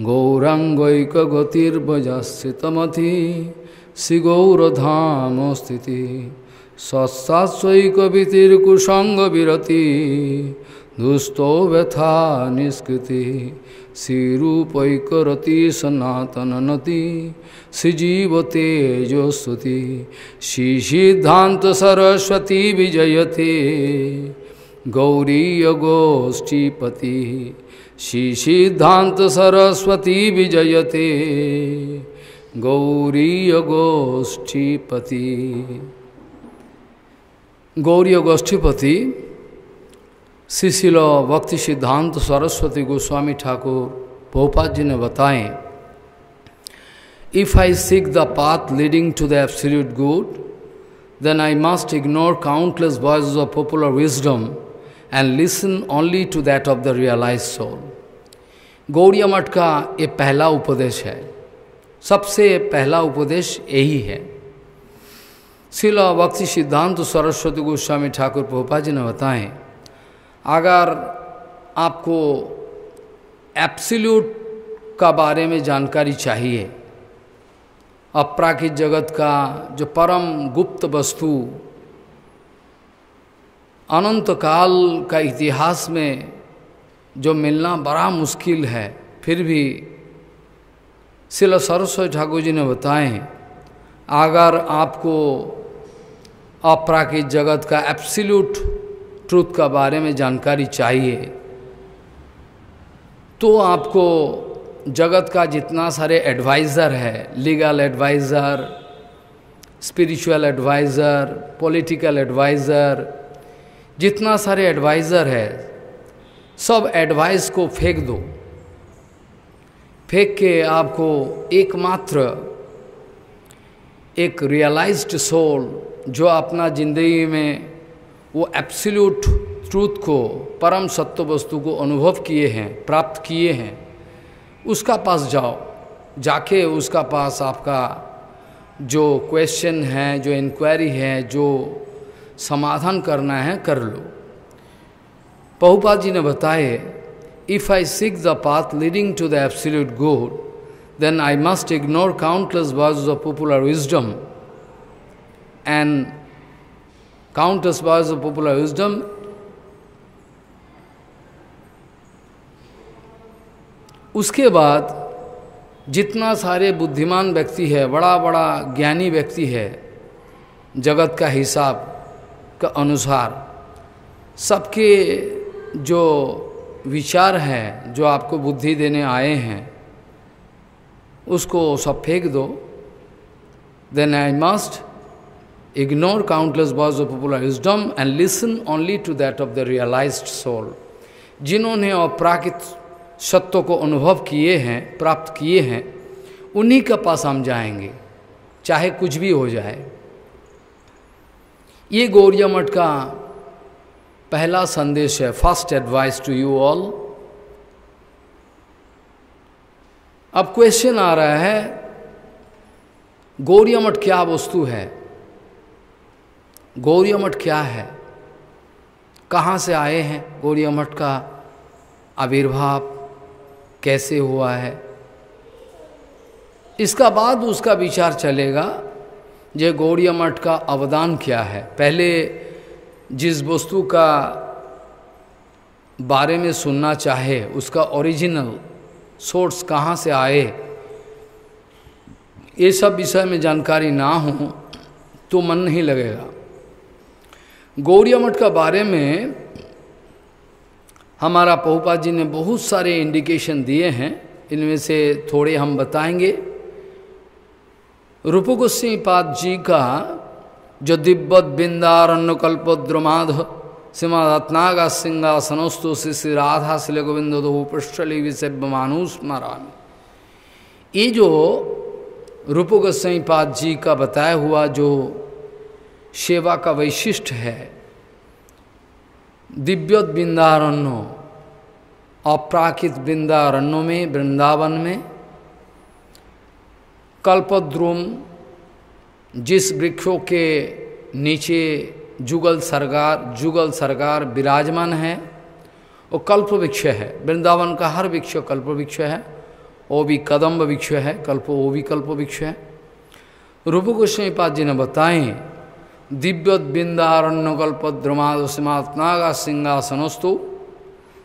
गौरांगैक गतिर्भजस्थितमति श्रीगौरधाम स्थिति सत्सात्वैकवितिर्कुसंग विरति दुस्तो व्यथा निष्कृति। श्रीरूपैकरति सनातन नति श्रीजीव तेजस्वती श्री सिद्धांत सरस्वती विजयते। गौरीय गोष्ठीपति श्री सिद्धांत सरस्वती विजयते गौरी गोष्ठीपति गौरीय गोष्ठीपति शिशिल भक्ति सिद्धांत सरस्वती गोस्वामी ठाकुर भोपाल जी ने बताएँ if I seek the path leading to the absolute good then I must ignore countless voices of popular wisdom and listen only to that of the realized soul. Gaudiya Math का ये पहला उपदेश है। सबसे पहला उपदेश यही है। शिला भक्ति सिद्धांत सरस्वती गोस्वामी ठाकुर पोपा जी ने बताएँ, अगर आपको एप्सिल्यूट का बारे में जानकारी चाहिए, अपराकित जगत का जो परम गुप्त वस्तु अनंत काल का इतिहास में जो मिलना बड़ा मुश्किल है, फिर भी शिल सरस्वती ठाकुर जी ने बताएँ, अगर आपको अपराकित जगत का एप्सिल्यूट ट्रूथ का बारे में जानकारी चाहिए तो आपको जगत का जितना सारे एडवाइज़र है legal adviser spiritual adviser political adviser जितना सारे एडवाइज़र है सब एडवाइस को फेंक दो। फेंक के आपको एकमात्र एक रियलाइज्ड सोल जो अपना ज़िंदगी में वो एब्सोल्यूट ट्रूथ को, परम सत्य वस्तु को अनुभव किए हैं, प्राप्त किए हैं, उसका पास जाओ। जाके उसका पास आपका जो क्वेश्चन है, जो इंक्वायरी है, जो समाधान करना है, कर लो। पहुपा जी ने बताए if I seek the path leading to the absolute good then I must ignore countless words of popular wisdom and countless words of popular wisdom उसके बाद जितना सारे बुद्धिमान व्यक्ति है बड़ा बड़ा ज्ञानी व्यक्ति है, जगत का हिसाब का अनुसार सबके जो विचार है, जो आपको बुद्धि देने आए हैं, उसको सब फेंक दो। Then I must ignore countless boughs of popular wisdom and listen only to that of the realized soul जिन्होंने अपराकित सत्य को अनुभव किए हैं, प्राप्त किए हैं। उन्हीं के पास हम जाएँगे, चाहे कुछ भी हो जाए। ये गौरिया मठ का पहला संदेश है first advice to you all अब क्वेश्चन आ रहा है गौरिया मठ क्या वस्तु है? गौरिया मठ क्या है? कहाँ से आए हैं गौरिया मठ का आविर्भाव? कैसे हुआ है? इसका बाद उसका विचार चलेगा, जे गौड़िया मठ का अवदान क्या है? पहले जिस वस्तु का बारे में सुनना चाहे, उसका ओरिजिनल सोर्स कहाँ से आए, ये सब विषय में जानकारी ना हो तो मन नहीं लगेगा। गौड़िया मठ का बारे में हमारा पहुपा जी ने बहुत सारे इंडिकेशन दिए हैं। इनमें से थोड़े हम बताएँगे। रूप गोस्वी पाद जी का जो दिव्यत बिंदारण्य कल्पद्रमाध सीमा रत्नागा सिंहासनस्तु श्री श्री राधा शिल गोविंद दो पृष्ठली विषय मानुष ये जो रूप गोस्वी पाद जी का बताया हुआ जो सेवा का वैशिष्ट है दिव्योत वृंदारण्य अपराकित वृंदारण्यों में, वृंदावन में कल्पद्रुम जिस वृक्षों के नीचे जुगल सरकार जुगल सरकार विराजमान है, वो कल्प वृक्ष है। वृंदावन का हर वृक्ष कल्प वृक्ष है, वो भी कदम्ब वृक्ष है, कल्प, वो भी कल्प वृक्ष है। रूप गोस्वामी पाद जी ने बताएँ दिव्य बिंदारण्य कल्प द्रमादस्मात्नागा सिंहासनस्तु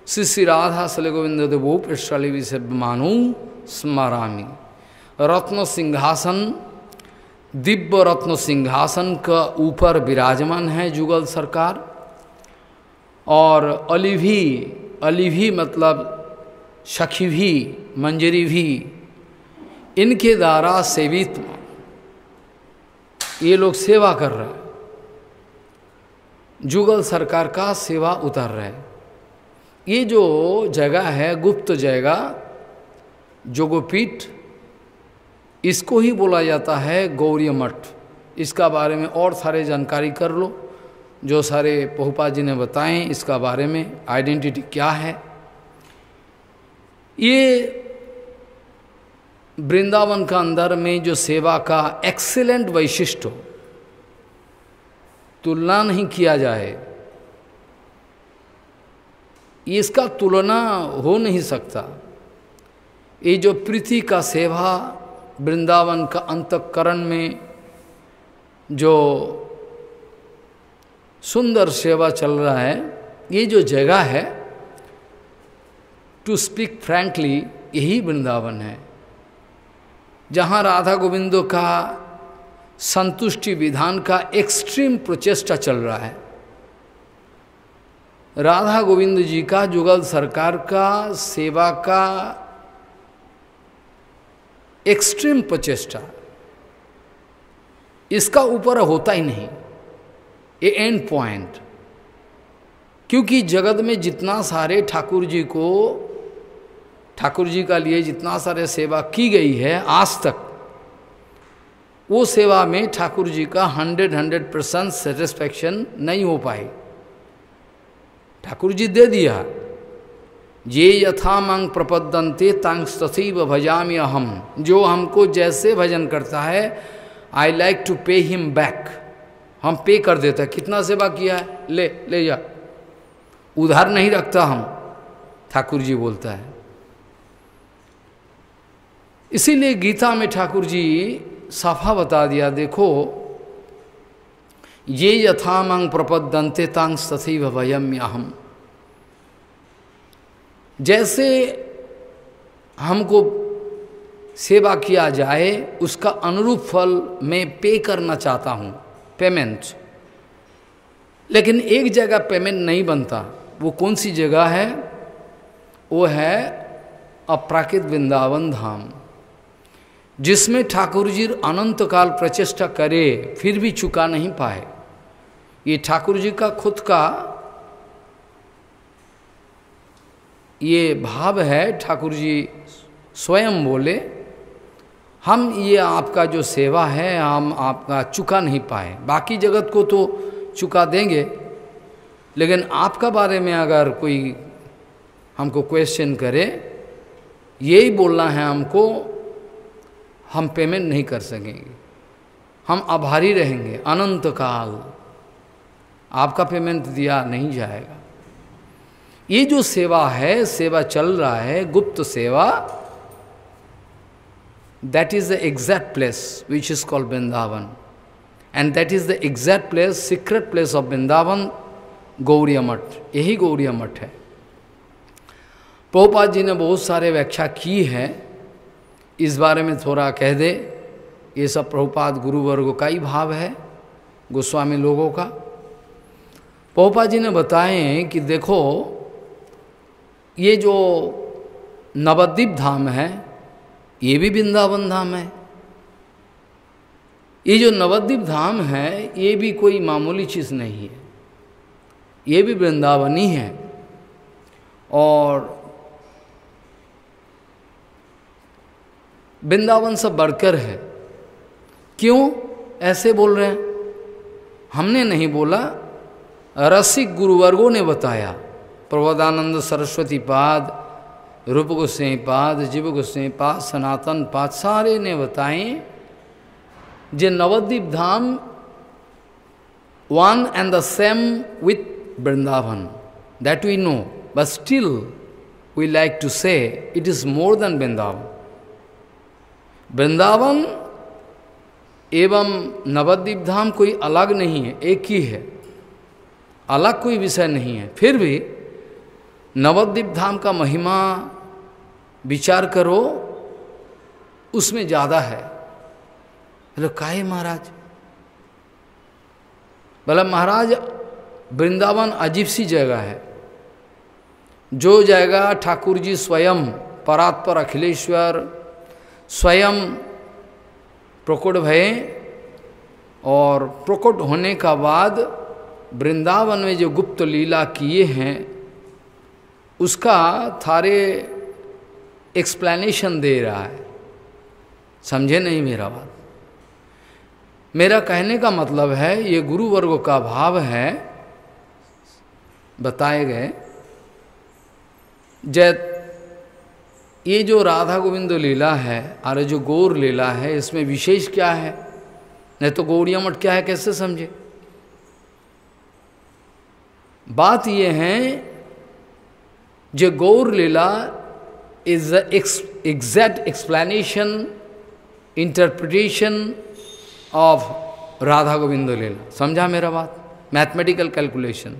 श्री श्री राधा सले गोविंद देवो पृष्ठली विषमानु स्मरामी। रत्न सिंहासन दिव्य रत्न सिंहासन का ऊपर विराजमान है जुगल सरकार। और अलिभी अलिभी मतलब सखी भी, मंजरी भी, इनके द्वारा सेवित ये लोग सेवा कर रहे हैं। जुगल सरकार का सेवा उतर रहे ये जो जगह है, गुप्त जगह, जोगोपीठ इसको ही बोला जाता है गौरी मठ। इसका बारे में और सारे जानकारी कर लो। जो सारे पहुपा जी ने बताएँ, इसका बारे में आइडेंटिटी क्या है। ये वृंदावन का अंदर में जो सेवा का एक्सीलेंट वैशिष्ट हो, तुलना नहीं किया जाए। इसका तुलना हो नहीं सकता। ये जो पृथ्वी का सेवा वृंदावन का अंतकरण में जो सुंदर सेवा चल रहा है, ये जो जगह है टू स्पीक फ्रैंकली यही वृंदावन है। जहाँ राधा गोविंदो का संतुष्टि विधान का एक्सट्रीम प्रचेष्टा चल रहा है। राधा गोविंद जी का जुगल सरकार का, सेवा का एक्सट्रीम प्रचेष्टा। इसका ऊपर होता ही नहीं। ये एंड पॉइंट क्योंकि जगत में जितना सारे ठाकुर जी को ठाकुर जी का लिए जितना सारे सेवा की गई है आज तक, वो सेवा में ठाकुर जी का हंड्रेड हंड्रेड परसेंट सेटिस्फैक्शन नहीं हो पाई। ठाकुर जी दे दिया। ये यथा मंग तंग तथीव भजामी अहम। जो हमको जैसे भजन करता है I like to pay him back हम पे कर देते हैं। कितना सेवा किया है? ले ले जा। उधार नहीं रखता हम, ठाकुर जी बोलता है। इसीलिए गीता में ठाकुर जी साफा बता दिया, देखो, ये यथामंग प्रपदंते तांग तथी भयम अहम। जैसे हमको सेवा किया जाए, उसका अनुरूप फल मैं पे करना चाहता हूँ, पेमेंट। लेकिन एक जगह पेमेंट नहीं बनता, वो कौन सी जगह है? वो है अपराकित वृंदावन धाम, जिसमें ठाकुर जी अनंत काल प्रचेष्टा करे, फिर भी चुका नहीं पाए। ये ठाकुर जी का खुद का ये भाव है ठाकुर जी स्वयं बोले, हम ये आपका जो सेवा है, हम आपका चुका नहीं पाए। बाकी जगत को तो चुका देंगे। लेकिन आपका बारे में अगर कोई हमको क्वेश्चन करे, यही बोलना है हमको, हम पेमेंट नहीं कर सकेंगे। हम आभारी रहेंगे। अनंत काल आपका पेमेंट दिया नहीं जाएगा। ये जो सेवा है, सेवा चल रहा है, गुप्त सेवा that is the exact place which is called Vrindavan and that is the exact place secret place of Vrindavan Gaudiya Math यही गौरिया मठ है। प्रभुपाद जी ने बहुत सारे व्याख्या की है। इस बारे में थोड़ा कह दे। ये सब प्रभुपाद गुरुवर्ग का ही भाव है, गोस्वामी लोगों का। प्रभुपाद जी ने बताए कि देखो ये जो नवद्वीप धाम है, ये भी वृंदावन धाम है। ये जो नवद्वीप धाम है, ये भी कोई मामूली चीज़ नहीं है। ये भी वृंदावन ही है। और वृंदावन सब बढ़कर है। क्यों? ऐसे बोल रहे हैं। हमने नहीं बोला, रसिक गुरुवर्गों ने बताया। प्रबोधानंद सरस्वती पाद, रूप गोस्वाई पाद, जीव गोस्वाई पाद, सनातन पाद, सारे ने बताए, जे Navadvip Dham one and the same with Vrindavan that we know but still we like to say it is more than Vrindavan Vrindavan एवं नवद्वीप धाम कोई अलग नहीं है, एक ही है। अलग कोई विषय नहीं है। फिर भी नवद्वीप धाम का महिमा विचार करो, उसमें ज़्यादा है। बोले, काहे महाराज? बोला, महाराज, वृंदावन अजीब सी जगह है। जो जगह ठाकुर जी स्वयं परात्पर अखिलेश्वर, स्वयं प्रकट भय और प्रकट होने का बाद वृंदावन में जो गुप्त लीला किए हैं उसका थारे एक्सप्लेनेशन दे रहा है। समझे नहीं मेरा बात? मेरा कहने का मतलब है, ये गुरु वर्ग का भाव है, बताए गए। जय, ये जो राधा गोविंद लीला है, और जो गौर लीला है, इसमें विशेष क्या है? नहीं तो गौड़िया मठ क्या है, कैसे समझे? बात ये है जो Gaur lila is exact explanation interpretation of Radha Govind lila समझा मेरा बात mathematical calculation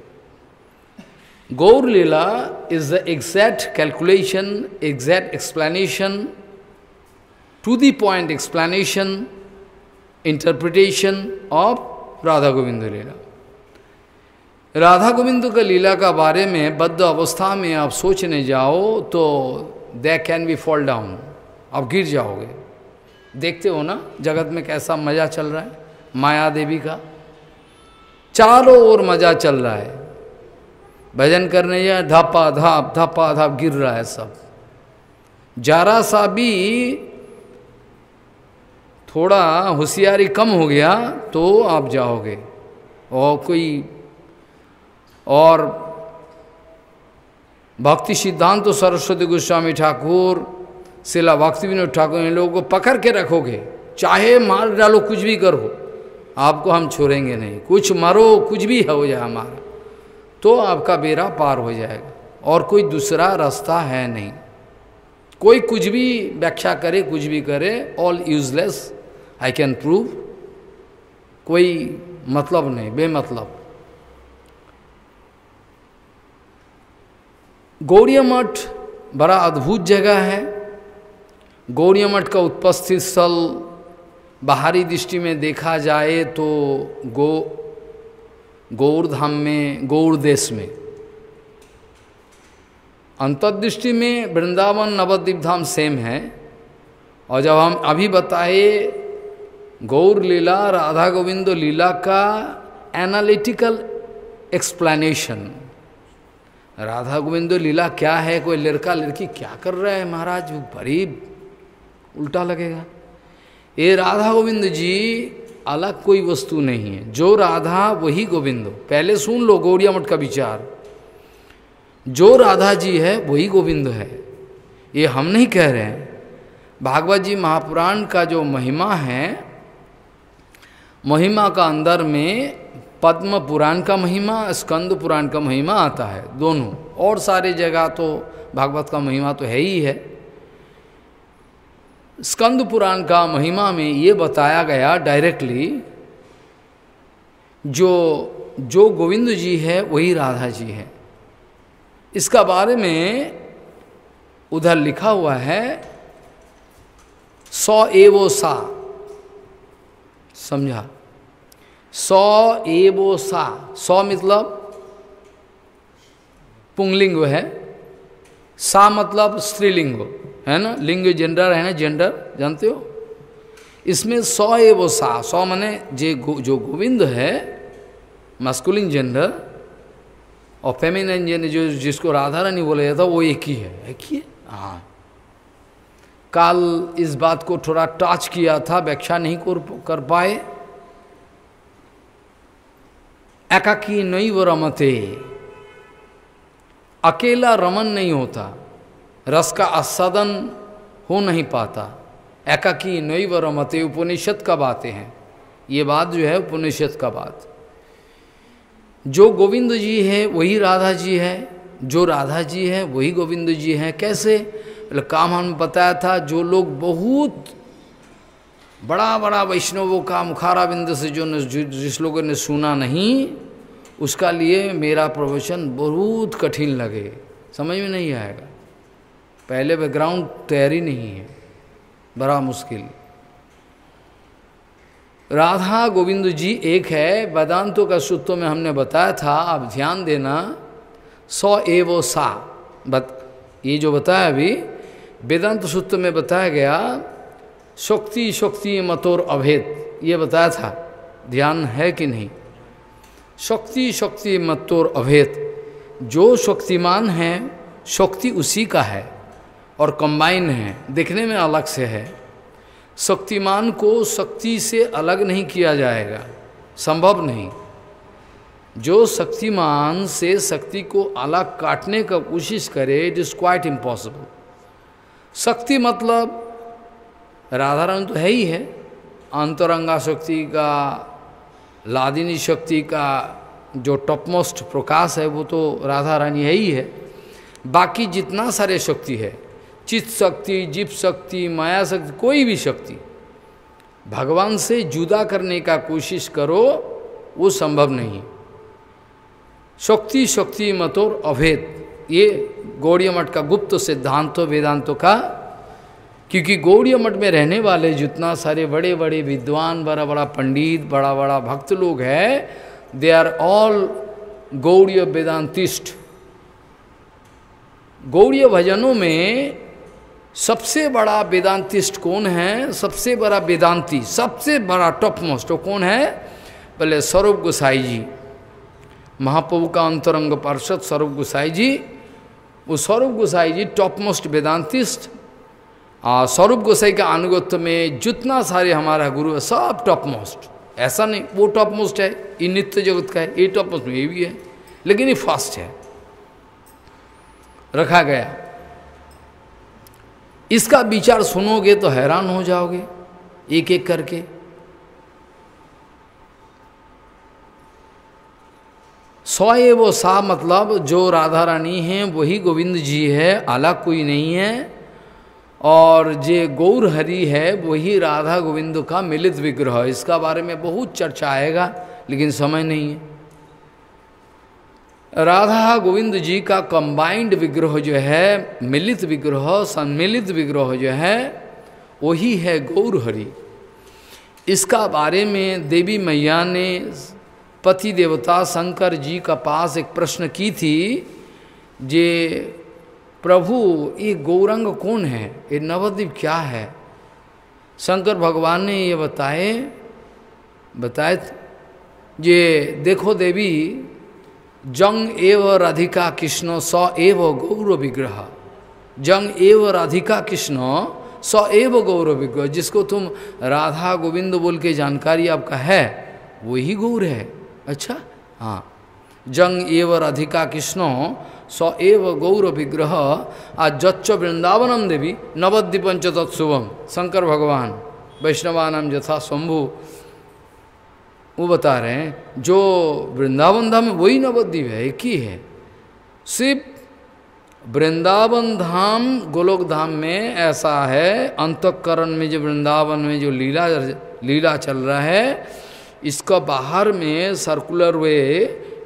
Gaur lila is the exact calculation exact explanation to the point explanation interpretation of Radha Govind lila Radha Govind का लीला का बारे में बद्ध अवस्था में आप सोचने जाओ तो they can be fall down आप गिर जाओगे। देखते हो ना, जगत में कैसा मज़ा चल रहा है? माया देवी का। चारों ओर मज़ा चल रहा है। भजन करने जाए धापा धाप धापा धाप गिर रहा है सब। जरा सा भी थोड़ा होशियारी कम हो गया तो आप जाओगे। और कोई और भक्ति सिद्धांत तो सरस्वती गोस्वामी ठाकुर, शिला भक्ति विनोद ठाकुर, इन लोगों को पकड़ के रखोगे। चाहे मार डालो, कुछ भी करो, आपको हम छोड़ेंगे नहीं। कुछ मरो, कुछ भी हो जाए हमारा तो आपका बेरा पार हो जाएगा। और कोई दूसरा रास्ता है नहीं। कोई कुछ भी व्याख्या करे, कुछ भी करे all useless I can prove कोई मतलब नहीं, बेमतलब। गौड़िया मठ बड़ा अद्भुत जगह है। गौड़िया मठ का उत्पस्थित स्थल बाहरी दृष्टि में देखा जाए तो गो, गौरधाम में गौर देश में। अंतर्दृष्टि में वृंदावन नवद्वीप धाम सेम है। और जब हम अभी बताए गौर लीला, राधा गोविंद लीला का एनालिटिकल एक्सप्लेनेशन राधा गोविंद, लीला क्या है? कोई लड़का लड़की क्या कर रहा है महाराज? वो बड़ी उल्टा लगेगा। ये राधा गोविंद जी, अलग कोई वस्तु नहीं है। जो राधा, वही गोविंद। पहले सुन लो गौरिया मठ का विचार। जो राधा जी है, वही गोविंद है। ये हम नहीं कह रहे हैं। भागवत जी महापुराण का जो महिमा है, महिमा का अंदर में पद्म पुराण का महिमा, स्कंद पुराण का महिमा आता है, दोनों। और सारे जगह तो भागवत का महिमा तो है ही है। स्कंद पुराण का महिमा में ये बताया गया डायरेक्टली जो जो गोविंद जी है, वही राधा जी है। इसका बारे में उधर लिखा हुआ है, सौ एवो सा। समझा? सौ एवो सा। सौ मतलब पुंगलिंग है। सा मतलब स्त्रीलिंग है ना? लिंग जेंडर है ना? जेंडर जानते हो? इसमें सौ है वो सा। सौ मने जे गो, जो गोविंद है मस्कुलिन जेंडर और फेमिनिन जेंडर जो जिसको राधा रानी बोला जाता वो एक ही है। एक ही है? हाँ। काल इस बात को थोड़ा टच किया था व्याख्या नहीं कर पाए। एकाकी नहीं वो रमते। अकेला रमन नहीं होता। रस का आस्वादन हो नहीं पाता। एकाकी नई व रमते, उपनिषद का बातें हैं। ये बात जो है उपनिषद का बात। जो गोविंद जी है, वही राधा जी है। जो राधा जी है, वही गोविंद जी है। कैसे? काम हम बताया था, जो लोग बहुत बड़ा बड़ा वैष्णवों का मुखारा बिंद से जो जिस लोगों ने सुना नहीं, उसका लिए मेरा प्रवचन बहुत कठिन लगे। समझ में नहीं आएगा। पहले बैकग्राउंड तैयारी नहीं है। बड़ा मुश्किल। राधा गोविंद जी एक है, वेदांतों का सूत्रों में हमने बताया था, आप ध्यान देना, सौ एवो सा। बत ये जो बताया अभी, वेदांत सूत्र में बताया गया शक्ति शक्ति मतोर अभेद। ये बताया था, ध्यान है कि नहीं? शक्ति शक्ति मतोर अभेद। जो शक्तिमान है, शक्ति उसी का है और कंबाइन है। देखने में अलग से है। शक्तिमान को शक्ति से अलग नहीं किया जाएगा। संभव नहीं। जो शक्तिमान से शक्ति को अलग काटने का कोशिश करे इट इज़ क्वाइट इम्पॉसिबल शक्ति मतलब राधाराम तो है ही है। अंतरंगा शक्ति का, लादिनी शक्ति का जो टॉपमोस्ट प्रकाश है, वो तो राधा रानी है ही है। बाकी जितना सारे शक्ति है, चित्त शक्ति जीप शक्ति, माया शक्ति, कोई भी शक्ति, भगवान से जुदा करने का कोशिश करो, वो संभव नहीं। शक्ति शक्ति मतोर अभेद, ये गौड़िया मठ का गुप्त सिद्धांतों, वेदांतों का क्योंकि गौड़िया मठ में रहने वाले जितना सारे बड़े बड़े विद्वान, बड़ा बड़ा पंडित, बड़ा बड़ा भक्त लोग हैं they are all Gaudiya Vedantist. Gaudiya भजनों में सबसे बड़ा वेदांतिस्ट कौन है? सबसे बड़ा वेदांती, सबसे बड़ा टॉप मोस्ट वो कौन है? बोले सौरभ गोसाई जी। महाप्रभु का अंतरंग पार्षद सौरभ गोसाई जी। वो Saurabh Gosai ji top most Vedantist. Swarup Gosai का अनुगत्य में जितना सारे हमारा गुरु है, सब टॉप मोस्ट ऐसा नहीं, वो टॉप मोस्ट है, ये नित्य जगत का है, ये टॉप मोस्ट ये भी है, लेकिन ये फास्ट है। रखा गया। इसका विचार सुनोगे तो हैरान हो जाओगे एक एक करके। सौ वो सा मतलब जो राधा रानी है, वही गोविंद जी है अलग कोई नहीं है। और जे गौर हरि है, वही राधा गोविंद का मिलित विग्रह। इसका बारे में बहुत चर्चा आएगा, लेकिन समय नहीं है। राधा गोविंद जी का कंबाइंड विग्रह जो है, मिलित विग्रह, सम्मिलित विग्रह जो है, वही है गौर हरि इसका बारे में देवी मैया ने पति देवता शंकर जी का पास एक प्रश्न की थी, जे प्रभु, ये गौरंग कौन है? ये नवद्वीप क्या है? शंकर भगवान ने ये बताए बताए ये देखो देवी, जंग एव राधिका कृष्ण स एव गौर विग्रह। जंग एव राधिका कृष्ण स एव गौर विग्रह। जिसको तुम राधा गोविंद बोल के जानकारी आपका है वही गौर है। अच्छा? हाँ। जंग एव राधिका कृष्ण स एव गौर विग्रह आ जच्च वृंदावनम देवी नवद्वीपंच तत्शुभम शंकर भगवान वैष्णवानम यथा शंभु वो बता रहे हैं जो वृंदावन धाम वही नवद्वीप है, एक ही है। सिर्फ़ वृंदावन धाम गोलोक धाम में ऐसा है, अंतकरण में जो वृंदावन में जो लीला लीला चल रहा है, इसका बाहर में सर्कुलर वे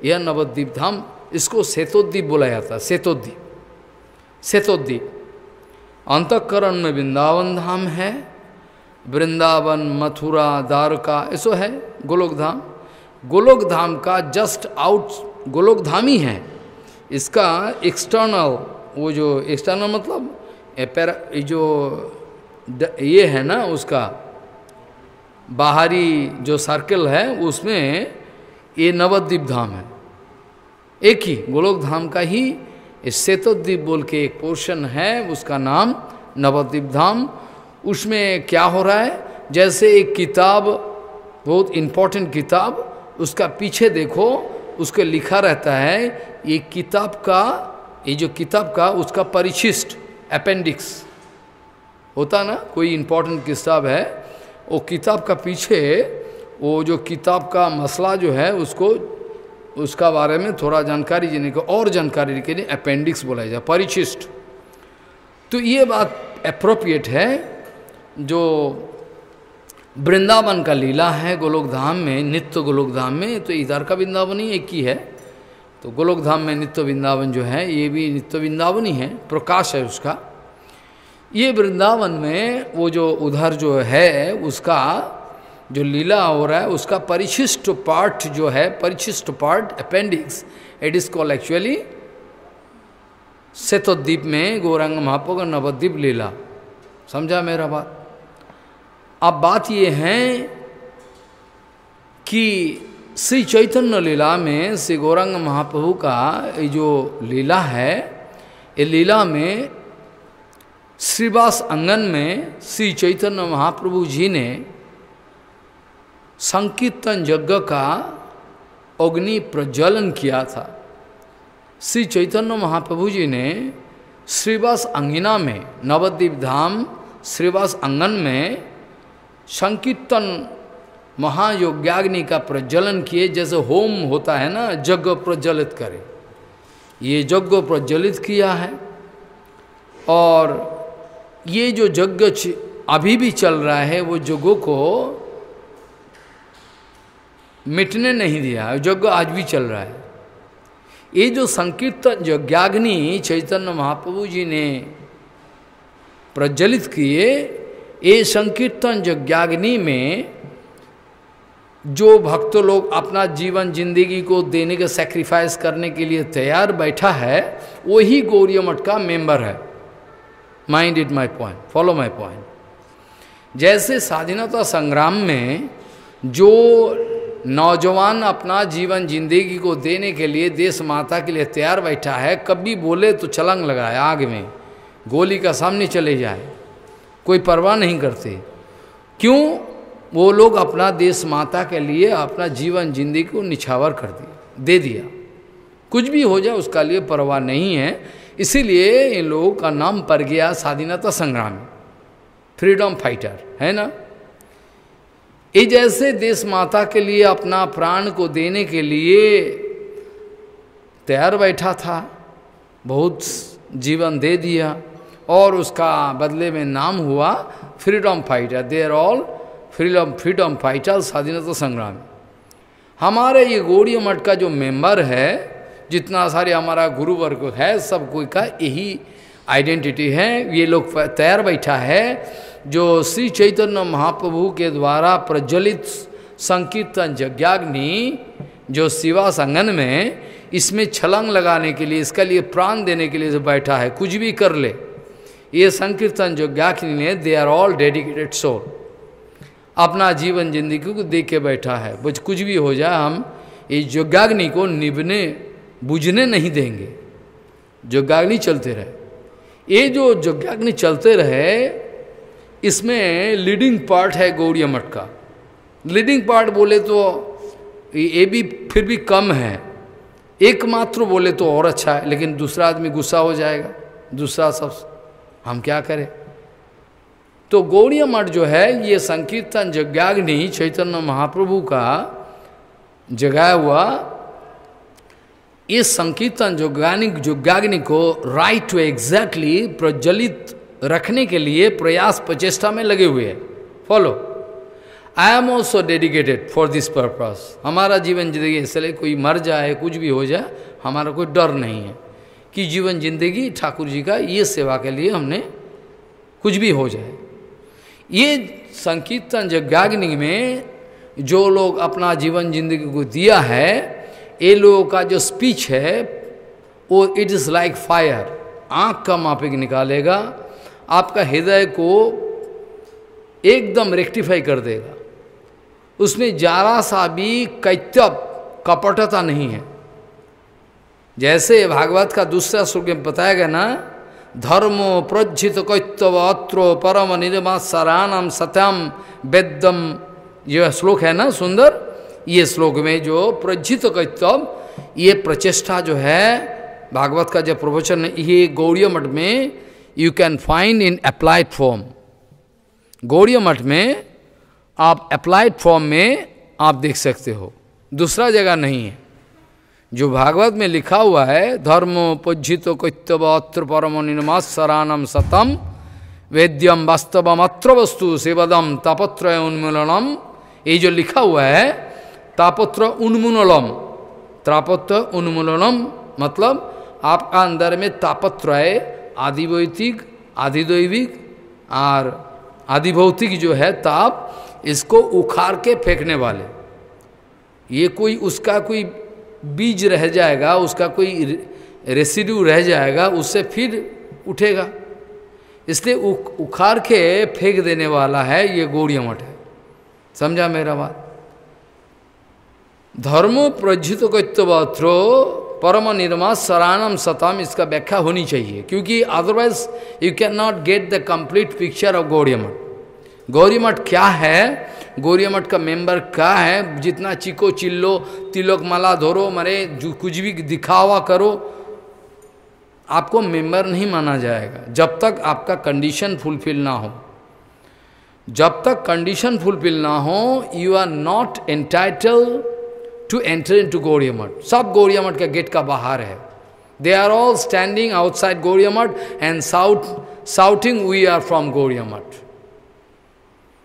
यह नवद्वीप धाम इसको सेतोद्दीप बोला जाता है, सेतोद्दीप। सेतोद्वीप अंतकरण में वृंदावन धाम है, वृंदावन, मथुरा, द्वारका, ऐसो है गोलोक धाम गोलोक धाम का जस्ट आउट गोलोक धाम ही। है इसका एक्सटर्नल वो जो एक्सटर्नल मतलब जो ये है ना, उसका बाहरी जो सर्कल है, उसमें ये नवद्वीप धाम है। एक ही गोलोक धाम का ही सेतोद्वीप बोल के एक पोर्शन है, उसका नाम नवद्वीप धाम। उसमें क्या हो रहा है? जैसे एक किताब, बहुत इम्पोर्टेंट किताब, उसका पीछे देखो, उसके लिखा रहता है, ये किताब का, ये जो किताब का, उसका परिशिष्ट अपेंडिक्स होता ना? कोई इम्पोर्टेंट किताब है, वो किताब का पीछे, वो जो किताब का मसला जो है, उसको उसका बारे में थोड़ा जानकारी देने को और जानकारी के लिए अपेंडिक्स बोला जाए, परिशिष्ट। तो ये बात अप्रोप्रिएट है, जो वृंदावन का लीला है गोलोक धाम में, नित्य गोलोक धाम में तो इधर का वृंदावन ही एक ही है। तो गोलोक धाम में नित्य वृंदावन जो है, ये भी नित्य वृंदावन ही है, प्रकाश है उसका। ये वृंदावन में वो जो उधर जो है, उसका जो लीला हो रहा है, उसका परिशिष्ट पार्ट जो है, परिशिष्ट part appendix it is call actually सेतोद्वीप में गौरंग महापो का नवद्वीप लीला समझा मेरा बात? अब बात ये है कि श्री चैतन्य लीला में श्री गौरंग महाप्रभु का ये जो लीला है, ये लीला में श्रीवास अंगन में श्री चैतन्य महाप्रभु जी ने संकीर्तन यज्ञ का अग्नि प्रज्वलन किया था। श्री चैतन्य महाप्रभु जी ने श्रीवास अंगिना में, नवद्वीप धाम श्रीवास अंगन में संकीर्तन महायोग्याग्नि का प्रज्वलन किए, जैसे होम होता है ना, यज्ञ प्रज्वलित करे। ये यज्ञ प्रज्वलित किया है और ये जो यज्ञ अभी भी चल रहा है, वो यज्ञों को मिटने नहीं दिया, यज्ञ आज भी चल रहा है। ये जो संकीर्तन यज्ञाग्नि चैतन्य महाप्रभु जी ने प्रज्वलित किए, ये संकीर्तन यज्ञाग्नि में जो भक्त लोग अपना जीवन, ज़िंदगी को देने के सेक्रीफाइस करने के लिए तैयार बैठा है, वही गौरी मठ का मेंबर है। Mind it my point follow my point जैसे स्वाधीनता संग्राम में जो नौजवान अपना जीवन ज़िंदगी को देने के लिए देश माता के लिए तैयार बैठा है। कभी बोले तो छलंग लगाए आग में, गोली का सामने चले जाए। कोई परवाह नहीं करते। क्यों? वो लोग अपना देश माता के लिए अपना जीवन ज़िंदगी को निछावर कर दिया दे दिया। कुछ भी हो जाए उसका लिए परवाह नहीं है। इसीलिए इन लोगों का नाम पड़ गया स्वाधीनता संग्रामी, फ्रीडम फाइटर, है ना? ये जैसे देश माता के लिए, अपना प्राण को देने के लिए तैयार बैठा था, बहुत जीवन दे दिया, और उसका बदले में नाम हुआ freedom fighter. They are all freedom freedom fighter स्वाधीनता संग्राम। हमारे ये गौड़ी मठ का जो मेंबर है, जितना सारे हमारा गुरु वर्ग है, सब कोई का यही आइडेंटिटी है। ये लोग तैयार बैठा है। जो श्री चैतन्य महाप्रभु के द्वारा प्रज्वलित संकीर्तन यज्ञाग्नि जो शिवा संगन में, इसमें छलंग लगाने के लिए, इसका लिए प्राण देने के लिए जो बैठा है, कुछ भी कर ले। ये संकीर्तन यज्ञाग्नि ने they are all dedicated soul अपना जीवन ज़िंदगी को देख के बैठा है। बस कुछ भी हो जाए, हम इस यज्ञाग्नि को निभने, बुझने नहीं देंगे। यज्ञाग्नि चलते रहे। ये जो यज्ञाग्नि चलते रहे इसमें लीडिंग पार्ट है गौड़िया मठ का। लीडिंग पार्ट बोले तो ये भी फिर भी कम है। एकमात्र बोले तो और अच्छा है, लेकिन दूसरा आदमी गुस्सा हो जाएगा। दूसरा सब, हम क्या करें? तो गौड़िया मठ जो है, ये संकीर्तन यज्ञाग्नि चैतन्य महाप्रभु का जगाया हुआ, इस संकीर्तन योगाग्नि योगाग्नि को राइट टू एग्जैक्टली प्रज्वलित रखने के लिए प्रयास प्रचेष्टा में लगे हुए हैं। Follow I am also dedicated for this purpose हमारा जीवन ज़िंदगी इसलिए कोई मर जाए, कुछ भी हो जाए, हमारा कोई डर नहीं है कि जीवन ज़िंदगी ठाकुर जी का ये सेवा के लिए हमने कुछ भी हो जाए। ये संकीर्तन यज्ञाग्नि में जो लोग अपना जीवन ज़िंदगी को दिया है, ये लोगों का जो स्पीच है, वो इट इज़ लाइक फायर आँख का मापिक निकालेगा आपका हृदय को एकदम रेक्टिफाई कर देगा। उसमें जरा सा भी कैत्यप कपटता नहीं है। जैसे भागवत का दूसरा श्लोक में बताया गया ना, धर्मो प्रज्जित कैत्व अत्रो परम निर्मा सरानम सत्यम वेदम यह श्लोक है ना सुंदर? ये श्लोक में जो प्रज्जित कैत्व ये प्रचेष्टा जो है, भागवत का जो प्रवचन, ये गौड़ीय मठ में you can find in applied form Gaudiya Math में आप अप्लाइड फॉर्म में आप देख सकते हो। दूसरा जगह नहीं है। जो भागवत में लिखा हुआ है, धर्म पूजित कैत्यव अत्र परम निर्मासरानम सतम, वेद्यम वास्तवम अत्र वस्तु सेवदम तापत्र उन्मूलनम, ये जो लिखा हुआ है, तापत्र उन्मूलनम तापत्र उन्मूलनम मतलब आपका अंदर में तापत्रय आदिवैतिक आदिदैविक और आदिभौतिक जो है ताप इसको उखाड़ के फेंकने वाले। ये कोई उसका कोई बीज रह जाएगा, उसका कोई रेसिड्यू रह जाएगा, उससे फिर उठेगा। इसलिए उखाड़ के फेंक देने वाला है ये गौड़िया मठ है। समझा मेरा बात? धर्मो प्रज्जित कैत्यवत्रो परम निर्मा सरानम सतम, इसका व्याख्या होनी चाहिए। क्योंकि otherwise you can not get the complete picture of Gaudiya Math Gaudiya Math क्या है? गौरी मठ का मेंबर क्या है? जितना चिको चिल्लो, तिलोक माला धोरो, मरे, जो, कुछ भी दिखावा करो, आपको मेंबर नहीं माना जाएगा। जब तक आपका कंडीशन फुलफिल ना हो। जब तक कंडीशन फुलफिल ना हो you are not entitle to enter into Gaudiya Math सब गौरिया मठ का गेट का बाहर है they are all standing outside Gaudiya Math and shout shouting we are from Gaudiya Math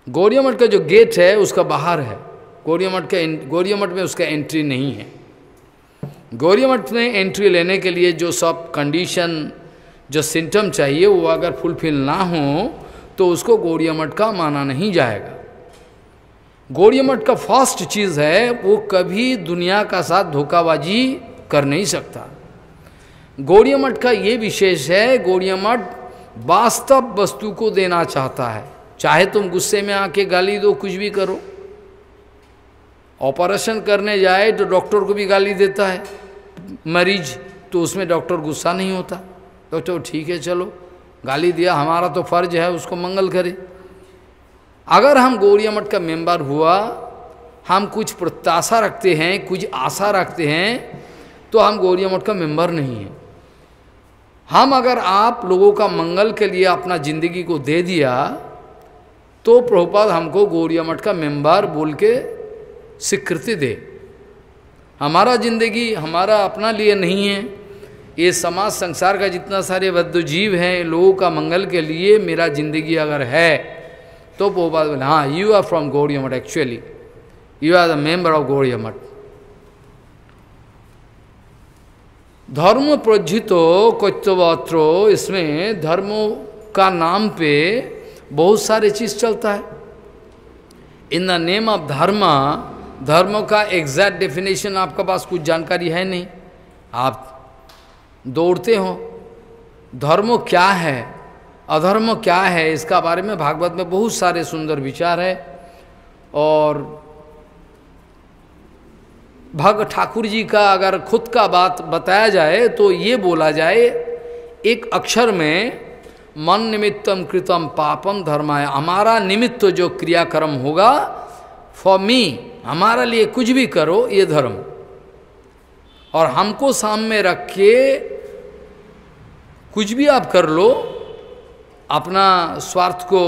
Gaudiya मठ का जो गेट है उसका बाहर है गौरिया मठ का गौरिया मठ में उसका एंट्री नहीं है गौरी मठ में एंट्री लेने के लिए जो सब कंडीशन जो सिम्टम चाहिए वो अगर फुलफिल ना हो तो उसको गौरी मठ का माना नहीं जाएगा गौरी मठ का फ़र्स्ट चीज़ है, वो कभी दुनिया का साथ धोखाबाजी कर नहीं सकता। गौरी मठ का ये विशेष है गौरी मठ वास्तव वस्तु को देना चाहता है। चाहे तुम गुस्से में आके गाली दो, कुछ भी करो। ऑपरेशन करने जाए तो डॉक्टर को भी गाली देता है। मरीज़ तो उसमें डॉक्टर गुस्सा नहीं होता। डॉक्टर ठीक है, चलो। गाली दिया, हमारा तो फ़र्ज़ है, उसको मंगल करे। अगर हम गौरिया मठ का मेंबर हुआ, हम कुछ प्रत्याशा रखते हैं, कुछ आशा रखते हैं तो हम गौरिया मठ का मेंबर नहीं है। हम अगर आप लोगों का मंगल के लिए अपना ज़िंदगी को दे दिया तो प्रभुपाद हमको गौरिया मठ का मेंबर बोल के स्वीकृति दे। हमारा ज़िंदगी हमारा अपना लिए नहीं है। ये समाज संसार का जितना सारे बद्ध जीव हैं लोगों का मंगल के लिए मेरा ज़िंदगी अगर है तो बात बोले हाँ you are from actually you are the member of Gaudiya Math धर्म प्रज्जितो कोत्तवत्रो, इसमें धर्म का नाम पे बहुत सारे चीज़ चलता है। इन द नेम ऑफ़ धर्म धर्म का एग्जैक्ट डेफिनेशन आपके पास कुछ जानकारी है नहीं। आप दौड़ते हो। धर्म क्या है? अधर्म क्या है, इसका बारे में भागवत में बहुत सारे सुंदर विचार है। और भग ठाकुर जी का अगर खुद का बात बताया जाए तो ये बोला जाए, एक अक्षर में, मन निमित्तम कृतम पापम धर्माय, हमारा निमित्त जो क्रियाक्रम होगा फॉर मी हमारा लिए कुछ भी करो, ये धर्म। और हमको सामने रख के कुछ भी आप कर लो अपना स्वार्थ को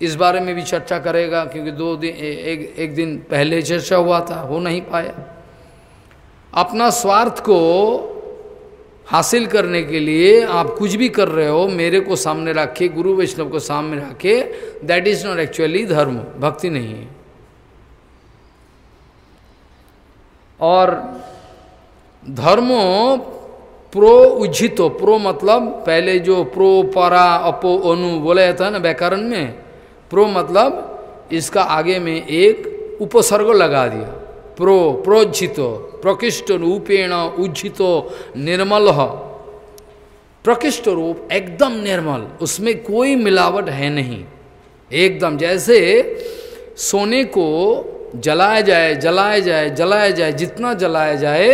इस बारे में भी चर्चा करेगा, क्योंकि दो दिन एक एक दिन पहले चर्चा हुआ था, हो नहीं पाया। अपना स्वार्थ को हासिल करने के लिए आप कुछ भी कर रहे हो, मेरे को सामने रखे, गुरु वैष्णव को सामने रखे दैट इज़ नॉट एक्चुअली धर्म, भक्ति नहीं है। और धर्मो प्रो उज्जितो, प्रो मतलब पहले जो प्रो परा, अपो, अनु बोला जाता है ना व्याकरण में, प्रो मतलब इसका आगे में एक उपसर्ग लगा दिया। प्रो, प्रोज्जितो, प्रकृष्ट रूपेण उज्जितो, निर्मल। प्रकृष्ट रूप एकदम निर्मल, उसमें कोई मिलावट है नहीं। एकदम जैसे सोने को जलाया जाए जलाया जाए जलाया जाए, जितना जलाया जाए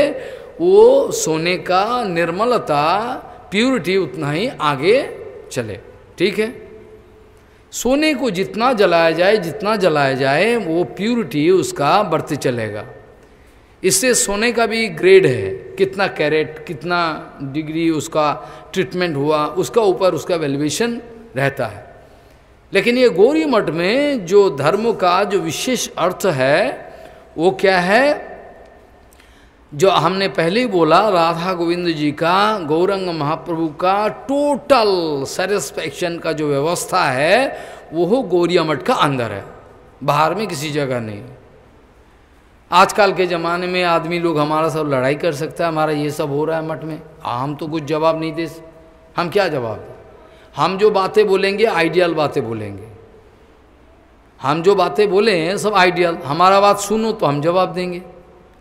वो सोने का निर्मलता प्यूरिटी उतना ही आगे चले। ठीक है? सोने को जितना जलाया जाए, जितना जलाया जाए, वो प्यूरिटी उसका बढ़ते चलेगा। इससे सोने का भी ग्रेड है। कितना कैरेट कितना डिग्री उसका ट्रीटमेंट हुआ, उसका ऊपर उसका वैल्यूएशन रहता है। लेकिन ये गौरी मठ में जो धर्म का जो विशेष अर्थ है, वो क्या है? जो हमने पहले ही बोला, राधा गोविंद जी का, गौरंग महाप्रभु का टोटल सेटिस्फैक्शन का जो व्यवस्था है वो हो गौरिया मठ का अंदर है। बाहर में किसी जगह नहीं। आजकल के ज़माने में आदमी लोग हमारा सब लड़ाई कर सकता है, हमारा ये सब हो रहा है मठ में। हम तो कुछ जवाब नहीं दे हम क्या जवाब दें? हम जो बातें बोलेंगे आइडियल बातें बोलेंगे। हम जो बातें बोले हैं, सब आइडियल हमारा बात सुनो तो हम जवाब देंगे।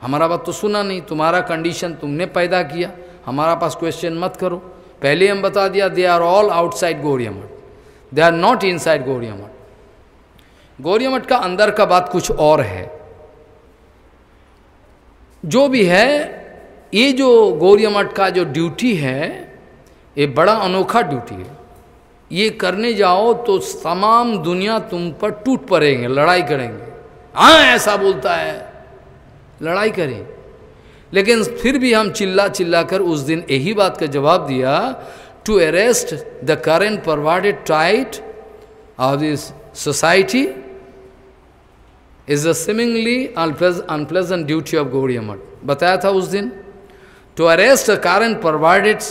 हमारा बात तो सुना नहीं, तुम्हारा कंडीशन तुमने पैदा किया। हमारा पास क्वेश्चन मत करो। पहले हम बता दिया they are all outside Gaudiya Math they are not inside Gaudiya Math Gaudiya मठ का अंदर का बात कुछ और है। जो भी है, ये जो गौरिया मठ का जो ड्यूटी है, ये बड़ा अनोखा ड्यूटी है। ये करने जाओ तो तमाम दुनिया तुम पर टूट पड़ेंगे, लड़ाई करेंगे। हाँ ऐसा बोलता है। लड़ाई करें लेकिन फिर भी हम चिल्ला चिल्ला कर उस दिन यही बात का जवाब दिया to arrest the current provided tide of this society is the seemingly unpleasant duty of Gaudiya Math बताया था उस दिन to arrest the current provided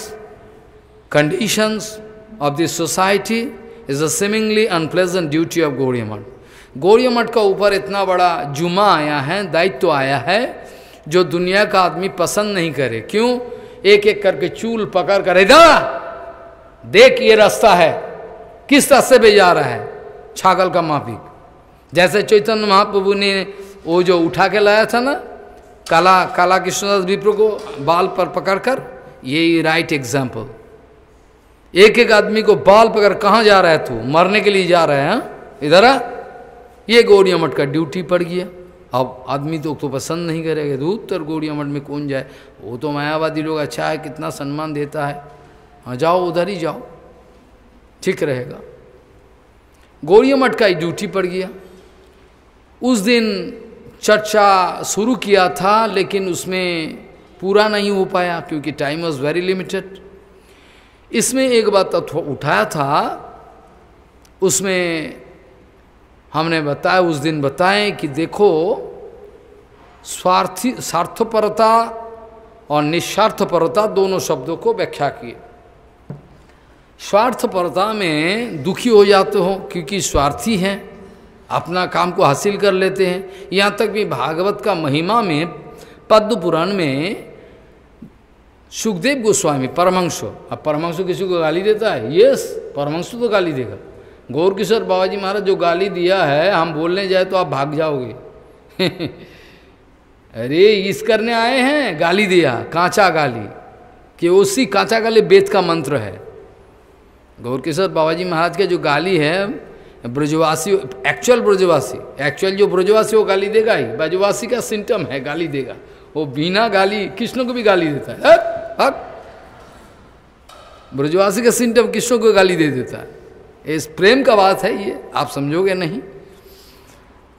conditions of this society is a seemingly unpleasant duty of Gauriya Math. Gaudiya Math का ऊपर इतना बड़ा जुमा आया है, दायित्व तो आया है, जो दुनिया का आदमी पसंद नहीं करे। क्यों? एक एक करके चूल पकड़ कर, इधर देख ये रास्ता है, किस रास्ते पे जा रहा है? छागल का माफिक। जैसे चैतन्य महाप्रभु ने वो जो उठा के लाया था ना, काला काला कृष्णदास विप्र को बाल पर पकड़कर यही राइट एग्ज़ाम्पल। एक एक आदमी को बाल पकड़, कहाँ जा रहा है तू? मरने के लिए जा रहा है हाँ? इधर आ। ये गौड़िया मठ का ड्यूटी पड़ गया। अब आदमी तो, तो पसंद नहीं करेगा। दूध उत्तर गौड़िया मठ में कौन जाए? वो तो मायावादी लोग अच्छा है कितना सम्मान देता है। हाँ जाओ उधर ही जाओ। ठीक रहेगा। गौरिया मठ का ही ड्यूटी पड़ गया। उस दिन चर्चा शुरू किया था लेकिन उसमें पूरा नहीं हो पाया क्योंकि टाइम वॉज़ वेरी लिमिटेड इसमें एक बात तो उठाया था उसमें हमने बताया, उस दिन बताएँ कि देखो, स्वार्थी, स्वार्थपरता और निस्वार्थपरता दोनों शब्दों को व्याख्या किए। स्वार्थपरता में दुखी हो जाते हो क्योंकि स्वार्थी हैं, अपना काम को हासिल कर लेते हैं। यहाँ तक भी भागवत का महिमा में, पद्म पुराण में सुखदेव गोस्वामी परमंश अब परमंश किसी को गाली देता है? यस परमंश तो गाली देगा। गौर किशोर बाबा जी महाराज, जो गाली दिया है, हम बोलने जाए तो आप भाग जाओगे। अरे, इस करने आए हैं, गाली दिया, कांचा गाली। कि उसी कांचा गाली वेद का मंत्र है। गौर किशोर बाबा जी महाराज के जो गाली है, ब्रजवासी एक्चुअल ब्रजवासी एक्चुअल जो ब्रजवासी, वो गाली देगा ही। ब्रजवासी का सिम्टम है, गाली देगा। वो बिना गाली, कृष्ण को भी गाली देता है। ब्रजवासी का सिम्टम कृष्ण को गाली दे देता है। इस प्रेम का बात है ये, आप समझोगे नहीं।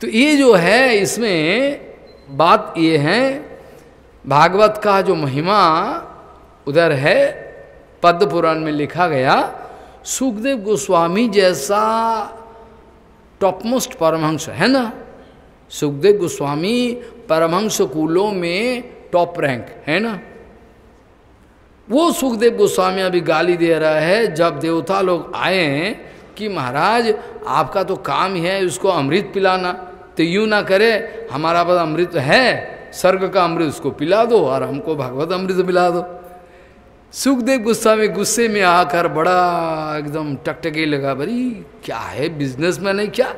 तो ये जो है, इसमें बात ये है, भागवत का जो महिमा उधर है पद्म पुराण में लिखा गया, सुखदेव गोस्वामी जैसा टॉपमोस्ट परमहंस, है ना? सुखदेव गोस्वामी परमहंस कुलों में टॉप रैंक है ना? वो सुखदेव गोस्वामी अभी गाली दे रहा है, जब देवता लोग आए हैं कि महाराज, आपका तो काम ही है उसको अमृत पिलाना। तो यूँ ना करे, हमारा पास अमृत है, स्वर्ग का अमृत उसको पिला दो और हमको भगवत अमृत पिला दो। सुखदेव गोस्वामी गुस्से में आकर बड़ा एकदम टकटके लगा, बरी, क्या है बिजनेसमैन है क्या?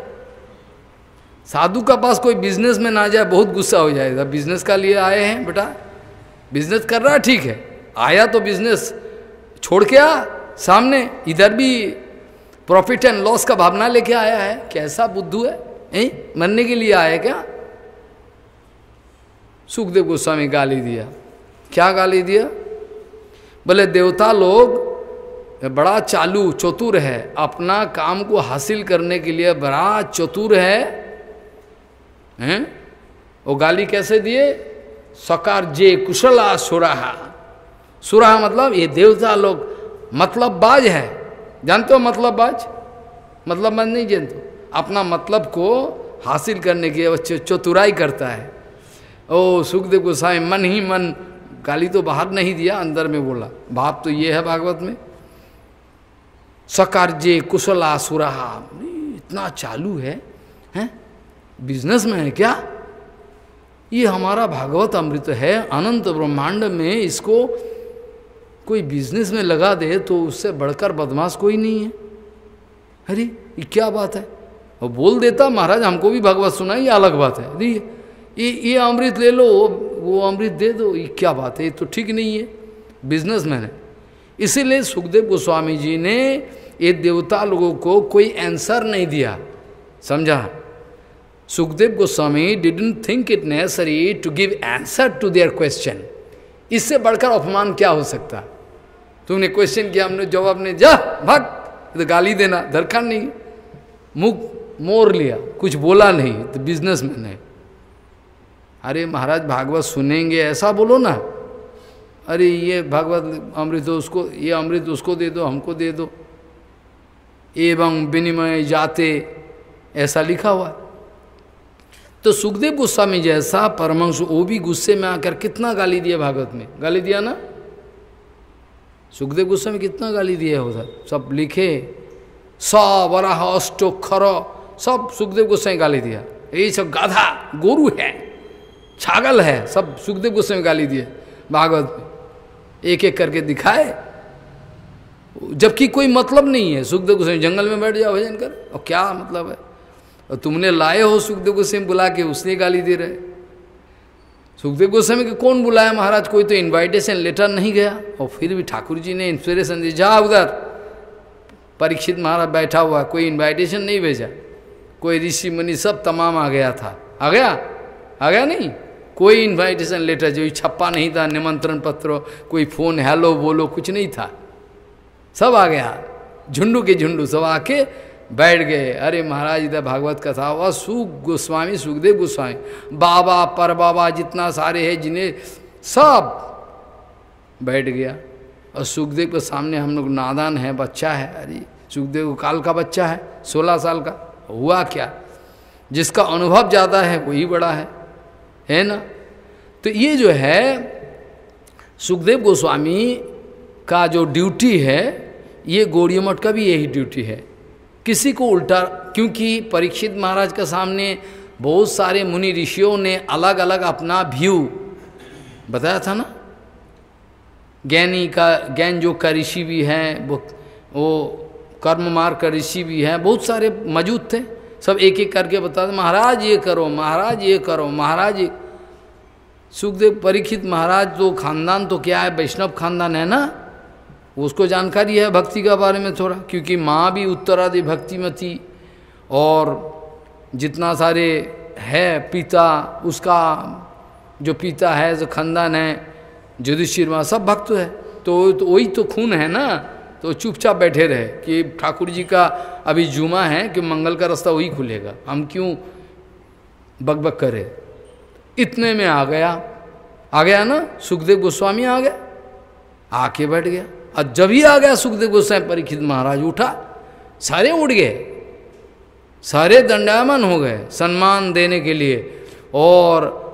साधु का पास कोई बिज़नेस में ना जाए, बहुत गुस्सा हो जाएगा बिज़नेस का लिए आए हैं बेटा बिज़नेस कर रहा ठीक है। आया तो बिज़नेस छोड़ के आ, सामने, इधर भी प्रॉफिट एंड लॉस का भावना लेके आया है? कैसा बुद्धू है? ए? मरने के लिए आया क्या? सुखदेव गोस्वामी गाली दिया। क्या गाली दिया? बोले, देवता लोग, बड़ा चालू, चतुर है। अपना काम को हासिल करने के लिए बड़ा चतुर है। हैं? वो गाली कैसे दिए? सकार जे कुशला सुराहा। सुराहा मतलब ये देवता लोग मतलब बाज है। जानते हो मतलब बाज मतलब बाज नहीं जानते। अपना मतलब को हासिल करने की चतुराई करता है। ओ, सुखदेव गोसाई मन ही मन, गाली तो बाहर नहीं दिया, अंदर में बोला। भाव तो ये है भागवत में। सकार्य कुशला सुराहा। इतना चालू है, हैं? बिज़नेस में है क्या? ये हमारा भागवत अमृत है, अनंत ब्रह्मांड में इसको कोई बिज़नेस में लगा दे तो उससे बढ़कर बदमाश कोई नहीं है। अरे, ये क्या बात है? और बोल देता, महाराज, हमको भी भगवत सुना, ये अलग बात है। अरे, ये ये अमृत ले लो वो अमृत दे दो, ये क्या बात है? ये तो ठीक नहीं है। बिज़नेस मैन है। इसीलिए सुखदेव गोस्वामी जी ने ये देवता लोगों को कोई आंसर नहीं दिया। समझा? Sukhdev Goswami didn't think it necessary to give answer to their question इससे बढ़कर अपमान क्या हो सकता? तुमने क्वेश्चन किया, हमने जवाब ने जा, भाग। तो गाली देना दरकार नहीं। मुख मोर लिया, कुछ बोला नहीं तो बिज़नेस मैन है। अरे महाराज, भागवत सुनेंगे, ऐसा बोलो ना। अरे ये भागवत अमृत, उसको, ये अमृत उसको दे दो, हमको दे दो। एवं विनिमय जाते, ऐसा लिखा हुआ तो सुखदेव गुस्सा में जैसा परमंश वो भी गुस्से में आकर कितना गाली दिया भागवत में? गाली दिया ना? सुखदेव गोस्वामी कितना गाली दिया उधर। सब लिखे स बराह अष्टो खर सब सुखदेव गोस्वामी गाली दिया। यही सब गाधा, गोरु है, छागल है, सब सुखदेव गोस्वामी गाली दिए। भागवत एक एक करके दिखाए। जबकि कोई मतलब नहीं है। सुखदेव गोस्वामी जंगल में बैठ जाओ, भजन कर। और क्या मतलब है? और तुमने लाए हो सुखदेव गोस्वामी बुला के, उसने गाली दे रहे सुखदेव गोस्वामी के कौन बुलाया महाराज कोई तो इनवाइटेशन लेटर नहीं गया और फिर भी ठाकुर जी ने इंस्पिरेशन दी जा उधर परीक्षित महाराज बैठा हुआ कोई इनवाइटेशन नहीं भेजा कोई ऋषि मुनि सब तमाम आ गया था आ गया आ गया नहीं कोई इनवाइटेशन लेटर जो छप्पा नहीं था निमंत्रण पत्र कोई फ़ोन हेलो बोलो कुछ नहीं था सब आ गया झुंडू के झुंडू सब आके बैठ गए। अरे महाराज, इधर भागवत कथा, वह सुख, गोस्वामी, सुखदेव गोस्वामी, बाबा, पर बाबा, जितना सारे हैं, जिन्हें सब बैठ गया। और सुखदेव के सामने हम लोग नादान है, बच्चा है। अरे, सुखदेव काल का बच्चा है, सोलह साल का। हुआ क्या? जिसका अनुभव ज़्यादा है, वही बड़ा है। है ना? तो ये जो है, सुखदेव गोस्वामी का जो ड्यूटी है, ये गौड़ी मठ का भी यही ड्यूटी है। किसी को उल्टा, क्योंकि परीक्षित महाराज के सामने बहुत सारे मुनि ऋषियों ने अलग अलग अपना व्यू बताया था ना? ज्ञानी का, ज्ञान जो का ऋषि भी हैं, वो वो कर्म मार्ग का ऋषि भी हैं, बहुत सारे मौजूद थे। सब एक एक करके बताते महाराज, ये करो, महाराज, ये करो, महाराज सुखदेव, परीक्षित महाराज तो खानदान तो क्या है? वैष्णव खानदान है ना? उसको जानकारी है भक्ति के बारे में थोड़ा क्योंकि माँ भी उत्तरादि भक्ति में थी और जितना सारे है पिता उसका जो पिता है जो खानदान है युधिष्ठिर माँ सब भक्त है। तो, तो वही तो खून है ना? तो चुपचाप बैठे रहे कि ठाकुर जी का अभी जुमा है कि मंगल का रास्ता वही खुलेगा। हम क्यों बकबक करें? इतने में आ गया। आ गया ना? सुखदेव गोस्वामी आ गया। आके बैठ गया। और जब ही आ गया सुखदेव गोस्वामी परीक्षित महाराज, उठा, सारे उड़ गए। सारे दंडायमन हो गए सम्मान देने के लिए। और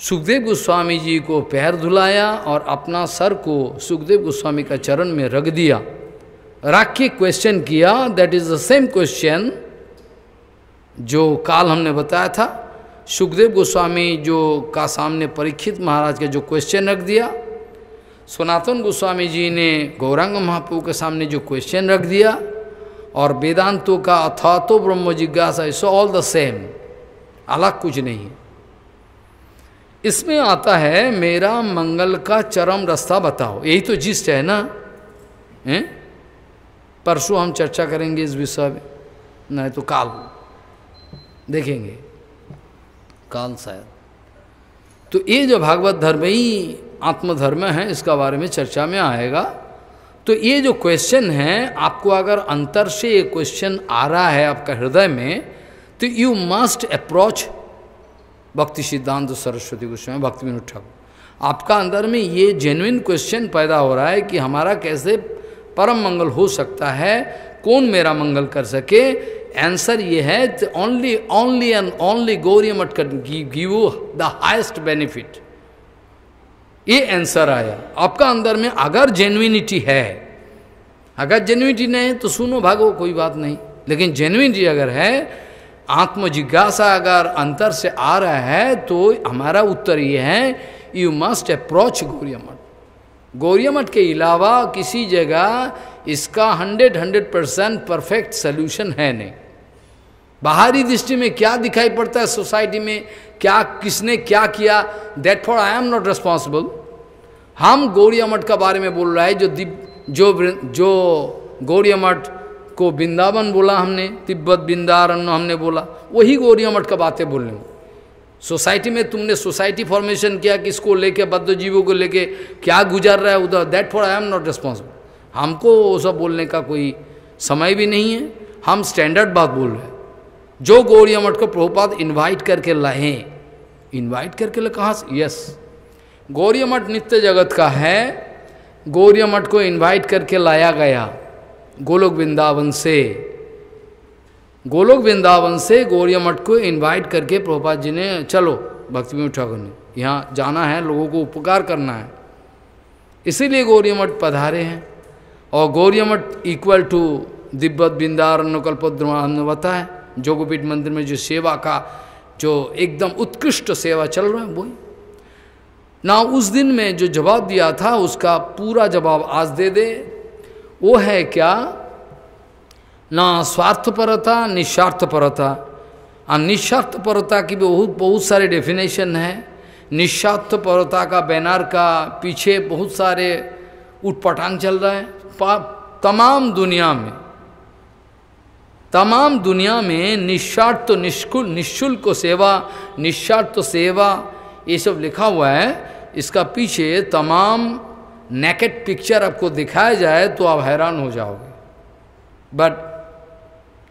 सुखदेव गोस्वामी जी को पैर धुलाया और अपना सर को सुखदेव गोस्वामी का चरण में रख दिया। रख के क्वेश्चन किया। That is the same question जो काल हमने बताया था। सुखदेव गोस्वामी जो का सामने परीक्षित महाराज का जो क्वेश्चन रख दिया। सनातन गोस्वामी जी ने गौरांग महाप्रभु के सामने जो क्वेश्चन रख दिया और वेदांतों का अथा तो ब्रह्म जिज्ञासा इस ऑल द सेम अलग कुछ नहीं इसमें आता है, मेरा मंगल का चरम रास्ता बताओ। यही तो जिस्ट है ना? परसों हम चर्चा करेंगे इस विषय में नहीं तो काल देखेंगे। काल शायद। तो ये जो भागवत धर्म ही आत्मधर्म है, इसका बारे में चर्चा में आएगा। तो ये जो क्वेश्चन है, आपको अगर अंतर से ये क्वेश्चन आ रहा है आपका हृदय में तो यू मस्ट अप्रोच भक्ति सिद्धांत सरस्वती गोस्वामी, भक्ति विनोद ठाकुर। आपका अंदर में ये जेन्युइन क्वेश्चन पैदा हो रहा है कि हमारा कैसे परम मंगल हो सकता है, कौन मेरा मंगल कर सके? आंसर ये है only only and only Gaudiya can give the highest benefit ये आंसर आया। आपका अंदर में अगर जेन्युइनिटी है, अगर जेन्युइनिटी नहीं है तो सुनो भागो, कोई बात नहीं। लेकिन जेन्युइनिटी अगर है आत्म जिज्ञासा अगर अंतर से आ रहा है तो हमारा उत्तर ये है you must approach Gauriya Math Gauriya मठ के अलावा किसी जगह इसका hundred hundred percent perfect solution है नहीं। बाहरी दृष्टि में क्या दिखाई पड़ता है सोसाइटी में, क्या, किसने क्या किया? That for I am not responsible हम गौरिया मठ का बारे में बोल रहा है, जो दिप जो जो गौरिया मठ को वृंदावन बोला हमने, तिब्बत, वृंदारण्य हमने बोला, वही गौरिया मठ का बातें बोल रहे सोसाइटी में तुमने सोसाइटी फॉर्मेशन किया, किसको लेके बद्ध जीवों को लेके क्या गुजर रहा है उधर? That for I am not responsible हमको वो सब बोलने का कोई समय भी नहीं है। हम स्टैंडर्ड बात बोल रहे हैं। जो गौरिया मठ को प्रभुपाद इन्वाइट करके लाए। इन्वाइट करके ला कहाँ से? यस गौरिया मठ नित्य जगत का है। गौरिया मठ को इन्वाइट करके लाया गया। गोलोक वृंदावन से। गोलोक वृंदावन से गौरिया मठ को इनवाइट करके प्रभुपाद जी ने, चलो, भक्ति में ठाकुर ने, यहाँ जाना है, लोगों को उपकार करना है। इसीलिए गौरिया मठ पधारे हैं। और गौरिया मठ इक्वल टू दिब्बत बिंदारण्य कल्पोद्रमा हमने बताया जोगोपीठ मंदिर में जो सेवा का, जो एकदम उत्कृष्ट सेवा चल रहा है, वही। ना उस दिन में जो जवाब दिया था, उसका पूरा जवाब आज दे दे। वो है क्या? ना स्वार्थपरता, निस्वार्थपरता। और निस्वार्थपरता की बहुत बहुत सारे डेफिनेशन है। निस्वार्थपरता का बैनर का पीछे बहुत सारे उठपटांग चल रहा है। तमाम दुनिया में। तमाम दुनिया में निस्वार्थ निष्कुल निःशुल्क सेवा, निस्वार्थ सेवा, ये सब लिखा हुआ है। इसका पीछे तमाम नेकेट पिक्चर आपको दिखाया जाए तो आप हैरान हो जाओगे। But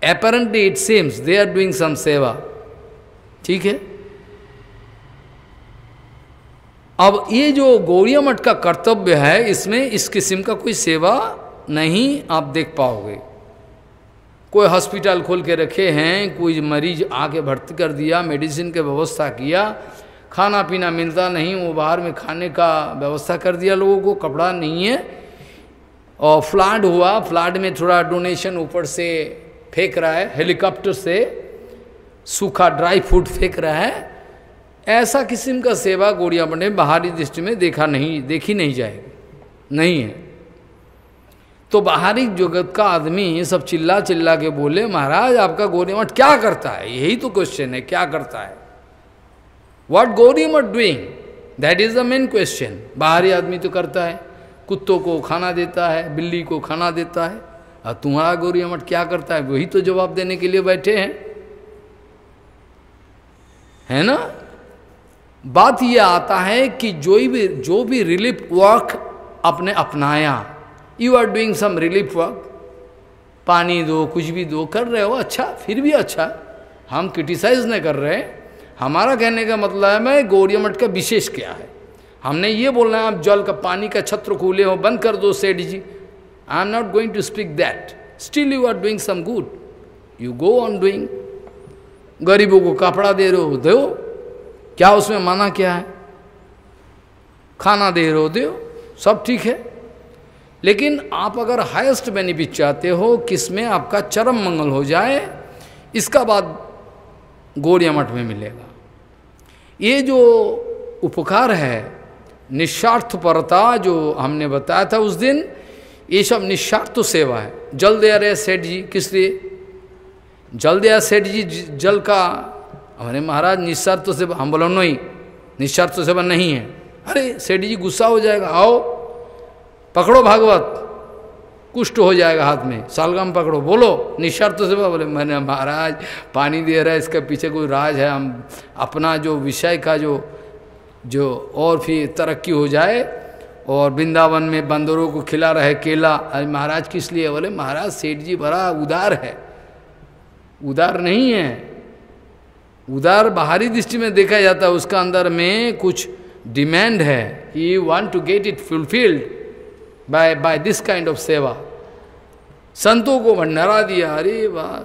apparently it seems they are doing some seva ठीक है? अब ये जो गौरिया मठ का कर्तव्य है, इसमें इस किस्म का कोई सेवा नहीं आप देख पाओगे। कोई हॉस्पिटल खोल के रखे हैं, कोई मरीज़ आके भर्ती कर दिया, मेडिसिन के व्यवस्था किया, खाना पीना मिलता नहीं, वो बाहर में खाने का व्यवस्था कर दिया लोगों को, कपड़ा नहीं है। और फ्लड हुआ, फ्लड में थोड़ा डोनेशन ऊपर से फेंक रहा है, हेलीकॉप्टर से सूखा ड्राई फ्रूट फेंक रहा है। ऐसा किस्म का सेवा गोड़िया बने बाहरी दृष्टि में देखा नहीं, देखी नहीं जाएगी, नहीं है। तो बाहरी जगत का आदमी सब चिल्ला चिल्ला के बोले, महाराज, आपका गौरी मठ क्या करता है? यही तो क्वेश्चन है, क्या करता है? What Gaudiya Math doing that is the main question बाहरी आदमी तो करता है, कुत्तों को खाना देता है, बिल्ली को खाना देता है। और तुम्हारा गौरी मठ क्या करता है? वही तो जवाब देने के लिए बैठे हैं। है ना? बात यह आता है कि जो भी जो भी रिलीफ वर्क आपने अपनाया you are doing some relief work पानी दो, कुछ भी दो, कर रहे हो अच्छा फिर भी अच्छा। हम क्रिटिसाइज नहीं कर रहे हमारा कहने का मतलब है गौरिया मठ का विशेष क्या है? हमने ये बोलना है, आप जल का पानी का छत्र खोले हो, बंद कर दो, सेठ जी। I am not going to speak that still you are doing some good you go on doing गरीबों को कपड़ा दे रहे हो, दो। क्या उसमें माना क्या है? खाना दे रहे हो, दो। सब ठीक है। लेकिन आप अगर हाईएस्ट बेनिफिट चाहते हो, किसमें आपका चरम मंगल हो जाए, इसका बाद गौड़िया मठ में मिलेगा। ये जो उपकार है, निस्वार्थपरता जो हमने बताया था उस दिन, ये सब निस्वार्थ सेवा है। जल दे रहे सेठ जी, किस लिए? जल दिया सेठ जी जल का हमारे महाराज, निस्वार्थ सेवा, हम बोलो, नहीं, निस्वार्थ सेवा नहीं है। अरे, सेठ जी, गुस्सा हो जाएगा, आओ पकड़ो भागवत। कुष्ट हो जाएगा हाथ में। सालगम पकड़ो। बोलो निस्वार्थ से बोले मैंने महाराज, पानी दे रहा है, इसके पीछे कोई राज है। हम अपना जो विषय का जो जो और फिर तरक्की हो जाए और वृंदावन में बंदरों को खिला रहे केला। अरे महाराज, किस लिए? बोले, महाराज, सेठ जी बड़ा उदार है। उदार नहीं है। उदार बाहरी दृष्टि में देखा जाता है, उसका अंदर में कुछ डिमांड है। He want to get it fulfilled by by this kind of seva संतों को भंडारा दिया, अरे वाह,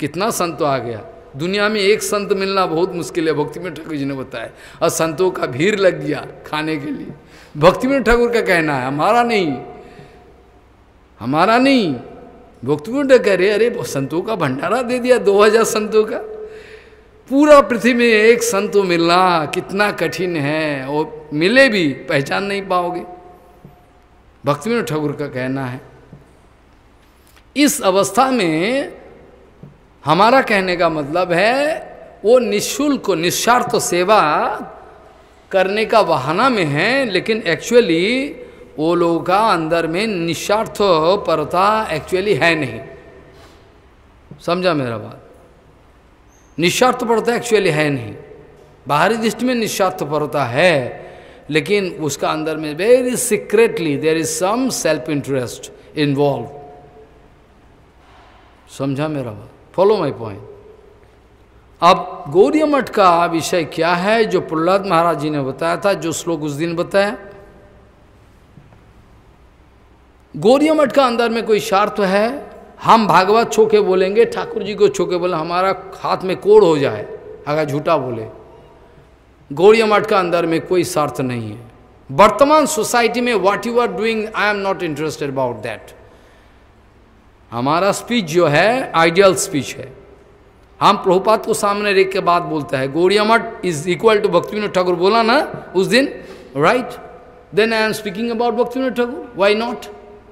कितना संत आ गया। दुनिया में एक संत मिलना बहुत मुश्किल है। भक्ति में ठाकुर जी ने बताया। और संतों का भीड़ लग गया खाने के लिए। भक्ति में ठाकुर का कहना है, हमारा नहीं हमारा नहीं। भक्ति में कह रहे अरे संतों का भंडारा दे दिया, दो हज़ार संतों का। पूरा पृथ्वी में एक संत मिलना कितना कठिन है, और मिले भी, पहचान नहीं पाओगे। भक्ति में ठाकुर का कहना है। इस अवस्था में हमारा कहने का मतलब है, वो निशुल्क, निस्वार्थ तो सेवा करने का बहाना में है, लेकिन एक्चुअली वो लोगों का अंदर में निस्वार्थ परता एक्चुअली है नहीं। समझा मेरा बात? निस्वार्थ परता एक्चुअली है नहीं। बाहरी दृष्टि में निस्वार्थ परता है लेकिन उसका अंदर में very secretly there is some self interest involve समझा मेरा बात? फॉलो माई पॉइंट अब गौरी मठ का विषय क्या है जो प्रहलाद महाराज जी ने बताया था, जो श्लोक उस दिन बताया? गौरी मठ का अंदर में कोई स्वार्थ है? हम भागवत छोके बोलेंगे, ठाकुर जी को छोके बोले, हमारा हाथ में कोड़ हो जाए, अगर झूठा बोले। गौरी मठ का अंदर में कोई स्वार्थ नहीं है वर्तमान सोसाइटी में what you are doing I am not interested about that हमारा स्पीच जो है आइडियल स्पीच है हम प्रभुपात को सामने रेख के बाद बोलते हैं Gauriya Math is equal to भक्ति ठाकुर बोला ना उस दिन right then I am speaking about Bhakti Thakur why not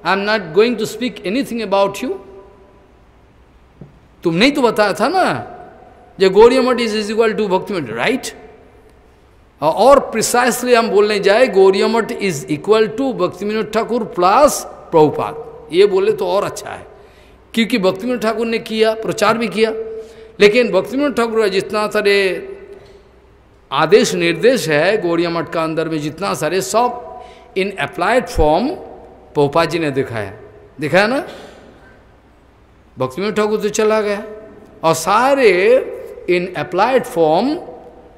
I am not going to speak anything about you तुमने ही तो बताया था ना जो Gaudiya Math is is equal to bhakti right और प्रिसाइसली हम बोलने जाए Gauriya Math is equal to भक्ति ठाकुर प्लस प्रभुपात ये बोले तो और अच्छा है। क्योंकि भक्ति ठाकुर ने किया, प्रचार भी किया। लेकिन भक्ति ठाकुर का जितना सारे आदेश निर्देश है गौरिया मठ का अंदर में जितना सारे सब इन अप्लाइड फॉर्म पोपा जी ने दिखाया। दिखाया ना? भक्ति ठाकुर तो चला गया। और सारे इन अप्लाइड फॉर्म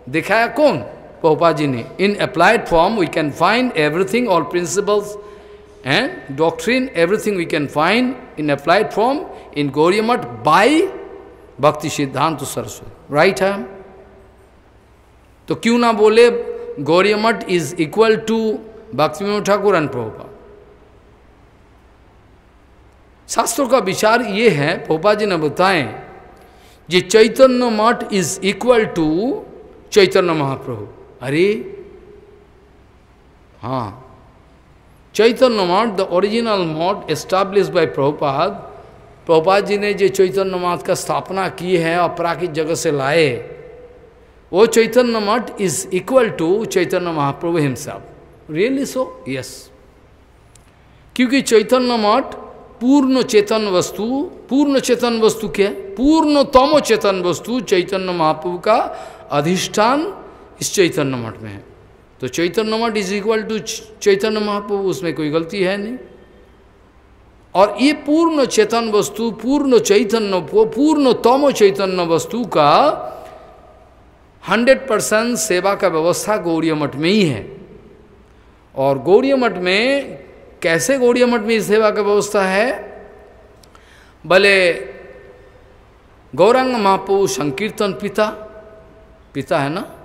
दिखाया कौन? ने in applied form we can find everything all principles and doctrine, everything we can find in applied form in Gauriyamat by Bhakti Siddhanta Saraswati. Right, है तो क्यों ना बोले गौरियमठ इज़ इक्वल टू भक्ति ठाकुर एंड प्रभुपा शास्त्रों का विचार ये है पोपा जी ने बताएँ जे Chaitanya Math is equal to Chaitanya Mahaprabhu. अरे हाँ। Chaitanya Math the original Math establish by Prabhupad Prabhupad ji ने जो चैतन्य मठ का स्थापना की है, अपराकित जगत से लाए, वो Chaitanya Math is equal to Chaitanya Mahaprabhu himself really so yes क्योंकि चैतन्य मठ पूर्ण चेतन वस्तु, पूर्ण चेतन वस्तु क्या पूर्णतम चेतन वस्तु चैतन्य महाप्रभु का अधिष्ठान इस चैतन्य मठ में है। तो Chaitanya Math is equal to Chaitanya Mahaprabhu उसमें कोई गलती है नहीं। और ये पूर्ण चेतन वस्तु, पूर्ण चैतन्य पूर्ण तम चैतन्य वस्तु का हंड्रेड परसेंट सेवा का व्यवस्था गौरी मठ में ही है। और गौरी मठ में, कैसे गौरी मठ में सेवा का व्यवस्था है? भले गौरंग महाप्रभु संकीर्तन पिता पिता है ना?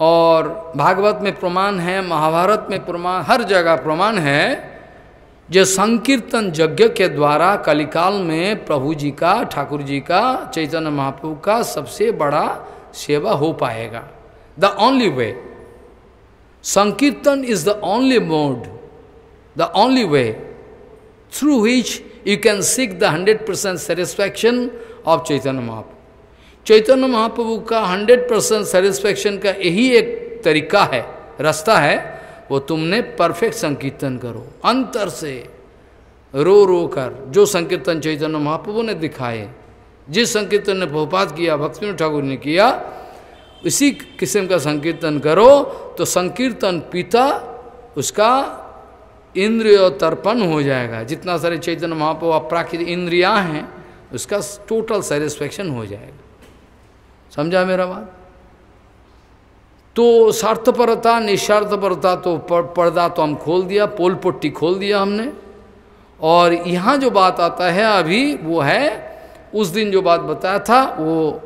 और भागवत में प्रमाण है, महाभारत में प्रमाण, हर जगह प्रमाण है, जो संकीर्तन यज्ञ के द्वारा कलिकाल में प्रभु जी का, ठाकुर जी का, चैतन्य महाप्रभु का सबसे बड़ा सेवा हो पाएगा। The only way sankirtan is the only mode the only way through which you can seek the hundred percent satisfaction of Chaitanya Mahaprabhu. Chaitanya Mahaprabhu का हंड्रेड परसेंट सेटिस्फैक्शन का यही एक तरीका है, रास्ता है, वो तुमने परफेक्ट संकीर्तन करो। अंतर से रो रो कर, जो संकीर्तन चैतन्य महाप्रभु ने दिखाए, जिस संकीर्तन ने बहुपात किया भक्ति ठाकुर ने किया इसी किस्म का संकीर्तन करो तो संकीर्तन पिता उसका इंद्रिय तर्पण हो जाएगा। जितना सारे चैतन्य महाप्रभु अपराकृत इंद्रिया हैं, उसका टोटल सेटिस्फैक्शन हो जाएगा। समझा मेरा बात? तो स्वार्थपरता, निस्वार्थपरता तो पर्दा तो हम खोल दिया, पोल पट्टी खोल दिया हमने। और यहाँ जो बात आता है अभी, वो है, उस दिन जो बात बताया था, वो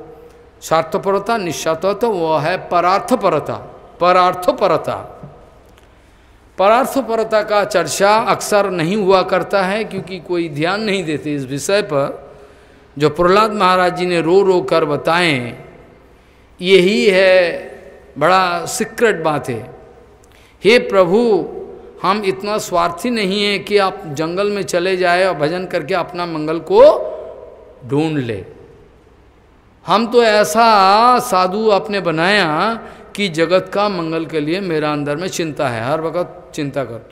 स्वार्थपरता निस्वार्थता वो है परार्थपरता परार्थपरता। परार्थपरता का चर्चा अक्सर नहीं हुआ करता है, क्योंकि कोई ध्यान नहीं देते इस विषय पर। जो प्रहलाद महाराज जी ने रो रो कर बताएँ यही है बड़ा सीक्रेट बात है। हे प्रभु, हम इतना स्वार्थी नहीं है कि आप जंगल में चले जाए और भजन करके अपना मंगल को ढूंढ ले। हम तो ऐसा साधु आपने बनाया कि जगत का मंगल के लिए मेरा अंदर में चिंता है। हर वक्त चिंता कर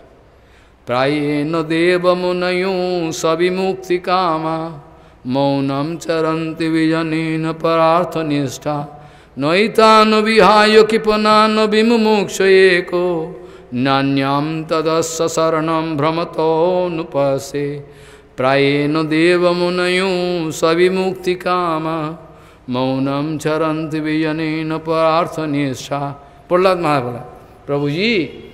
प्राय न देव मुनयू सविमुक्ति कामा, मौनम चरंति विजन परार्थ निष्ठा। नईतान विहाय किपना न विमुक्ष एको नान्याम तदस्य शरणम भ्रमतोनुपसे प्राएन देव मुनयों सविमुक्ति काम मौनम चरंत विजन परार्थ निष्ठा प्रहलाद महाराज प्रभु जी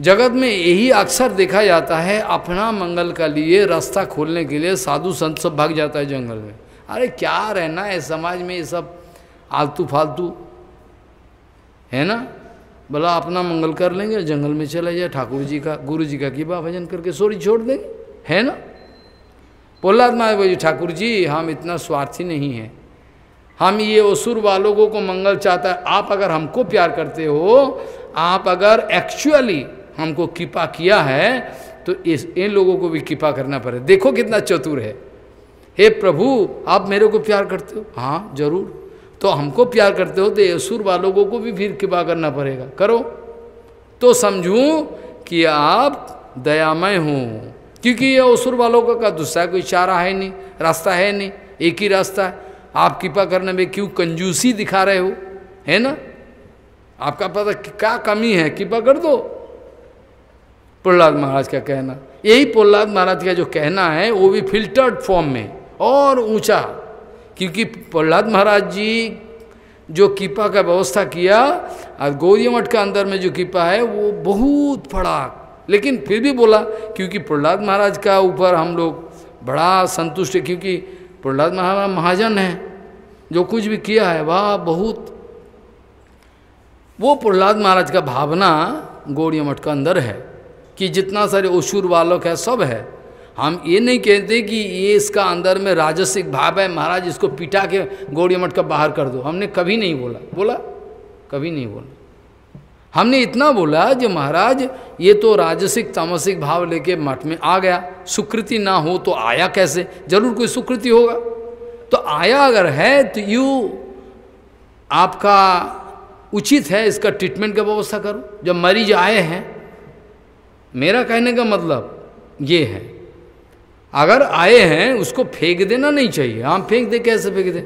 जगत में यही अक्सर देखा जाता है अपना मंगल का लिए रास्ता खोलने के लिए साधु संत सब भाग जाता है जंगल में। अरे क्या रहना है समाज में ये सब? आलतू फालतू। है ना? बोला अपना मंगल कर लेंगे, जंगल में चले जाए, ठाकुर जी का, गुरु जी का किबा भजन करके सोरी छोड़ देंगे। है ना? प्रहलाद महाराज बोली ठाकुर जी, हम इतना स्वार्थी नहीं हैं। हम ये असुर वालों को मंगल चाहता है। आप अगर हमको प्यार करते हो, आप अगर एक्चुअली हमको कृपा किया है तो इस, इन लोगों को भी कृपा करना पड़े। देखो कितना चतुर है। हे प्रभु, आप मेरे को प्यार करते हो? हाँ ज़रूर। तो हमको प्यार करते हो तो असुर वालों को भी फिर कृपा करना पड़ेगा। करो। तो समझूं कि आप दयामय हो क्योंकि ये असुर वालों का, का दूसरा कोई चारा है नहीं रास्ता है नहीं एक ही रास्ता है। आप कृपा करने में क्यों कंजूसी दिखा रहे हो? है ना? आपका पता क्या कमी है? कृपा कर दो। प्रहलाद महाराज का कहना। यही प्रहलाद महाराज का जो कहना है वो भी फिल्टर्ड फॉर्म में और ऊँचा। क्योंकि प्रहलाद महाराज जी जो कीपा का व्यवस्था किया और गौरी मठ का अंदर में जो कीपा है, वो बहुत बड़ा लेकिन फिर भी बोला, क्योंकि प्रहलाद महाराज का ऊपर हम लोग बड़ा संतुष्ट है, क्योंकि प्रहलाद महाराज महाजन है, जो कुछ भी किया है, वह, बहुत। वो प्रहलाद महाराज का भावना गौड़ी मठ का अंदर है, कि जितना सारे ओसुर वालों है, सब है। हम ये नहीं कहते कि ये इसका अंदर में राजसिक भाव है, महाराज इसको पिटा के गौड़ी मठ का बाहर कर दो। हमने कभी नहीं बोला। बोला? कभी नहीं बोला। हमने इतना बोला जो महाराज, ये तो राजसिक, तामसिक भाव लेके मठ में आ गया। सुकृति ना हो तो आया कैसे? ज़रूर कोई सुकृति होगा। तो आया अगर है तो यू आपका उचित है इसका ट्रीटमेंट का व्यवस्था करो। जब मरीज़ आए हैं, मेरा कहने का मतलब ये है अगर आए हैं उसको फेंक देना नहीं चाहिए। हम फेंक दे कैसे फेंक दे?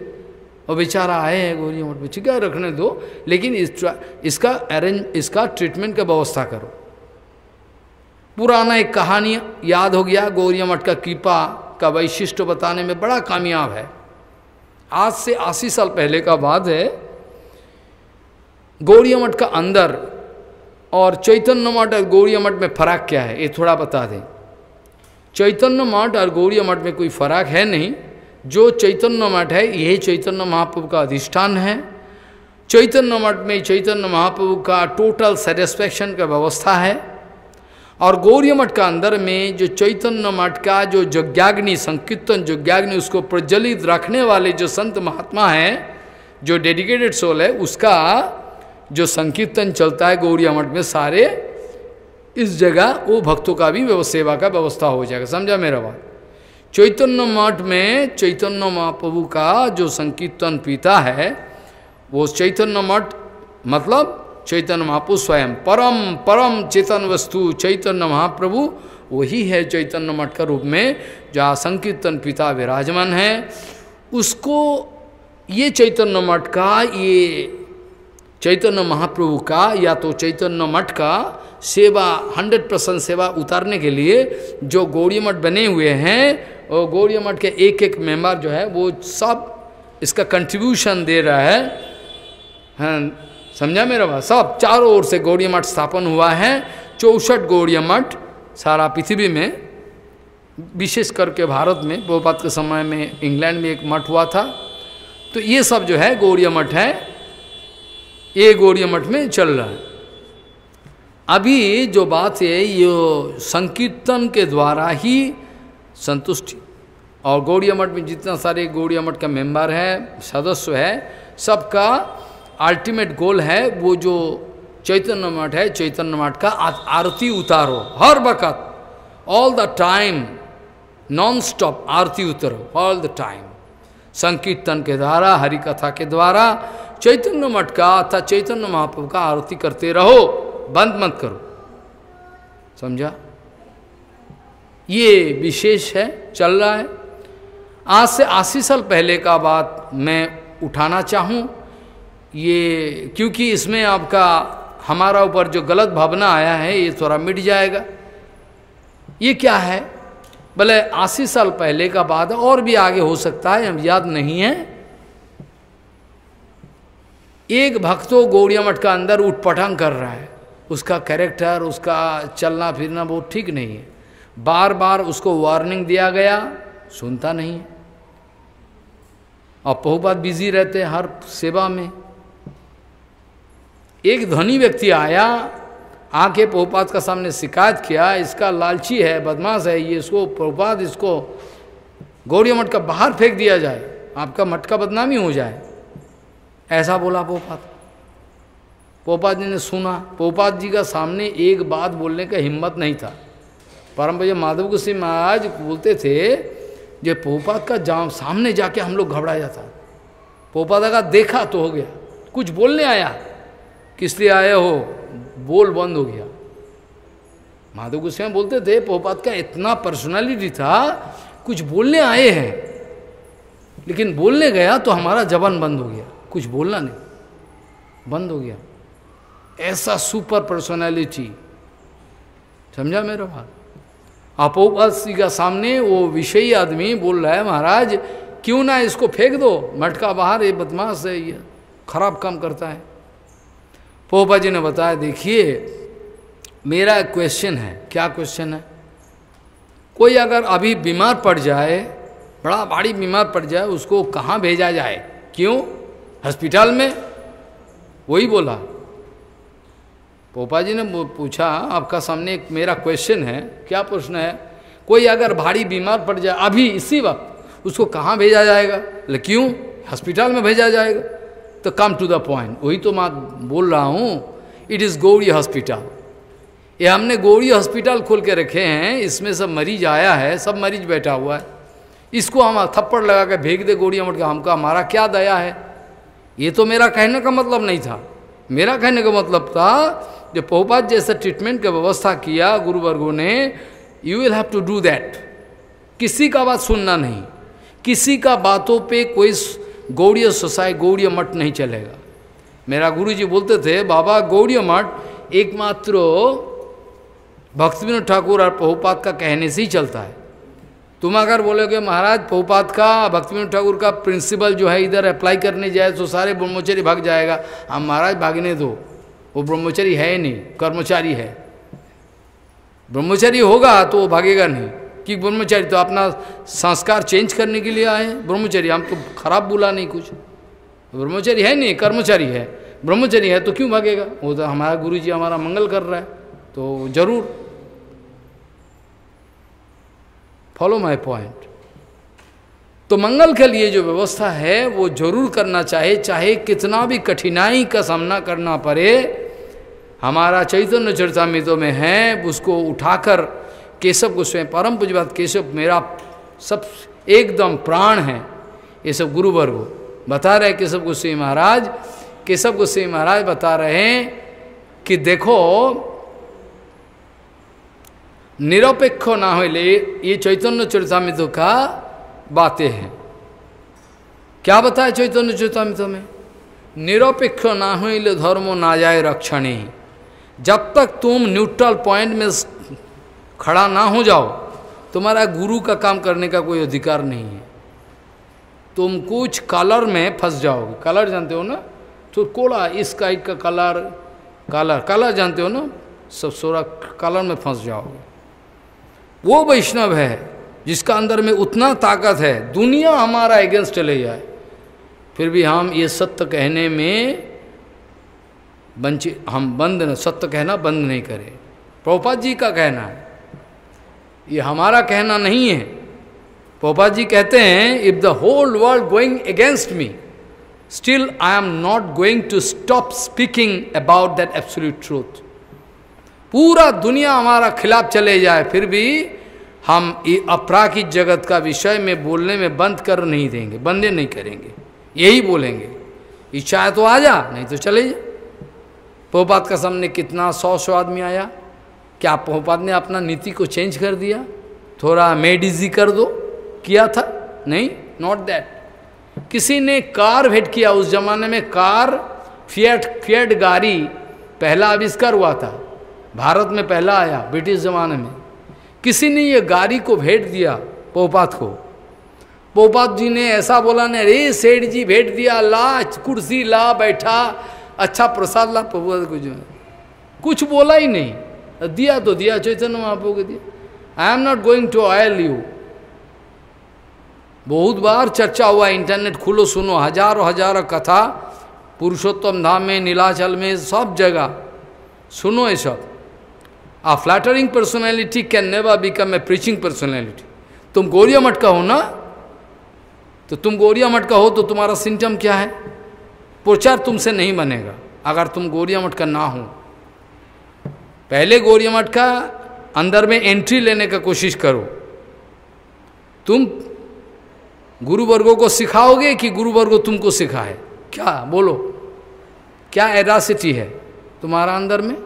और बेचारा आए हैं गोरी मठ में ठीक है रखने दो। लेकिन इस, इसका अरेंज इसका ट्रीटमेंट का व्यवस्था करो। पुराना एक कहानी याद हो गया गौरिया मठ का कृपा का वैशिष्ट बताने में बड़ा कामयाब है। आज से अस्सी साल पहले का बात है। गौरिया मठ का अंदर और चैतन्य मठ और गौरिया मठ में फ़र्क क्या है ये थोड़ा बता दें। चैतन्य मठ और गौरी मठ में कोई फ़र्क है नहीं। जो चैतन्य मठ है, यही चैतन्य महाप्रभु का अधिष्ठान है। चैतन्य मठ में चैतन्य महाप्रभु का टोटल सेटिस्फैक्शन का व्यवस्था है। और गौरी मठ का अंदर में जो चैतन्य मठ का जो यज्ञाग्नि संकीर्तन यज्ञाग्नि उसको प्रज्वलित रखने वाले जो संत महात्मा हैं, जो डेडिकेटेड सोल है, उसका जो संकीर्तन चलता है गौरिया मठ में सारे इस जगह वो भक्तों का भी सेवा का व्यवस्था हो जाएगा। समझा मेरा बात? चैतन्य मठ में चैतन्य महाप्रभु का जो संकीर्तन पीता है, वो चैतन्य मठ मतलब चैतन्य महाप्रभु स्वयं, परम परम चेतन वस्तु चैतन्य महाप्रभु, वही है चैतन्य मठ का रूप में, जहाँ संकीर्तन पिता विराजमान है। उसको ये चैतन्य मठ का, ये चैतन्य महाप्रभु का, या तो चैतन्य मठ का सेवा, हंड्रेड परसेंट सेवा उतारने के लिए जो गौड़ी मठ बने हुए हैं, और गौड़ी मठ के एक एक मेंबर जो है, वो सब इसका कंट्रीब्यूशन दे रहा है। हाँ समझा मेरा बात? सब, चारों ओर से गौड़ी मठ स्थापन हुआ है। चौसठ गौड़ी मठ सारा पृथ्वी में, विशेष करके भारत में, बहुपात के समय में इंग्लैंड में एक मठ हुआ था। तो ये सब जो है गौड़िया मठ है, ये गौड़िया मठ में चल रहा है। अभी जो बात है, ये संकीर्तन के द्वारा ही संतुष्टि। और गौड़िया मठ में जितना सारे गौड़िया मठ का मेंबर है, सदस्य है, सबका अल्टीमेट गोल है वो जो चैतन्य मठ है, चैतन्य मठ का आरती उतारो, हर वक़्त all the time non stop आरती उतरो ऑल द टाइम संकीर्तन के द्वारा हरि कथा के द्वारा, चैतन्य मठ का अर्थात चैतन्य महाप्रभु का आरती करते रहो। बंद मत करो। समझा? ये विशेष है, चल रहा है। आज से अस्सी साल पहले का बात मैं उठाना चाहूँ। ये, क्योंकि इसमें आपका, हमारा ऊपर जो गलत भावना आया है, ये थोड़ा मिट जाएगा। ये क्या है? भले अस्सी साल पहले का बात और भी आगे हो सकता है हम याद नहीं है। एक भक्तों गौड़िया मठ का अंदर उठपटांग कर रहा है। उसका कैरेक्टर उसका चलना फिरना वो ठीक नहीं है। बार बार उसको वार्निंग दिया गया, सुनता नहीं। है और बहुत बिज़ी रहते हैं हर सेवा में। एक धनी व्यक्ति आया, आके पोपात का सामने शिकायत किया, इसका लालची है, बदमाश है, ये इसको पोपात इसको गौरी मठ का बाहर फेंक दिया जाए, आपका मठ का बदनामी हो जाए। ऐसा बोला पोपात पोपात जी ने सुना। पोपात जी का सामने एक बात बोलने का हिम्मत नहीं था। परम भैया माधव गुस्सी महाराज बोलते थे जो पोपात का जाम सामने जाके हम लोग घबरा जाता पोपात का देखा तो हो गया। कुछ बोलने आया, किस लिए आए हो? बोल बंद हो गया। माधव गोस्वामी बोलते थे पोपात का इतना पर्सनालिटी था, कुछ बोलने आए हैं। लेकिन बोलने गया तो हमारा जबान बंद हो गया। कुछ बोलना नहीं। बंद हो गया। ऐसा सुपर पर्सनालिटी समझा मेरा बात? अपोपासी का सामने वो विषयी आदमी बोल रहा है, महाराज, क्यों ना इसको फेंक दो? मटका बाहर, ये बदमाश है, ये खराब काम करता है। पोपा जी ने बताया, देखिए, मेरा क्वेश्चन है। क्या क्वेश्चन है? कोई अगर अभी बीमार पड़ जाए, बड़ा भारी बीमार पड़ जाए, उसको कहाँ भेजा जाए? क्यों? हॉस्पिटल में? वही बोला। पोपा जी ने पूछा, आपका सामने एक मेरा क्वेश्चन है, क्या प्रश्न है? कोई अगर भारी बीमार पड़ जाए, अभी इसी वक्त उसको कहाँ भेजा जाएगा? क्यों? हॉस्पिटल में भेजा जाएगा। तो कम टू द पॉइंट वही तो मैं बोल रहा हूँ इट इज़ गौरी हॉस्पिटल ये हमने गौरी हॉस्पिटल खोल के रखे हैं, इसमें सब मरीज़ आया है, सब मरीज़ बैठा हुआ है। इसको हम थप्पड़ लगा के भेज दे गौड़िया मट के, हमका हमारा क्या दया है? ये तो मेरा कहने का मतलब नहीं था। मेरा कहने का मतलब था जो पोपात जैसा ट्रीटमेंट का व्यवस्था किया गुरुवर्गों ने you will have to do that किसी का बात सुनना नहीं। किसी का बातों पे कोई गौड़ीय सोसाई, गौड़ीय मठ नहीं चलेगा। मेरा गुरु जी बोलते थे, बाबा, गौड़ीय मठ एकमात्र भक्त विनोद ठाकुर और पहुपात का कहने से ही चलता है। तुम अगर बोलोगे, महाराज, पहुपात का भक्ति विनोद ठाकुर का प्रिंसिपल जो है इधर अप्लाई करने जाए तो सारे ब्रह्मचारी भाग जाएगा। हम महाराज, भागने दो। वो ब्रह्मचारी है ही नहीं, कर्मचारी है। ब्रह्मचारी होगा तो वो भागेगा नहीं। कि ब्रह्मचारी तो अपना संस्कार चेंज करने के लिए आए ब्रह्मचारी, हम तो खराब बोला नहीं कुछ। ब्रह्मचारी है नहीं, कर्मचारी है। ब्रह्मचारी है तो क्यों भागेगा? वो तो हमारा गुरु जी हमारा मंगल कर रहा है तो ज़रूर। फॉलो माई पॉइंट तो मंगल के लिए जो व्यवस्था है, वो ज़रूर करना चाहे चाहे कितना भी कठिनाई का सामना करना पड़े, हमारा चैतन्य चरितमितों में है, उसको उठाकर केशव गोस्वामी, परम पूजबात केशव, मेरा सब एकदम प्राण है, ये सब गुरुवर्ग। बता रहे केशव गोस्वामी महाराज, केशव गोस्वामी महाराज बता रहे हैं कि देखो, निरपेक्ष ना हो ये चैतन्य चरितमित का बातें हैं। क्या बताए चैतन्य चरितमित में? निरपेक्ष ना हो धर्मो ना जाए रक्षणी। जब तक तुम न्यूट्रल पॉइंट में खड़ा ना हो जाओ, तुम्हारा गुरु का काम करने का कोई अधिकार नहीं है। तुम कुछ कलर में फंस जाओगे। कलर जानते हो ना? तो कोड़ा इस काइट का कलर कलर कलर जानते हो ना? सब सोरा कलर में फंस जाओगे। वो वैष्णव है। जिसका अंदर में उतना ताकत है, दुनिया हमारा अगेंस्ट चले जाए, फिर भी हम ये सत्य कहने में वंचित हम बंद न, सत्य कहना बंद नहीं करें। प्रभुपाद जी का कहना है। ये हमारा कहना नहीं है। प्रभुपाद जी कहते हैं if the whole world going against me still I am not going to stop speaking about that absolute truth पूरा दुनिया हमारा खिलाफ चले जाए, फिर भी हम अपराकित जगत का विषय में बोलने में बंद कर नहीं देंगे, बंदे नहीं करेंगे। यही बोलेंगे, इच्छा है तो आ जा, नहीं तो चले जा। पोपात का सामने कितना सौ सौ आदमी आया, क्या पोपात ने अपना नीति को चेंज कर दिया? थोड़ा मेड इजी कर दो, किया था? नहीं नॉट दैट किसी ने कार भेंट किया, उस जमाने में कार फियट फियट गाड़ी, पहला आविष्कार हुआ था। भारत में पहला आया, ब्रिटिश जमाने में। किसी ने ये गाड़ी को भेंट दिया पोपात को। पोपात जी ने ऐसा बोला ने अरे, सेठ जी भेंट दिया ला कुर्सी ला, बैठा अच्छा प्रसाद ला। पोपात को जो कुछ बोला ही नहीं। दिया तो दिया, चैतन्य महाप्रभु को दिया। I am not going to oil you बहुत बार चर्चा हुआ, इंटरनेट खुलो, सुनो, हज़ारों हज़ारों कथा, पुरुषोत्तम धाम में, नीलाचल में, सब जगह। सुनो ये सब। A flattering personality can never become a preaching personality तुम गोरिया मठ का हो ना? तो तुम गोरिया मठ का हो तो तुम्हारा सिम्टम क्या है? प्रचार तुमसे नहीं बनेगा, अगर तुम गोरिया मठ का ना हो। पहले गोरिया मठ का अंदर में एंट्री लेने का कोशिश करो। तुम गुरु वर्गों को सिखाओगे कि गुरु वर्गो तुमको सिखाए। क्या? बोलो। क्या एडासिटी है तुम्हारा अंदर में?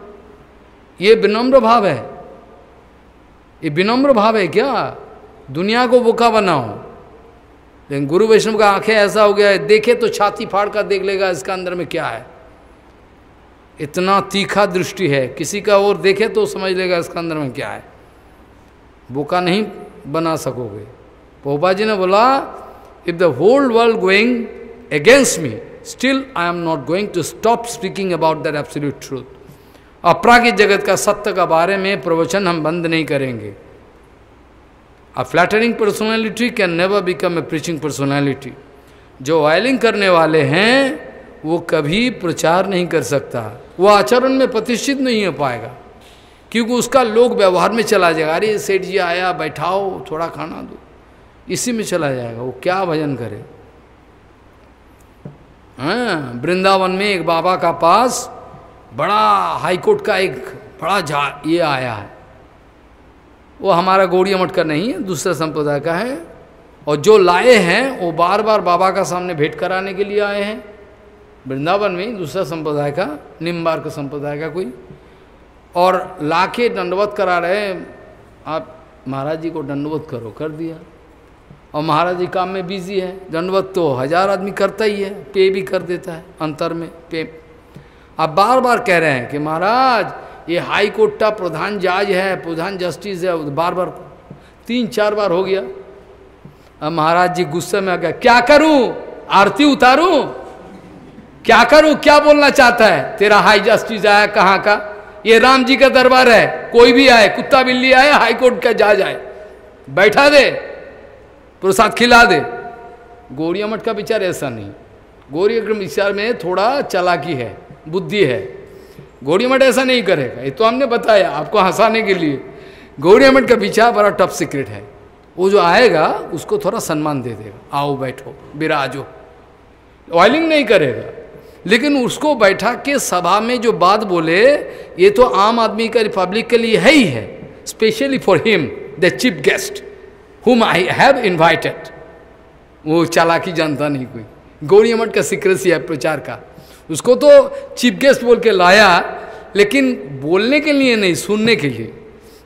ये विनम्र भाव है। ये विनम्र भाव है क्या? दुनिया को बोका बनाओ। लेकिन गुरु वैष्णव का आँखें ऐसा हो गया है, देखे तो छाती फाड़ कर देख लेगा इसका अंदर में क्या है। इतना तीखा दृष्टि है, किसी का और देखे तो समझ लेगा इसका अंदर में क्या है। बोका नहीं बना सकोगे। पोपा जी ने बोला if the whole world going against me still I am not going to stop speaking about that absolute truth अपरागिक जगत का सत्य का बारे में प्रवचन हम बंद नहीं करेंगे। A flattering personality can never become a preaching personality जो वायलिंग करने वाले हैं, वो कभी प्रचार नहीं कर सकता। वो आचरण में प्रतिष्ठित नहीं हो पाएगा। क्योंकि उसका लोग व्यवहार में चला जाएगा। अरे, सेठ जी आया, बैठाओ, थोड़ा खाना दो। इसी में चला जाएगा। वो क्या भजन करे? हाँ वृंदावन में एक बाबा का पास बड़ा हाईकोर्ट का एक बड़ा जा ये आया है। वो हमारा गौड़िया मठ का नहीं है, दूसरा संप्रदाय का है। और जो लाए हैं, वो बार बार बाबा का सामने भेंट कराने के लिए आए हैं। वृंदावन में दूसरा संप्रदाय का, निम्बार का संप्रदाय का कोई। और लाके दंडवत करा रहे आप महाराज जी को दंडवत करो, कर दिया। और महाराज जी काम में बिज़ी है। दंडवत तो हज़ार आदमी करता ही है, पे भी कर देता है, अंतर में, पे आप बार बार कह रहे हैं कि महाराज, ये हाई कोर्ट का प्रधान जज है, प्रधान जस्टिस है बार बार तीन चार बार हो गया। अब महाराज जी गुस्से में आ गया क्या करूँ? आरती उतारूं? क्या करूँ? क्या बोलना चाहता है? तेरा हाई जस्टिस आया कहाँ का? ये राम जी का दरबार है, कोई भी आए, कुत्ता बिल्ली आए, हाई कोर्ट का जज आए। बैठा दे, प्रसाद खिला दे। गौरिया मठ का विचार ऐसा नहीं। गौरी विचार में थोड़ा चलाकी है। बुद्धि है। गौड़ी मठ ऐसा नहीं करेगा। ये तो हमने बताया आपको हंसाने के लिए। गौड़ी मठ का विचार बड़ा टफ सीक्रेट है। वो जो आएगा, उसको थोड़ा सम्मान दे देगा। आओ, बैठो विराजो ऑयलिंग नहीं करेगा। लेकिन उसको बैठा के सभा में जो बात बोले, ये तो आम आदमी का रिपब्लिक के लिए है ही है। Specially for him the chief guest whom I have invited वो चालाकी जानता नहीं कोई। गौड़ी मठ का सीक्रेसी है प्रचार का। उसको तो चीफ गेस्ट बोल के लाया, लेकिन बोलने के लिए नहीं, सुनने के लिए।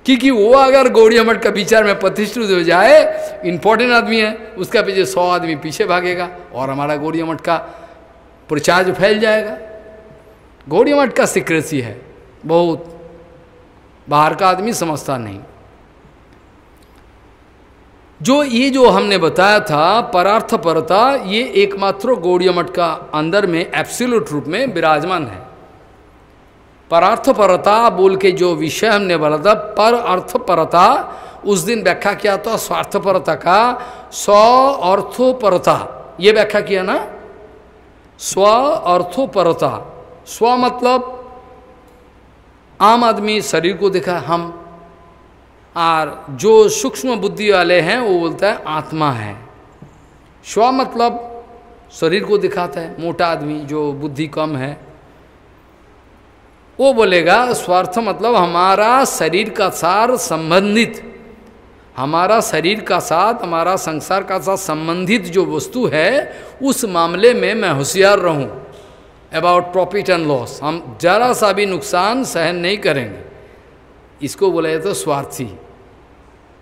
क्योंकि वो अगर गौड़िया मठ का विचार में प्रतिष्ठित हो जाए इंपॉर्टेंट आदमी है, उसका पीछे सौ आदमी पीछे भागेगा, और हमारा गौड़िया मठ का प्रचार जो फैल जाएगा। गौड़िया मठ का सिक्रेसी है, बहुत। बाहर का आदमी समझता नहीं। जो ये जो हमने बताया था परार्थ परता ये एकमात्र गौड़िया मठ का अंदर में एप्सिलूट रूप में विराजमान है। परार्थ परता बोल के जो विषय हमने बोला था, पर अर्थ परता उस दिन व्याख्या किया था स्वार्थपरता का, स्व अर्थोपरता। ये व्याख्या किया ना? स्व अर्थोपरता। स्व मतलब आम आदमी शरीर को देखा, हम। और जो सूक्ष्म बुद्धि वाले हैं, वो बोलता है, आत्मा है। स्व मतलब शरीर को दिखाता है। मोटा आदमी जो बुद्धि कम है, वो बोलेगा, स्वार्थ मतलब हमारा शरीर का सार संबंधित। हमारा शरीर का साथ, हमारा संसार का साथ संबंधित जो वस्तु है, उस मामले में मैं होशियार रहूँ। अबाउट प्रॉफिट एंड लॉस हम जरा सा भी नुकसान सहन नहीं करेंगे। इसको बोला जाता स्वार्थी।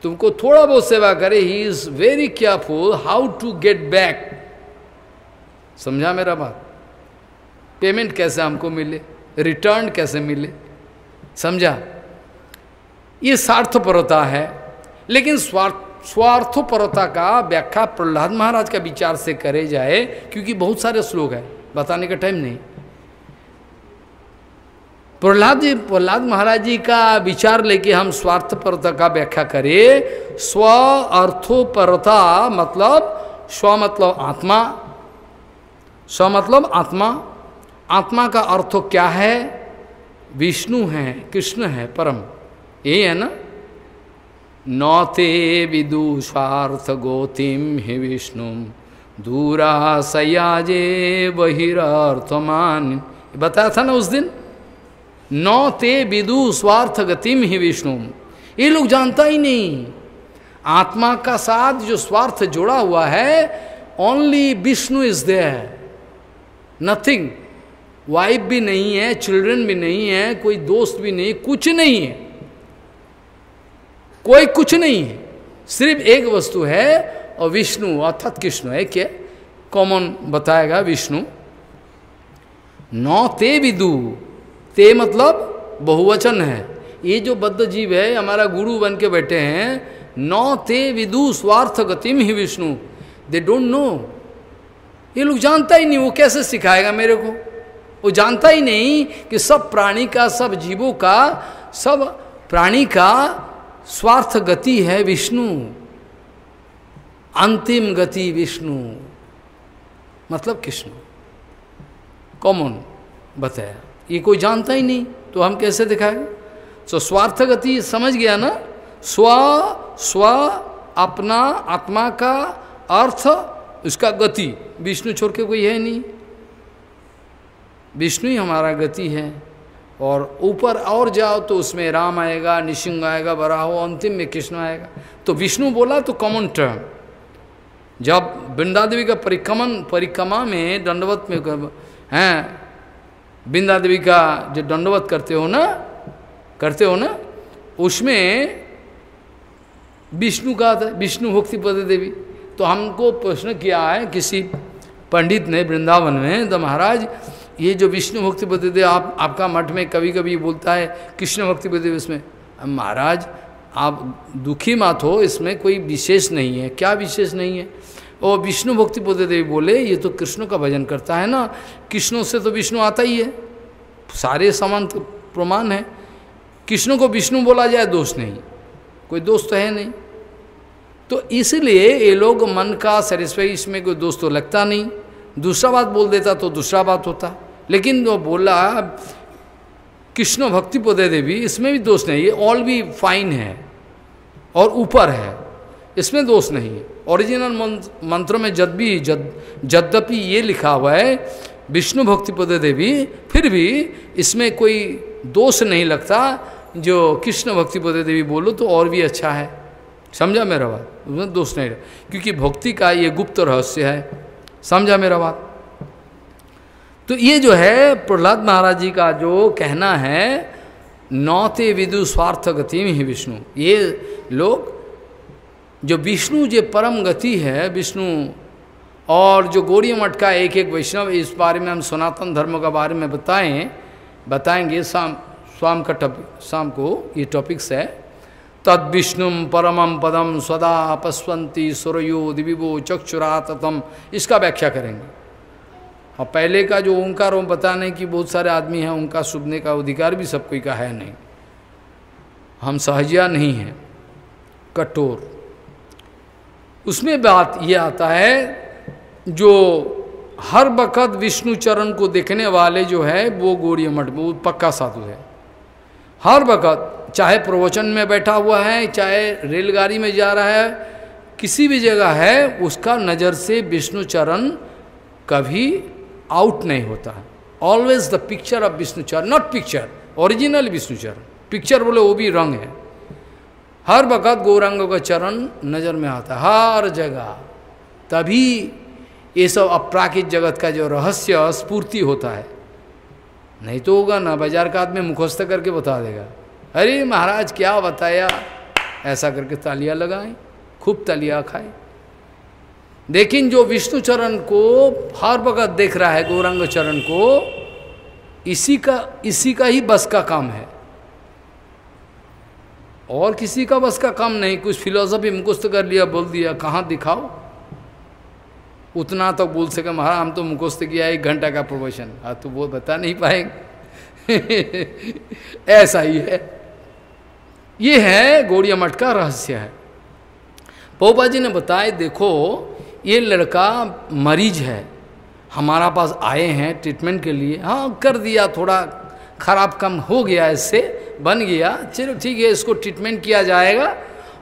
तुमको थोड़ा बहुत सेवा करे he is very careful how to get back समझा मेरा बात? पेमेंट कैसे हमको मिले? रिटर्न कैसे मिले? समझा? ये स्वार्थपरता है, लेकिन स्वार्थ, स्वार्थपरता का व्याख्या प्रहलाद महाराज का विचार से करे जाए, क्योंकि बहुत सारे श्लोक है। बताने का टाइम नहीं। प्रहलाद जी, प्रहलाद महाराज जी का विचार लेके हम स्वार्थपरता का व्याख्या करें। स्व अर्थोपरता मतलब स्व मतलब आत्मा, स्व मतलब आत्मा। आत्मा का अर्थ क्या है? विष्णु है, कृष्ण है, परम। यही है ना? नौते विदुषार्थ गोतिम ही विष्णु। दूरा सयाजे बहिरार्थमान बताया था ना उस दिन? नौ ते विदु स्वार्थ गतिम ही विष्णु। ये लोग जानता ही नहीं। आत्मा का साथ जो स्वार्थ जोड़ा हुआ है only Vishnu is there nothing wife भी नहीं है चिल्ड्रन भी नहीं है, कोई दोस्त भी नहीं, कुछ नहीं है। कोई कुछ नहीं है। सिर्फ़ एक वस्तु है, और विष्णु, अर्थात कृष्ण है, क्या? कॉमन बताएगा विष्णु। नौ ते विदु ते मतलब बहुवचन है। ये जो बद्ध जीव है, हमारा गुरु बन के बैठे हैं, नौ ते विदु स्वार्थ गतिम ही विष्णु। दे डोंट नो ये लोग जानता ही नहीं, वो कैसे सिखाएगा मेरे को? वो जानता ही नहीं कि सब प्राणी का, सब जीवों का, सब प्राणी का स्वार्थ गति है विष्णु। अंतिम गति विष्णु। मतलब कृष्ण। कॉमन बताया। ये कोई जानता ही नहीं तो हम कैसे दिखाएँगे? तो स्वार्थ गति समझ गया ना? स्व स्व, अपना, आत्मा का अर्थ उसका गति। विष्णु छोड़ के कोई है नहीं। विष्णु ही हमारा गति है। और ऊपर और जाओ तो उसमें राम आएगा निशिंग आएगा बराहो अंतिम में कृष्ण आएगा। तो विष्णु बोला तो कॉमन टर्म जब वृंदा देवी का परिक्रमण, परिक्रमा में दंडवत में हैं वृंदा देवी का जो दंडवत करते हो ना, करते हो ना, उसमें विष्णु का था, विष्णु भक्ति पद देवी। तो हमको प्रश्न किया है किसी पंडित ने वृंदावन में तो महाराज, ये जो विष्णु भक्ति देव आप, आपका मठ में कभी कभी बोलता है, कृष्ण भक्ति देव इसमें महाराज, आप दुखी मत हो, इसमें कोई विशेष नहीं है। क्या विशेष नहीं है? और विष्णु भक्ति देवी बोले, ये तो कृष्ण का भजन करता है ना, कृष्णों से तो विष्णु आता ही है। सारे समान तो प्रमाण है। कृष्ण को विष्णु बोला जाए, दोष नहीं। कोई दोष तो है नहीं। तो इसलिए ये लोग मन का सेटिस्फाई इसमें कोई दोष तो लगता नहीं। दूसरा बात बोल देता तो दूसरा बात होता। लेकिन वो बोला, कृष्ण भक्ति पदे देवी, इसमें भी दोष नहीं। है ऑल भी फाइन है और ऊपर है। इसमें दोष नहीं है। ओरिजिनल मंत्र में जद भी जद यद्यपि ये लिखा हुआ है विष्णु भक्ति पद देवी फिर भी इसमें कोई दोष नहीं लगता जो कृष्ण भक्ति पद देवी बोलो तो और भी अच्छा है समझा मेरा बात उसमें दोष नहीं रहा क्योंकि भक्ति का ये गुप्त रहस्य है समझा मेरा बात तो ये जो है प्रहलाद महाराज जी का जो कहना है नौते विदु स्वार्थ गति में ही विष्णु ये लोग जो विष्णु जो परम गति है, विष्णु, और जो गौरी मठ का एक एक वैष्णव, इस बारे में हम सनातन धर्म के बारे में बताएँ, बताएँगे शाम शाम का टॉपिक शाम को ये टॉपिक्स है। तद विष्णु परमम पदम सदा पस्वंती सुरयो दिविवो चक्षुरा ततम इसका व्याख्या करेंगे। और पहले का जो ओंकार, वो बताने की बहुत सारे आदमी हैं, उनका सुनने का अधिकार भी सब कोई का है नहीं। हम सहजिया नहीं हैं। कठोर। उसमें बात ये आता है, जो हर वक़्त विष्णु चरण को देखने वाले जो है, वो गौरी मठ वो पक्का साधु है। हर वक़्त चाहे प्रवचन में बैठा हुआ है, चाहे रेलगाड़ी में जा रहा है, किसी भी जगह है, उसका नज़र से विष्णु चरण कभी आउट नहीं होता। Always the picture of Vishnu charan not picture original Vishnu चरण पिक्चर बोले वो भी रंग है। हर वक़्त गौरंग का चरण नज़र में आता है, हर जगह। तभी ये सब अपराकित जगत का जो रहस्य स्फूर्ति होता है, नहीं तो होगा ना, बाज़ार का आदमी मुखस्त करके बता देगा, अरे महाराज, क्या बताया? ऐसा करके तालियाँ लगाएँ, खूब तालियाँ खाए। लेकिन जो विष्णु चरण को हर वक्त देख रहा है, गौरंग चरण को, इसी का इसी का ही बस का काम है। और किसी का बस का काम नहीं, कुछ फिलोसफी मुकुस्त कर लिया, बोल दिया, कहाँ दिखाओ? उतना तो बोल सके, महाराज, हम तो मुखस्त किया, एक घंटा का प्रवचन हाँ तो वो बता नहीं पाएँगे। ऐसा ही है। ये है गौड़िया मठ का रहस्य है। पोपा जी ने बताया, देखो, ये लड़का मरीज़ है। हमारा पास आए हैं ट्रीटमेंट के लिए। हाँ कर दिया, थोड़ा खराब कम हो गया इससे। बन गया, चलो ठीक है, इसको ट्रीटमेंट किया जाएगा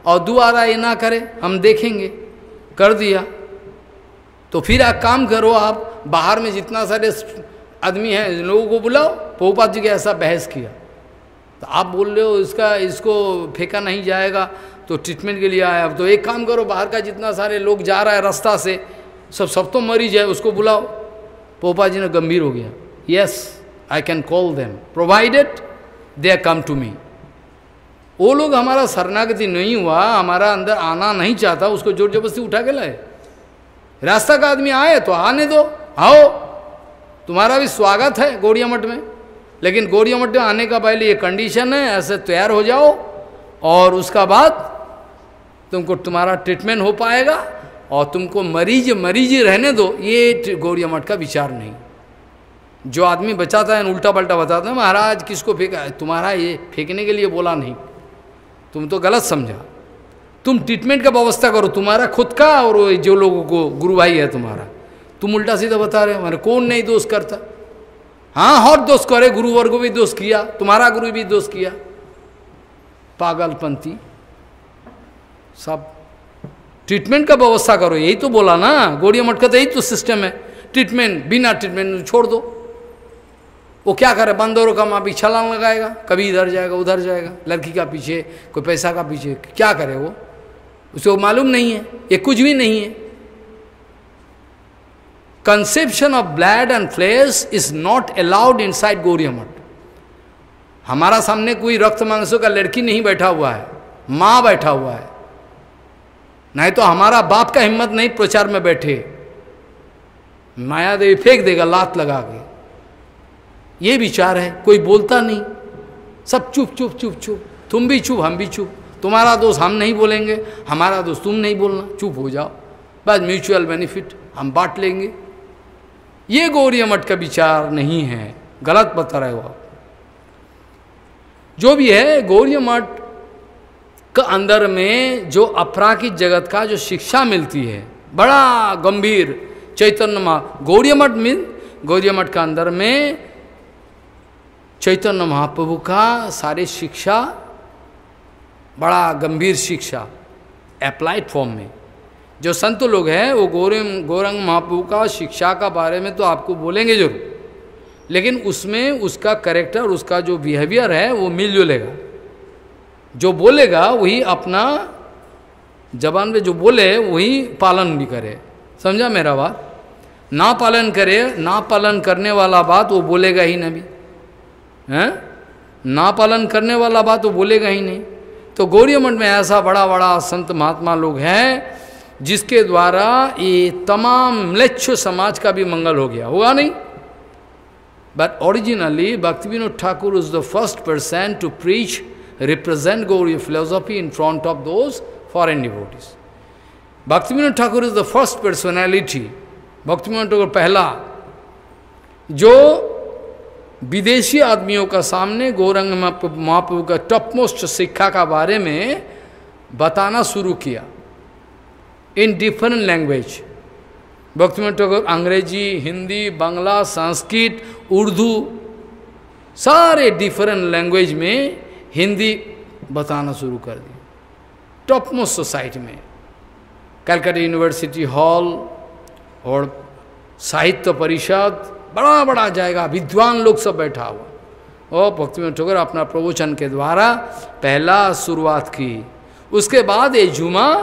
और दोबारा ये ना करे, हम देखेंगे। कर दिया। तो फिर आप काम करो, आप बाहर में जितना सारे आदमी हैं, लोगों को बुलाओ पोपात जी के ऐसा बहस किया। तो आप बोल रहे हो, इसका, इसको फेंका नहीं जाएगा तो ट्रीटमेंट के लिए आया। अब तो एक काम करो, बाहर का जितना सारे लोग जा रहा है रास्ता से, सब सब तो मरीज़ है उसको बुलाओ। पोपा जी ने गंभीर हो गया। Yes I can call them provided they come to me वो लोग हमारा शरणागति नहीं हुआ, हमारा अंदर आना नहीं चाहता, उसको ज़ोर ज़बरदस्ती उठा के लाए। रास्ता का आदमी आए तो आने दो, आओ। तुम्हारा भी स्वागत है गौड़िया मठ में। लेकिन गौड़िया मठ में आने का पहले ये कंडीशन है, ऐसे तैयार हो जाओ और उसका बाद तुमको तुम्हारा ट्रीटमेंट हो पाएगा और तुमको मरीज़ मरीज़ रहने दो। ये गौड़िया मठ का विचार नहीं। जो आदमी बचाता है उल्टा पल्टा बताता है, महाराज, किसको फेंका? तुम्हारा ये फेंकने के लिए बोला नहीं। तुम तो गलत समझा। तुम ट्रीटमेंट का व्यवस्था करो। तुम्हारा खुद का और जो लोगों को, गुरु भाई है तुम्हारा। तुम उल्टा सीधा बता रहे हो। कौन नहीं दोष करता? हाँ हर दोष करे। गुरु वर्ग भी दोष किया। तुम्हारा गुरु भी दोष किया। पागलपंथी। सब ट्रीटमेंट का व्यवस्था करो। यही तो बोला ना। गोड़िया मटका तो यही तो सिस्टम है। ट्रीटमेंट बिना ट्रीटमेंट छोड़ दो। वो क्या करे? बंदरों का माँ भी छलांग लगाएगा, कभी इधर जाएगा, उधर जाएगा, लड़की का पीछे, कोई पैसा का पीछे, क्या करे वो? उसको मालूम नहीं है, ये कुछ भी नहीं है। Conception of blood and flesh is not allowed inside Math हमारा सामने कोई रक्त मांसों का लड़की नहीं बैठा हुआ है, माँ बैठा हुआ है। नहीं तो हमारा बाप का हिम्मत नहीं प्रचार में बैठे। माया देवी फेंक देगा, लात लगा के। ये विचार है, कोई बोलता नहीं। सब चुप चुप चुप चुप। तुम भी चुप, हम भी चुप। तुम्हारा दोस्त हम नहीं बोलेंगे, हमारा दोस्त तुम नहीं बोलना। चुप हो जाओ। बस म्यूचुअल बेनिफिट हम बांट लेंगे। ये गौरी मठ का विचार नहीं है। गलत बता रहे हो आप। जो भी है, गौरी मठ का अंदर में जो अपराकित जगत का जो शिक्षा मिलती है, बड़ा गंभीर चैतन्य मा गौरी मठ मिल गौरी मठ का अंदर में चैतन्य महाप्रभु का सारे शिक्षा, बड़ा गंभीर शिक्षा अप्लाइड फॉर्म में। जो संत लोग हैं, वो गौरंग गौरंग महाप्रभु का शिक्षा का बारे में तो आपको बोलेंगे ज़रूर। लेकिन उसमें उसका करेक्टर उसका जो बिहेवियर है, वो मिलजुलेगा जो बोलेगा, वही अपना जबान में जो बोले, वही पालन भी करे। समझा मेरा बात? ना पालन करे, ना पालन करने वाला बात वो बोलेगा ही नहीं हैं? ना पालन करने वाला बात वो बोलेगा ही नहीं। तो गौरी मठ में ऐसा बड़ा बड़ा संत महात्मा लोग हैं, जिसके द्वारा ये तमाम म्लेच्छ समाज का भी मंगल हो गया। होगा नहीं? But originally Bhakti Vinod Thakur is the first person to preach represent Gaudiya philosophy in front of those foreign devotees Bhakti Vinod Thakur is the first personality Bhakti Vinod Thakur पहला, जो विदेशी आदमियों का सामने गौरंग महाप्रभु का टॉप मोस्ट शिक्षा का बारे में बताना शुरू किया। इन डिफरेंट लैंग्वेज भक्ति ठाकुर अंग्रेज़ी, हिंदी, बांग्ला, संस्कृत, उर्दू, सारे डिफरेंट लैंग्वेज में हिंदी बताना शुरू कर दी टॉप मोस्ट सोसाइटी में। कलकत्ता यूनिवर्सिटी हॉल और साहित्य परिषद बड़ा बड़ा जाएगा। विद्वान लोग सब बैठा हुआ। और भक्ति में ठोकर, अपना प्रवचन के द्वारा पहला शुरुआत की। उसके बाद ये जुमा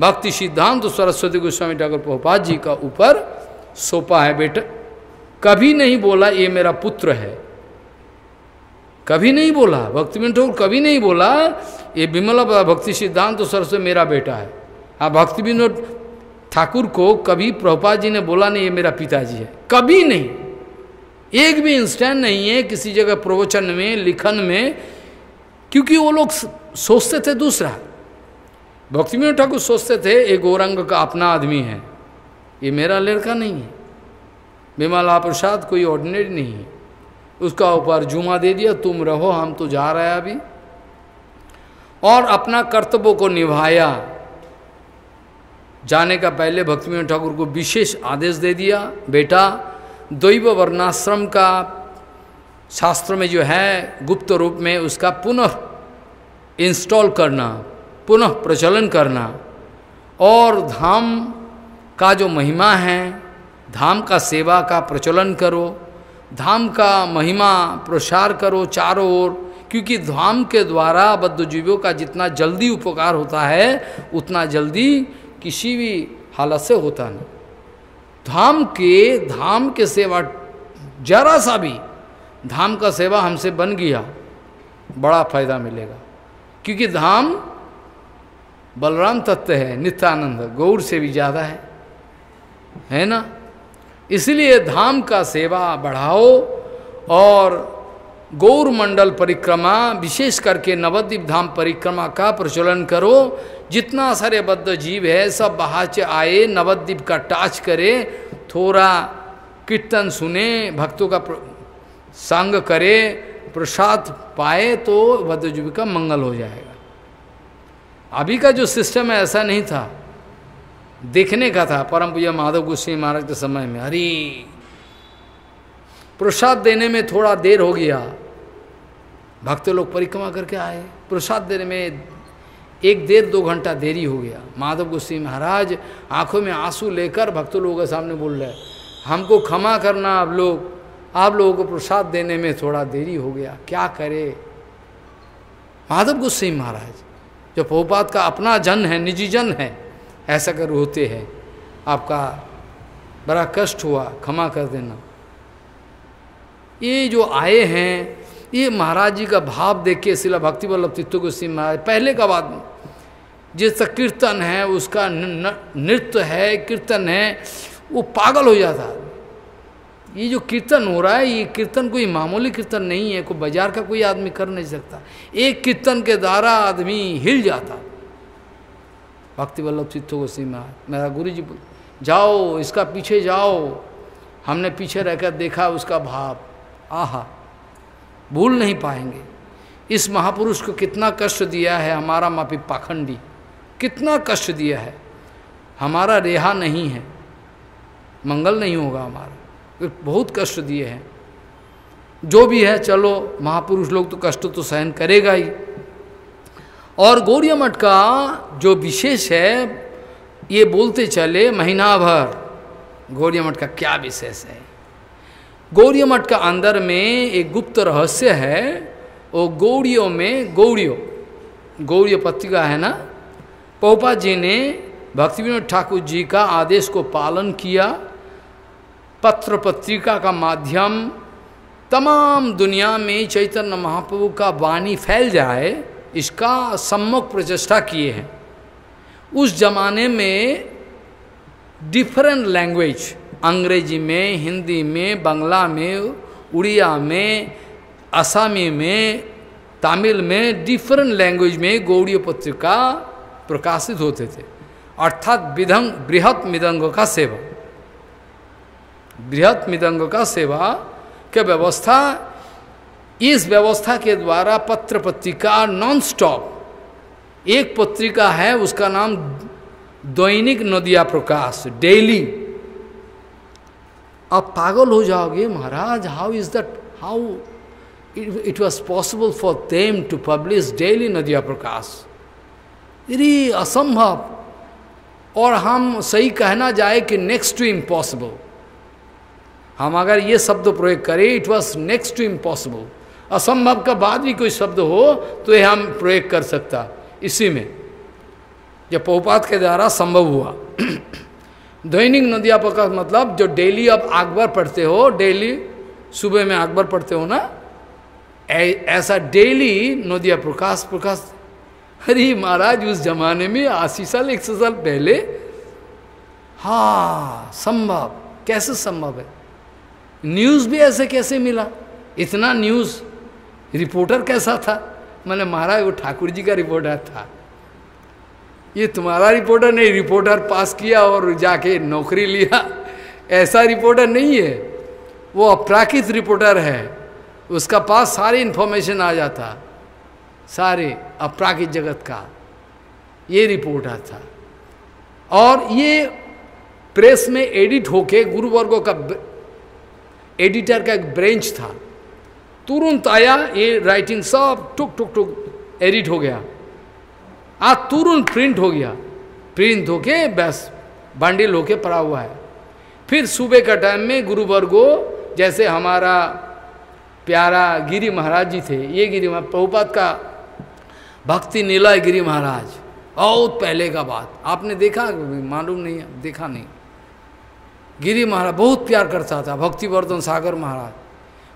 भक्ति सिद्धांत सरस्वती गोस्वामी ठाकुर प्रभुपाद जी का ऊपर सोपा है, बेटा। कभी नहीं बोला, ये मेरा पुत्र है। कभी नहीं बोला। भक्ति ठाकुर, कभी नहीं बोला, ये विमला भक्ति सिद्धांत सरस्वती, मेरा बेटा है। हाँ भक्ति विनोद ठाकुर को कभी प्रभुपाद जी ने बोला नहीं, ये मेरा पिताजी है। कभी नहीं। एक भी इंस्टेंट नहीं है किसी जगह प्रवचन में, लिखन में, क्योंकि वो लोग सोचते थे दूसरा। भक्ति विनोद ठाकुर सोचते थे ये गौरंग का अपना आदमी है। ये मेरा लड़का नहीं है। विमला प्रसाद कोई ऑर्डिनरी नहीं है। उसका ऊपर जुमा दे दिया, तुम रहो, हम तो जा रहे हैं अभी। और अपना कर्तव्य को निभाया। जाने का पहले भक्ति ठाकुर को विशेष आदेश दे दिया, बेटा, दैव वर्णाश्रम का शास्त्र में जो है, गुप्त रूप में उसका पुनः इंस्टॉल करना, पुनः प्रचलन करना। और धाम का जो महिमा है, धाम का सेवा का प्रचलन करो, धाम का महिमा प्रसार करो चारों ओर, क्योंकि धाम के द्वारा बद्धजीवियों का जितना जल्दी उपकार होता है, उतना जल्दी किसी भी हालत से होता नहीं। धाम के धाम के सेवा जरा सा भी, धाम का सेवा हमसे बन गया, बड़ा फ़ायदा मिलेगा। क्योंकि धाम बलराम तत्व है, नित्यानंद, गौर से भी ज़्यादा है। है ना? इसलिए धाम का सेवा बढ़ाओ और गौर मंडल परिक्रमा, विशेष करके नवद्वीप धाम परिक्रमा का प्रचलन करो। जितना सारे बद्ध जीव है, सब बाहर से आए, नवद्वीप का टाच करे, थोड़ा कीर्तन सुने, भक्तों का संग करे, प्रसाद पाए तो बद्धजीव का मंगल हो जाएगा। अभी का जो सिस्टम है, ऐसा नहीं था। देखने का था, परम पूजा माधव गोस्वी महाराज के समय में, अरे! प्रसाद देने में थोड़ा देर हो गया। भक्त लोग परिक्रमा करके आए। प्रसाद देने में एक डेढ़ दो घंटा देरी हो गया। माधव गोस्वी महाराज, आँखों में आँसू लेकर भक्तों लोगों के सामने बोल रहे हमको क्षमा करना आप लोग। आप लोगों को प्रसाद देने में थोड़ा देरी हो गया। क्या करे? माधव गोस्वी महाराज, जो पोपात का अपना जन है, निजी जन है, ऐसा कर होते हैं। आपका बड़ा कष्ट हुआ, क्षमा कर देना। ये जो आए हैं, ये महाराज जी का भाव देख के शिला भक्ति वल्लभ चित्त गोस्वी महाराज पहले का बात जिसका कीर्तन है, उसका नृत्य है, कीर्तन है, वो पागल हो जाता ये जो कीर्तन हो रहा है, ये कीर्तन कोई मामूली कीर्तन नहीं है, कोई बाज़ार का कोई आदमी कर नहीं सकता। एक कीर्तन के द्वारा आदमी हिल जाता। भक्ति वल्लभ चित्तो गोस्वी महाराज मेरा गुरु जी जाओ, इसका पीछे जाओ। हमने पीछे रहकर देखा उसका भाव। आहा, भूल नहीं पाएँगे। इस महापुरुष को कितना कष्ट दिया है हमारा मापी पाखंडी। कितना कष्ट दिया है। हमारा रेहा नहीं है। मंगल नहीं होगा हमारा। बहुत कष्ट दिए हैं। जो भी है, चलो, महापुरुष लोग तो कष्ट तो सहन करेगा ही। और गौरिया मठ का जो विशेष है, ये बोलते चले महीना भर गौरिया मठ का क्या विशेष है? गौरिया मठ का अंदर में एक गुप्त रहस्य है वो गौड़ियों में गौड़ियों गौड़िय पत्रिका है ना? पोपा जी ने भक्ति विनोद ठाकुर जी का आदेश को पालन किया। पत्र पत्रिका का माध्यम तमाम दुनिया में चैतन्य महाप्रभु का वाणी फैल जाए, इसका सम्मुख प्रचेष्टा किए हैं। उस जमाने में डिफरेंट लैंग्वेज अंग्रेज़ी में, हिंदी में, बांग्ला में, उड़िया में, असामी में, तमिल में डिफरेंट लैंग्वेज में गौड़ी पत्रिका प्रकाशित होते थे। अर्थात विधंग बृहत मृदंग का सेवा। बृहत मृदंग का सेवा के व्यवस्था, इस व्यवस्था के द्वारा पत्र पत्रिका नॉन स्टॉप एक पत्रिका है, उसका नाम दैनिक नदिया प्रकाश, डेली। आप पागल हो जाओगे, Maharaj how is that how it was possible for them to publish daily Nadia Prakash? यदि असंभव और हम सही कहना जाए कि नेक्स्ट टू इम्पॉसिबल हम अगर ये शब्द प्रयोग करें it was next to impossible असंभव का बाद भी कोई शब्द हो तो ये हम प्रयोग कर सकता। इसी में, जब पहुपात के द्वारा संभव हुआ। दैनिक नदिया प्रकाश मतलब जो डेली आप अकबर पढ़ते हो डेली सुबह में अकबर पढ़ते हो ना ऐसा डेली नदिया प्रकाश प्रकाश अरे महाराज, उस जमाने में अस्सी साल, एक सौ साल पहले? हाँ संभव। कैसे संभव है? न्यूज़ भी ऐसे कैसे मिला? इतना न्यूज़। रिपोर्टर कैसा था? मैंने, महाराज, वो ठाकुर जी का रिपोर्टर था। ये तुम्हारा रिपोर्टर नहीं, रिपोर्टर पास किया और जाके नौकरी लिया। ऐसा रिपोर्टर नहीं है। वो अपराकित रिपोर्टर है। उसका पास सारी इन्फॉर्मेशन आ जाता। सारे अपराकित जगत का ये रिपोर्टर था। और ये प्रेस में एडिट होके गुरुवर्गो का एडिटर का एक ब्रेंच था। तुरंत आया, ये राइटिंग सब टुक टुक टुक एडिट हो गया। आज तुरंत प्रिंट हो गया। प्रिंट होके बस बांडिल होके पड़ा हुआ है। फिर सुबह का टाइम में गुरुवर्गो जैसे हमारा प्यारा गिरी महाराज जी थे, ये गिरी महाराज प्रभुपात का भक्ति नीला गिरी महाराज बहुत पहले का बात। आपने देखा? मालूम नहीं देखा नहीं। गिरी महाराज बहुत प्यार करता था, भक्तिवर्धन सागर महाराज।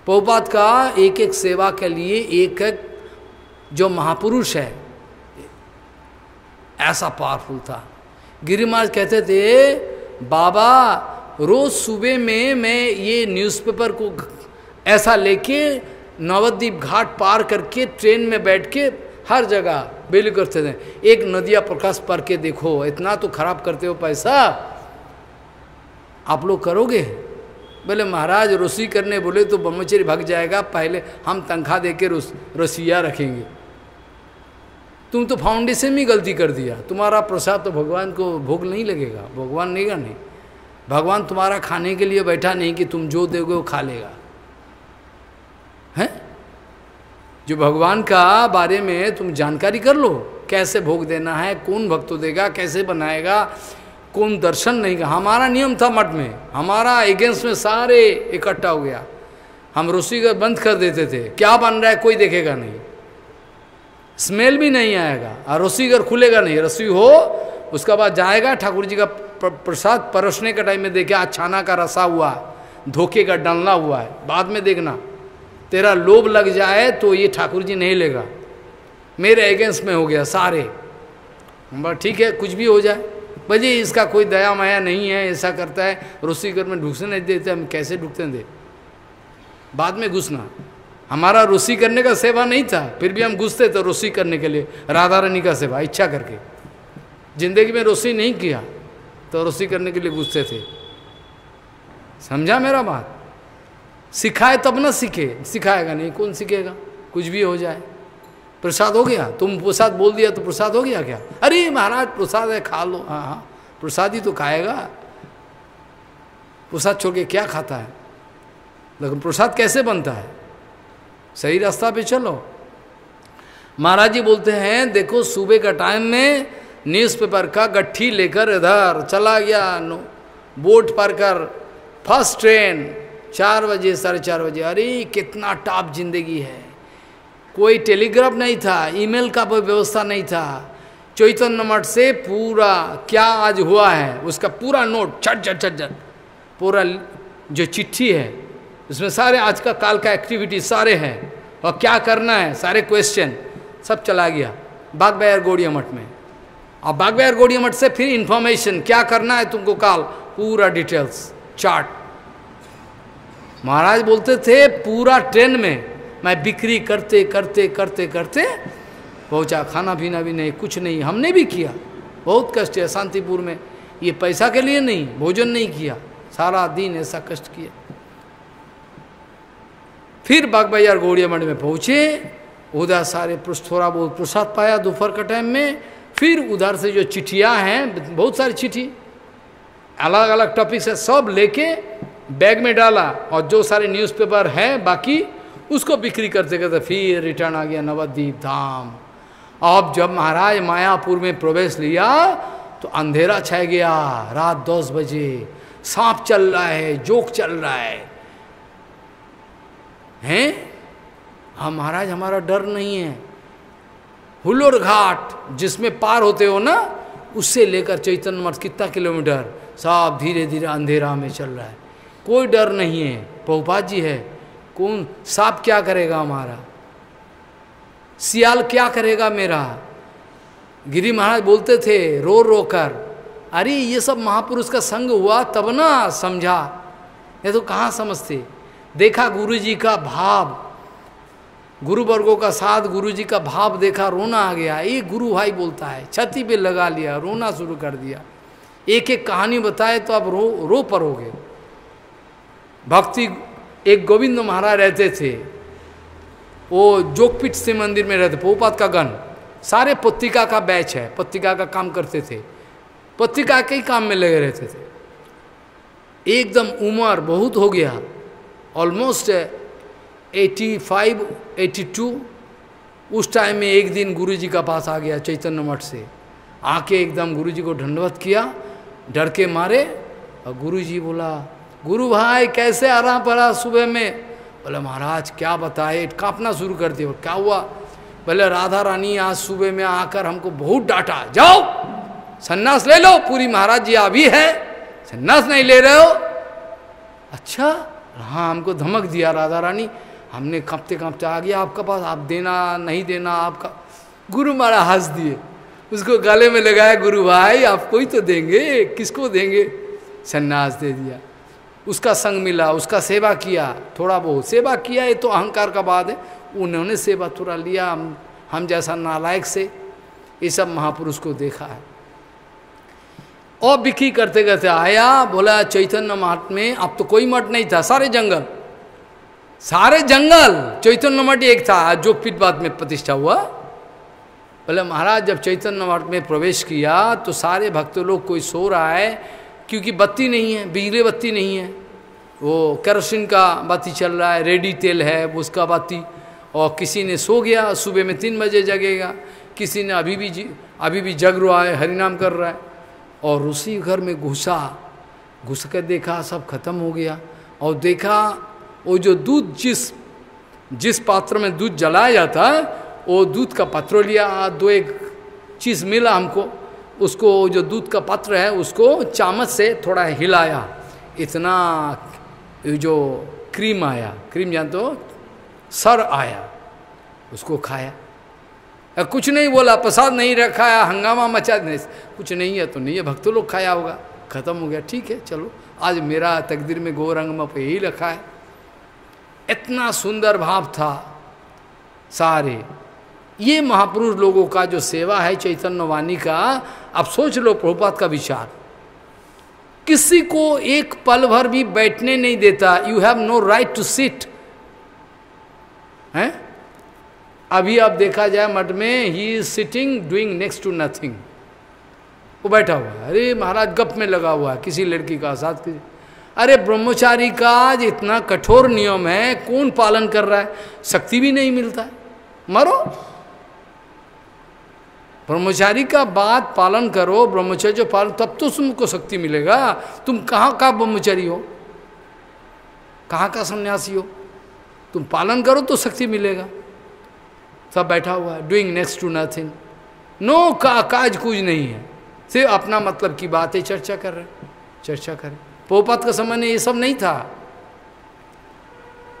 पहुपात का एक एक सेवा के लिए एक एक जो महापुरुष है, ऐसा पावरफुल था। गिरी महाराज कहते थे, बाबा, रोज सुबह में मैं ये न्यूज़पेपर को ऐसा लेके नवद्वीप घाट पार करके ट्रेन में बैठ के हर जगह बेली करते थे। एक नदिया प्रकाश पर के देखो, इतना तो खराब करते हो पैसा। आप लोग करोगे? बोले, महाराज रोसी करने बोले तो ब्रह्मचर्य भग जाएगा। पहले हम तनख्वाह दे के रसिया रखेंगे। तुम तो फाउंडेशन में गलती कर दिया। तुम्हारा प्रसाद तो भगवान को भोग नहीं लगेगा। भगवान नहीं नहीं। भगवान तुम्हारा खाने के लिए बैठा नहीं कि तुम जो दोगे वो खा लेगा। है? जो भगवान का बारे में तुम जानकारी कर लो, कैसे भोग देना है, कौन भक्त देगा, कैसे बनाएगा, कौन दर्शन नहीं का हमारा नियम था मठ में, हमारा एगेंस्ट में सारे इकट्ठा हो गया। हम रसोई घर बंद कर देते थे, क्या बन रहा है कोई देखेगा नहीं। स्मेल भी नहीं आएगा और रसोई घर खुलेगा नहीं रसोई हो, उसका बाद जाएगा, ठाकुर जी का प्रसाद परसने का टाइम में देखे, आज छाना का रसा हुआ, धोखे का डलना हुआ है, बाद में देखना। तेरा लोभ लग जाए तो ये ठाकुर जी नहीं लेगा। मेरे अगेंस्ट में हो गया सारे। बस ठीक है, कुछ भी हो जाए। भजी इसका कोई दया माया नहीं है, ऐसा करता है रोसी घर में ढुकने नहीं देते, हम कैसे ढुकते दे बाद में घुसना। हमारा रोसी करने का सेवा नहीं था, फिर भी हम घुसते थे रोसी करने के लिए, राधा रानी का सेवा, इच्छा करके। ज़िंदगी में रोसी नहीं किया तो रोसी करने के लिए घुसते थे। समझा मेरा बात? सिखाए तब ना सीखे। सिखाएगा नहीं, कौन सीखेगा? कुछ भी हो जाए। प्रसाद हो गया? तुम प्रसाद बोल दिया तो प्रसाद हो गया क्या? अरे महाराज, प्रसाद है, खा लो। हाँ हाँ। प्रसाद ही तो खाएगा। प्रसाद छोड़ के क्या खाता है? लेकिन प्रसाद कैसे बनता है? सही रास्ता पे चलो। महाराज जी बोलते हैं, देखो सुबह का टाइम में न्यूज़पेपर का गट्ठी लेकर इधर चला गया। बोट पर कर, फ़र्स्ट ट्रेन। चार बजे, साढ़े चार बजे, अरे, कितना टॉप ज़िंदगी है। कोई टेलीग्राफ नहीं था, ईमेल का कोई व्यवस्था नहीं था। चैतन्य मठ से पूरा क्या आज हुआ है, उसका पूरा नोट चट चट चट झट पूरा जो चिट्ठी है, उसमें सारे आज का काल का एक्टिविटी सारे हैं। और क्या करना है, सारे क्वेश्चन सब चला गया। बाग बयार गोड़िया मठ में। और बाग बयार गोड़िया मठ से फिर इन्फॉर्मेशन क्या करना है तुमको काल, पूरा डिटेल्स चार्ट महाराज बोलते थे, पूरा ट्रेन में मैं बिक्री करते करते करते करते, पहुँचा खाना पीना भी नहीं, कुछ नहीं, हमने भी किया। बहुत कष्ट है शांतिपुर में। ये पैसा के लिए नहीं, भोजन नहीं किया, सारा दिन ऐसा कष्ट किया। फिर बाग बाज़ार गौड़िया मंड में पहुँचे, उधर सारे थोड़ा बहुत प्रसाद पाया दोपहर का टाइम में। फिर उधर से जो चिट्ठियाँ हैं, बहुत सारी चिट्ठी अलग अलग टॉपिक से सब लेके बैग में डाला और जो सारे न्यूज़पेपर हैं बाकी, उसको बिक्री करते करते फिर रिटर्न आ गया नवद्वीप धाम अब जब महाराज मायापुर में प्रवेश लिया तो अंधेरा छा गया। रात दस बजे, सांप चल रहा है, जोक चल रहा है। हैं? हाँ महाराज, हमारा डर नहीं है। हुलोर घाट, जिसमें पार होते हो ना, उससे लेकर चैतन्य मठ कितना किलोमीटर? सब धीरे धीरे अंधेरा में चल रहा है। कोई डर नहीं है। पहुपात जी है। कौन? सांप क्या करेगा हमारा? सियाल क्या करेगा मेरा? गिरी महाराज बोलते थे, रो रो कर। अरे, ये सब महापुरुष का संग हुआ तब ना समझा। ये तो कहाँ समझते? देखा गुरु जी का भाव। गुरु वर्गों का साथ गुरु जी का भाव देखा, रोना आ गया। एक गुरु भाई बोलता है छाती पे लगा लिया, रोना शुरू कर दिया। एक एक कहानी बताए तो आप रो रो परोगे। भक्ति एक गोविंद महाराज रहते थे। वो जोगपीठ से मंदिर में रहते पोपात का गण। सारे पत्रिका का बैच है पत्रिका का काम करते थे। पत्रिका के ही काम में लगे रहते थे। एकदम उम्र बहुत हो गया। ऑलमोस्ट 85, 82 उस टाइम में एक दिन गुरुजी का पास आ गया चैतन्य मठ से। आके एकदम गुरुजी को ढंडवत किया डर के मारे और गुरुजी बोला गुरु भाई, कैसे आराम पड़ा सुबह में? बोले, महाराज, क्या बताए? कांपना शुरू कर दिया। क्या हुआ? बोले, राधा रानी, आज सुबह में आकर हमको बहुत डांटा। जाओ सन्यास ले लो। पूरी महाराज जी अभी है। सन्यास नहीं ले रहे हो? अच्छा हाँ हमको धमक दिया राधा रानी। हमने कांपते कांपते आ गया आपका पास। आप देना, नहीं देना, आपका गुरु मारा हंस दिए। उसको गले में लगाया, गुरु भाई आपको ही तो देंगे? किसको देंगे? सन्यास दे दिया। उसका संग मिला, उसका सेवा किया, थोड़ा बहुत सेवा किया, ये तो अहंकार का बात है। उन्होंने सेवा थोड़ा लिया, हम हम जैसा नालायक से, ये सब महापुरुष को देखा है। और बिक्री करते करते आया, बोला, चैतन्य मठ में अब तो कोई मठ नहीं था, सारे जंगल। सारे जंगल, चैतन्य मठ एक था जो पीठ में प्रतिष्ठा हुआ। बोले, महाराज, जब चैतन्य मठ में प्रवेश किया तो सारे भक्त लोग कोई सो रहा है क्योंकि बत्ती नहीं है, बिजली बत्ती नहीं है। वो केरोसिन का बत्ती चल रहा है, रेडी तेल है उसका बत्ती। और किसी ने सो गया, सुबह में तीन बजे जगेगा। किसी ने अभी भी अभी भी जग रहा है, हरिनाम कर रहा है। और उसी घर में घुसा, घुस कर देखा, सब खत्म हो गया। और देखा, वो जो दूध जिस जिस पात्र में दूध जलाया जाता है, वो दूध का पात्र लिया, दो एक चीज़ मिला हमको। उसको जो दूध का पात्र है, उसको चामच से थोड़ा हिलाया। इतना जो क्रीम आया, क्रीम जानते हो? सर आया, उसको खाया। कुछ नहीं बोला, प्रसाद नहीं रखा है हंगामा मचा, नहीं, कुछ नहीं है तो नहीं है, भक्त लोग खाया होगा। खत्म हो गया, ठीक है, चलो। आज मेरा तकदीर में गौरंग में यही रखा है। इतना सुंदर भाव था सारे। ये महापुरुष लोगों का जो सेवा है, चैतन्य वाणी का, आप सोच लो प्रभुपात का विचार। किसी को एक पल भर भी बैठने नहीं देता। You have no right to sit हैं? अभी अब देखा जाए मठ में he is sitting doing next to nothing वो बैठा हुआ है। अरे महाराज, गप में लगा हुआ है। किसी लड़की का साथ किसी अरे ब्रह्मचारी का इतना कठोर नियम है। कौन पालन कर रहा है? शक्ति भी नहीं मिलता मरो। ब्रह्मचारी का बात पालन करो, ब्रह्मचारी जो पालन तब तो तुमको शक्ति मिलेगा। तुम कहाँ का ब्रह्मचारी हो? कहाँ का सन्यासी हो? तुम पालन करो तो शक्ति मिलेगा। सब बैठा हुआ है doing next to nothing no का, काज कुछ नहीं है। सिर्फ़ अपना मतलब की बातें चर्चा कर रहे चर्चा करें पोपात का समय में ये सब नहीं था।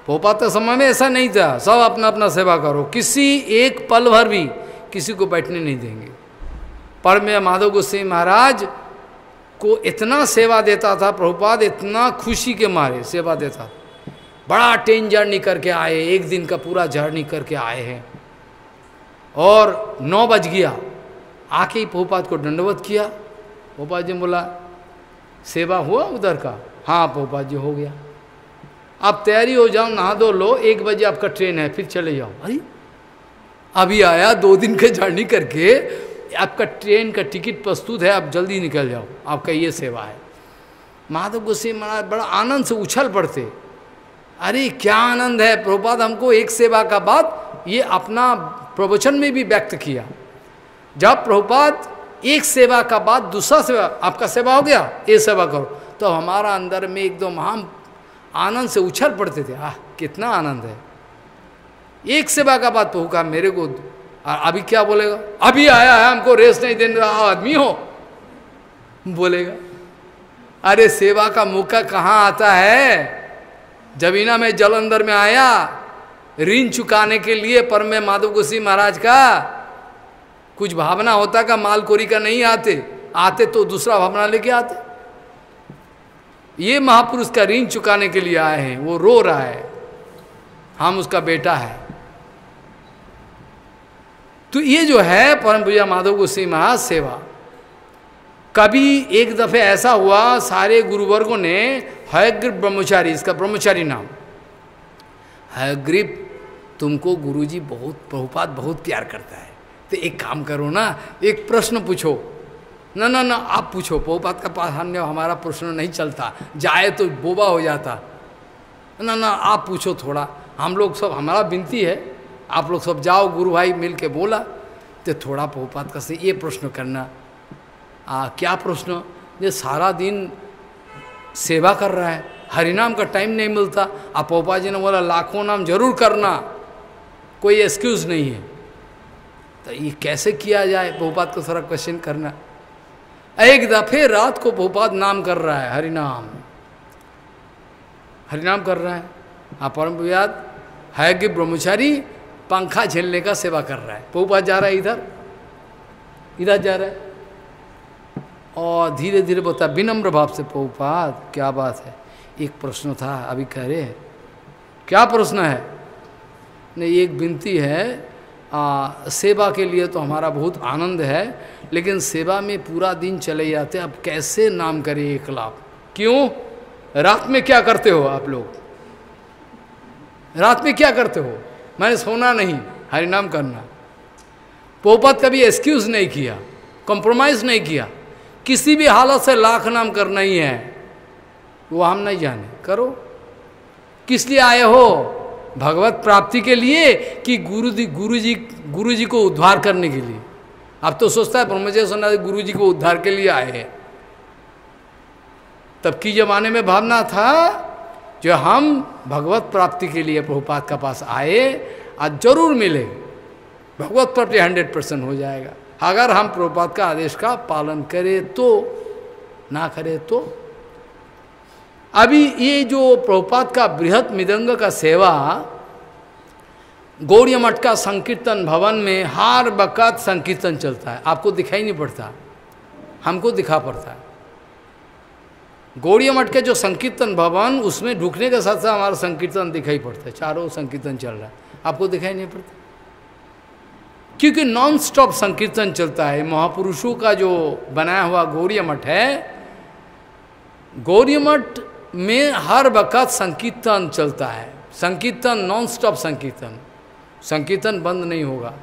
पोपात का समय में ऐसा नहीं था। सब अपना अपना सेवा करो। किसी एक पल भर भी किसी को बैठने नहीं देंगे। पर मैं माधव गोस्वी महाराज को इतना सेवा देता था, प्रभुपाद इतना खुशी के मारे सेवा देता बड़ा ट्रेन जर्नी करके आए, एक दिन का पूरा जर्नी करके आए हैं। और नौ बज गया, आके ही प्रभुपाद को दंडवत किया। प्रभुपाद जी बोला, सेवा हुआ उधर का? हाँ प्रभुपाद जी, हो गया। आप तैयारी हो जाओ, नहा दो लो, एक बजे आपका ट्रेन है, फिर चले जाओ। अरे अभी आया, दो दिन के जर्नी करके, आपका ट्रेन का टिकट प्रस्तुत है, आप जल्दी निकल जाओ, आपका ये सेवा है। माधव गोस्वी महाराज बड़ा आनंद से उछल पड़ते। अरे, क्या आनंद है, प्रभुपाद हमको एक सेवा का बात ये अपना प्रवचन में भी व्यक्त किया। जब प्रभुपाद एक सेवा का बाद दूसरा सेवा, आपका सेवा हो गया, ये सेवा करो तो हमारा अंदर में एकदम हम आनंद से उछल पड़ते थे। आह, कितना आनंद है। एक सेवा का बात प्रभु का मेरे को और अभी क्या बोलेगा? अभी आया है, हमको रेस्ट नहीं देने रहा, आदमी हो। बोलेगा, अरे सेवा का मौका कहाँ आता है? जबीना में जलंधर में आया, ऋण चुकाने के लिए पर में माधव गोसी महाराज का कुछ भावना होता का मालकोरी का नहीं आते। आते तो दूसरा भावना लेके आते। ये महापुरुष का ऋण चुकाने के लिए आए हैं, वो रो रहा है। हम उसका बेटा है। तो ये जो है परम पूजा माधव गोस्वी महाराज सेवा। कभी एक दफे ऐसा हुआ, सारे गुरुवर्गों ने हयग्रीव ब्रह्मचारी, इसका ब्रह्मचारी नाम। हयग्रीव, तुमको गुरुजी बहुत प्रभुपात बहुत प्यार करता है। तो एक काम करो ना, एक प्रश्न पूछो। ना ना ना, आप पूछो प्रभुपात का पास हमारा प्रश्न नहीं चलता। जाए तो बोबा हो जाता। ना ना, आप पूछो थोड़ा। हम लोग सब, हमारा विनती है आप लोग सब जाओ गुरु भाई मिल के बोला तो थोड़ा पोपात का से ये प्रश्न करना। आ, क्या प्रश्न? ये सारा दिन सेवा कर रहा है हरिनाम का टाइम नहीं मिलता आप पोपा जी ने बोला लाखों नाम ज़रूर करना कोई एक्सक्यूज नहीं है। तो ये कैसे किया जाए भोपात को सारा क्वेश्चन करना। एक दफे रात को भोपात नाम कर रहा है हरिनाम। हरिनाम कर रहा है। आप परम याद है कि ब्रह्मचारी? पंखा झेलने का सेवा कर रहा है। पोपात जा रहा है इधर। इधर जा रहा है। और धीरे धीरे बोलता विनम्र भाव से पोपात क्या बात है? एक प्रश्न था अभी कह रहे हैं। क्या प्रश्न है? नहीं एक विनती है आ, सेवा के लिए तो हमारा बहुत आनंद है लेकिन सेवा में पूरा दिन चले जाते अब कैसे नाम करें एक लाभ? क्यों? रात में क्या करते हो आप लोग? रात में क्या करते हो? मैंने सोना नहीं, हरिनाम करना। पोपत कभी एक्सक्यूज नहीं किया कॉम्प्रोमाइज नहीं किया। किसी भी हालत से लाख नाम करना ही है, वो हम नहीं जाने। करो। किस लिए आए हो? भगवत प्राप्ति के लिए कि गुरु जी गुरु जी गुरु जी को उद्धार करने के लिए? अब तो सोचता है, ब्रह्मजय सोना गुरु जी को उद्धार के लिए आए हैं। तब की जमाने में भावना था जो हम भगवत प्राप्ति के लिए प्रभुपात का पास आए, आज ज़रूर मिले। भगवत प्राप्ति हंड्रेड परसेंट हो जाएगा। अगर हम प्रभुपात का आदेश का पालन करें तो ना करें तो। अभी ये जो प्रभुपात का बृहद मृदंग का सेवा गौड़ी मठ का संकीर्तन भवन में हर बकत संकीर्तन चलता है। आपको दिखाई नहीं पड़ता। हमको दिखा पड़ता है। गौड़ी मठ के जो संकीर्तन भवन, उसमें ढुकने के साथ साथ हमारा संकीर्तन दिखाई पड़ता है। चारों संकीर्तन चल रहा है। आपको दिखाई नहीं पड़ता? क्योंकि नॉन स्टॉप संकीर्तन चलता है। महापुरुषों का जो बनाया हुआ गौरी मठ है गौरी मठ में हर वक़्त संकीर्तन चलता है। संकीर्तन नॉन स्टॉप संकीर्तन। संकीर्तन बंद नहीं होगा।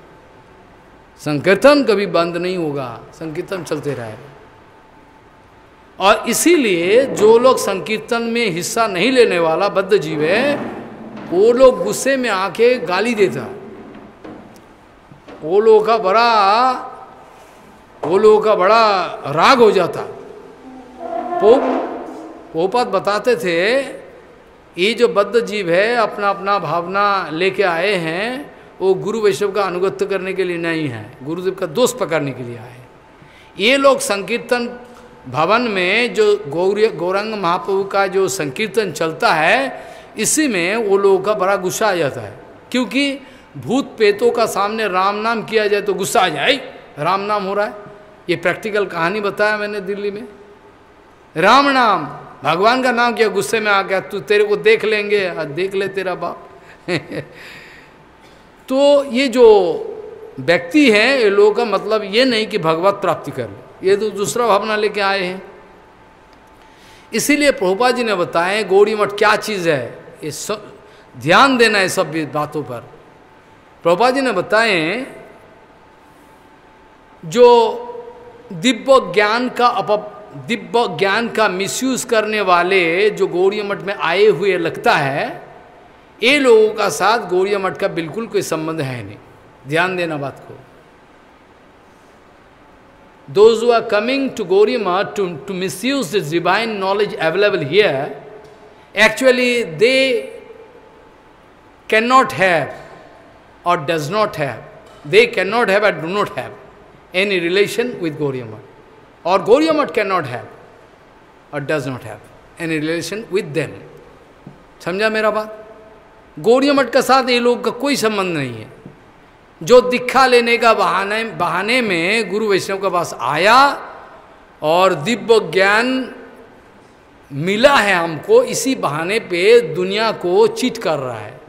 संकीर्तन कभी बंद नहीं होगा। संकीर्तन चलते रहेगा और इसीलिए जो लोग संकीर्तन में हिस्सा नहीं लेने वाला बद्ध जीव है, वो लोग गुस्से में आके गाली देता। वो लोगों का बड़ा, वो लोगों का बड़ा राग हो जाता। पोप, पोपत बताते थे, ये जो बद्ध जीव है अपना अपना भावना लेके आए हैं, वो गुरु वैष्णव का अनुगत्य करने के लिए नहीं है। गुरुदेव का दोष पकड़ने के लिए आए ये लोग संकीर्तन भवन में जो गौरी गौरंग महाप्रभु का जो संकीर्तन चलता है, इसी में वो लोगों का बड़ा गुस्सा आ जाता है। क्योंकि भूत पेतों का सामने राम नाम किया जाए तो गुस्सा आ जाए। राम नाम हो रहा है। ये प्रैक्टिकल कहानी बताया मैंने दिल्ली में। राम नाम। भगवान का नाम किया, गुस्से में आ गया। तू तेरे को देख लेंगे। देख ले तेरा बाप। तो ये जो व्यक्ति है, ये लोगों का मतलब ये नहीं कि भगवत प्राप्ति कर ले। ये तो दूसरा भावना लेके आए हैं। इसीलिए प्रभुपा जी ने बताए गौड़ी मठ क्या चीज़ है? ये सब, ध्यान देना है सब बातों पर। प्रभुपा जी ने बताए जो दिव्य ज्ञान का अप, दिव्य ज्ञान का मिसयूज करने वाले जो गौरी मठ में आए हुए लगता है, ये लोगों का साथ गौरी मठ का बिल्कुल कोई संबंध है नहीं। ध्यान देना बात को। Those who are coming to Gaurima to, to misuse this divine knowledge available here, actually they cannot have or does not have, they cannot have or do not have any relation with Gauriamat. Or Gauriamat cannot have or does not have any relation with them. मेरा बात गौरी मठ का साथ ये लोग का कोई संबंध नहीं है जो दीक्षा लेने का बहाने बहाने में गुरु वैष्णव के पास आया और दिव्य ज्ञान मिला है हमको, इसी बहाने पे दुनिया को चीट कर रहा है।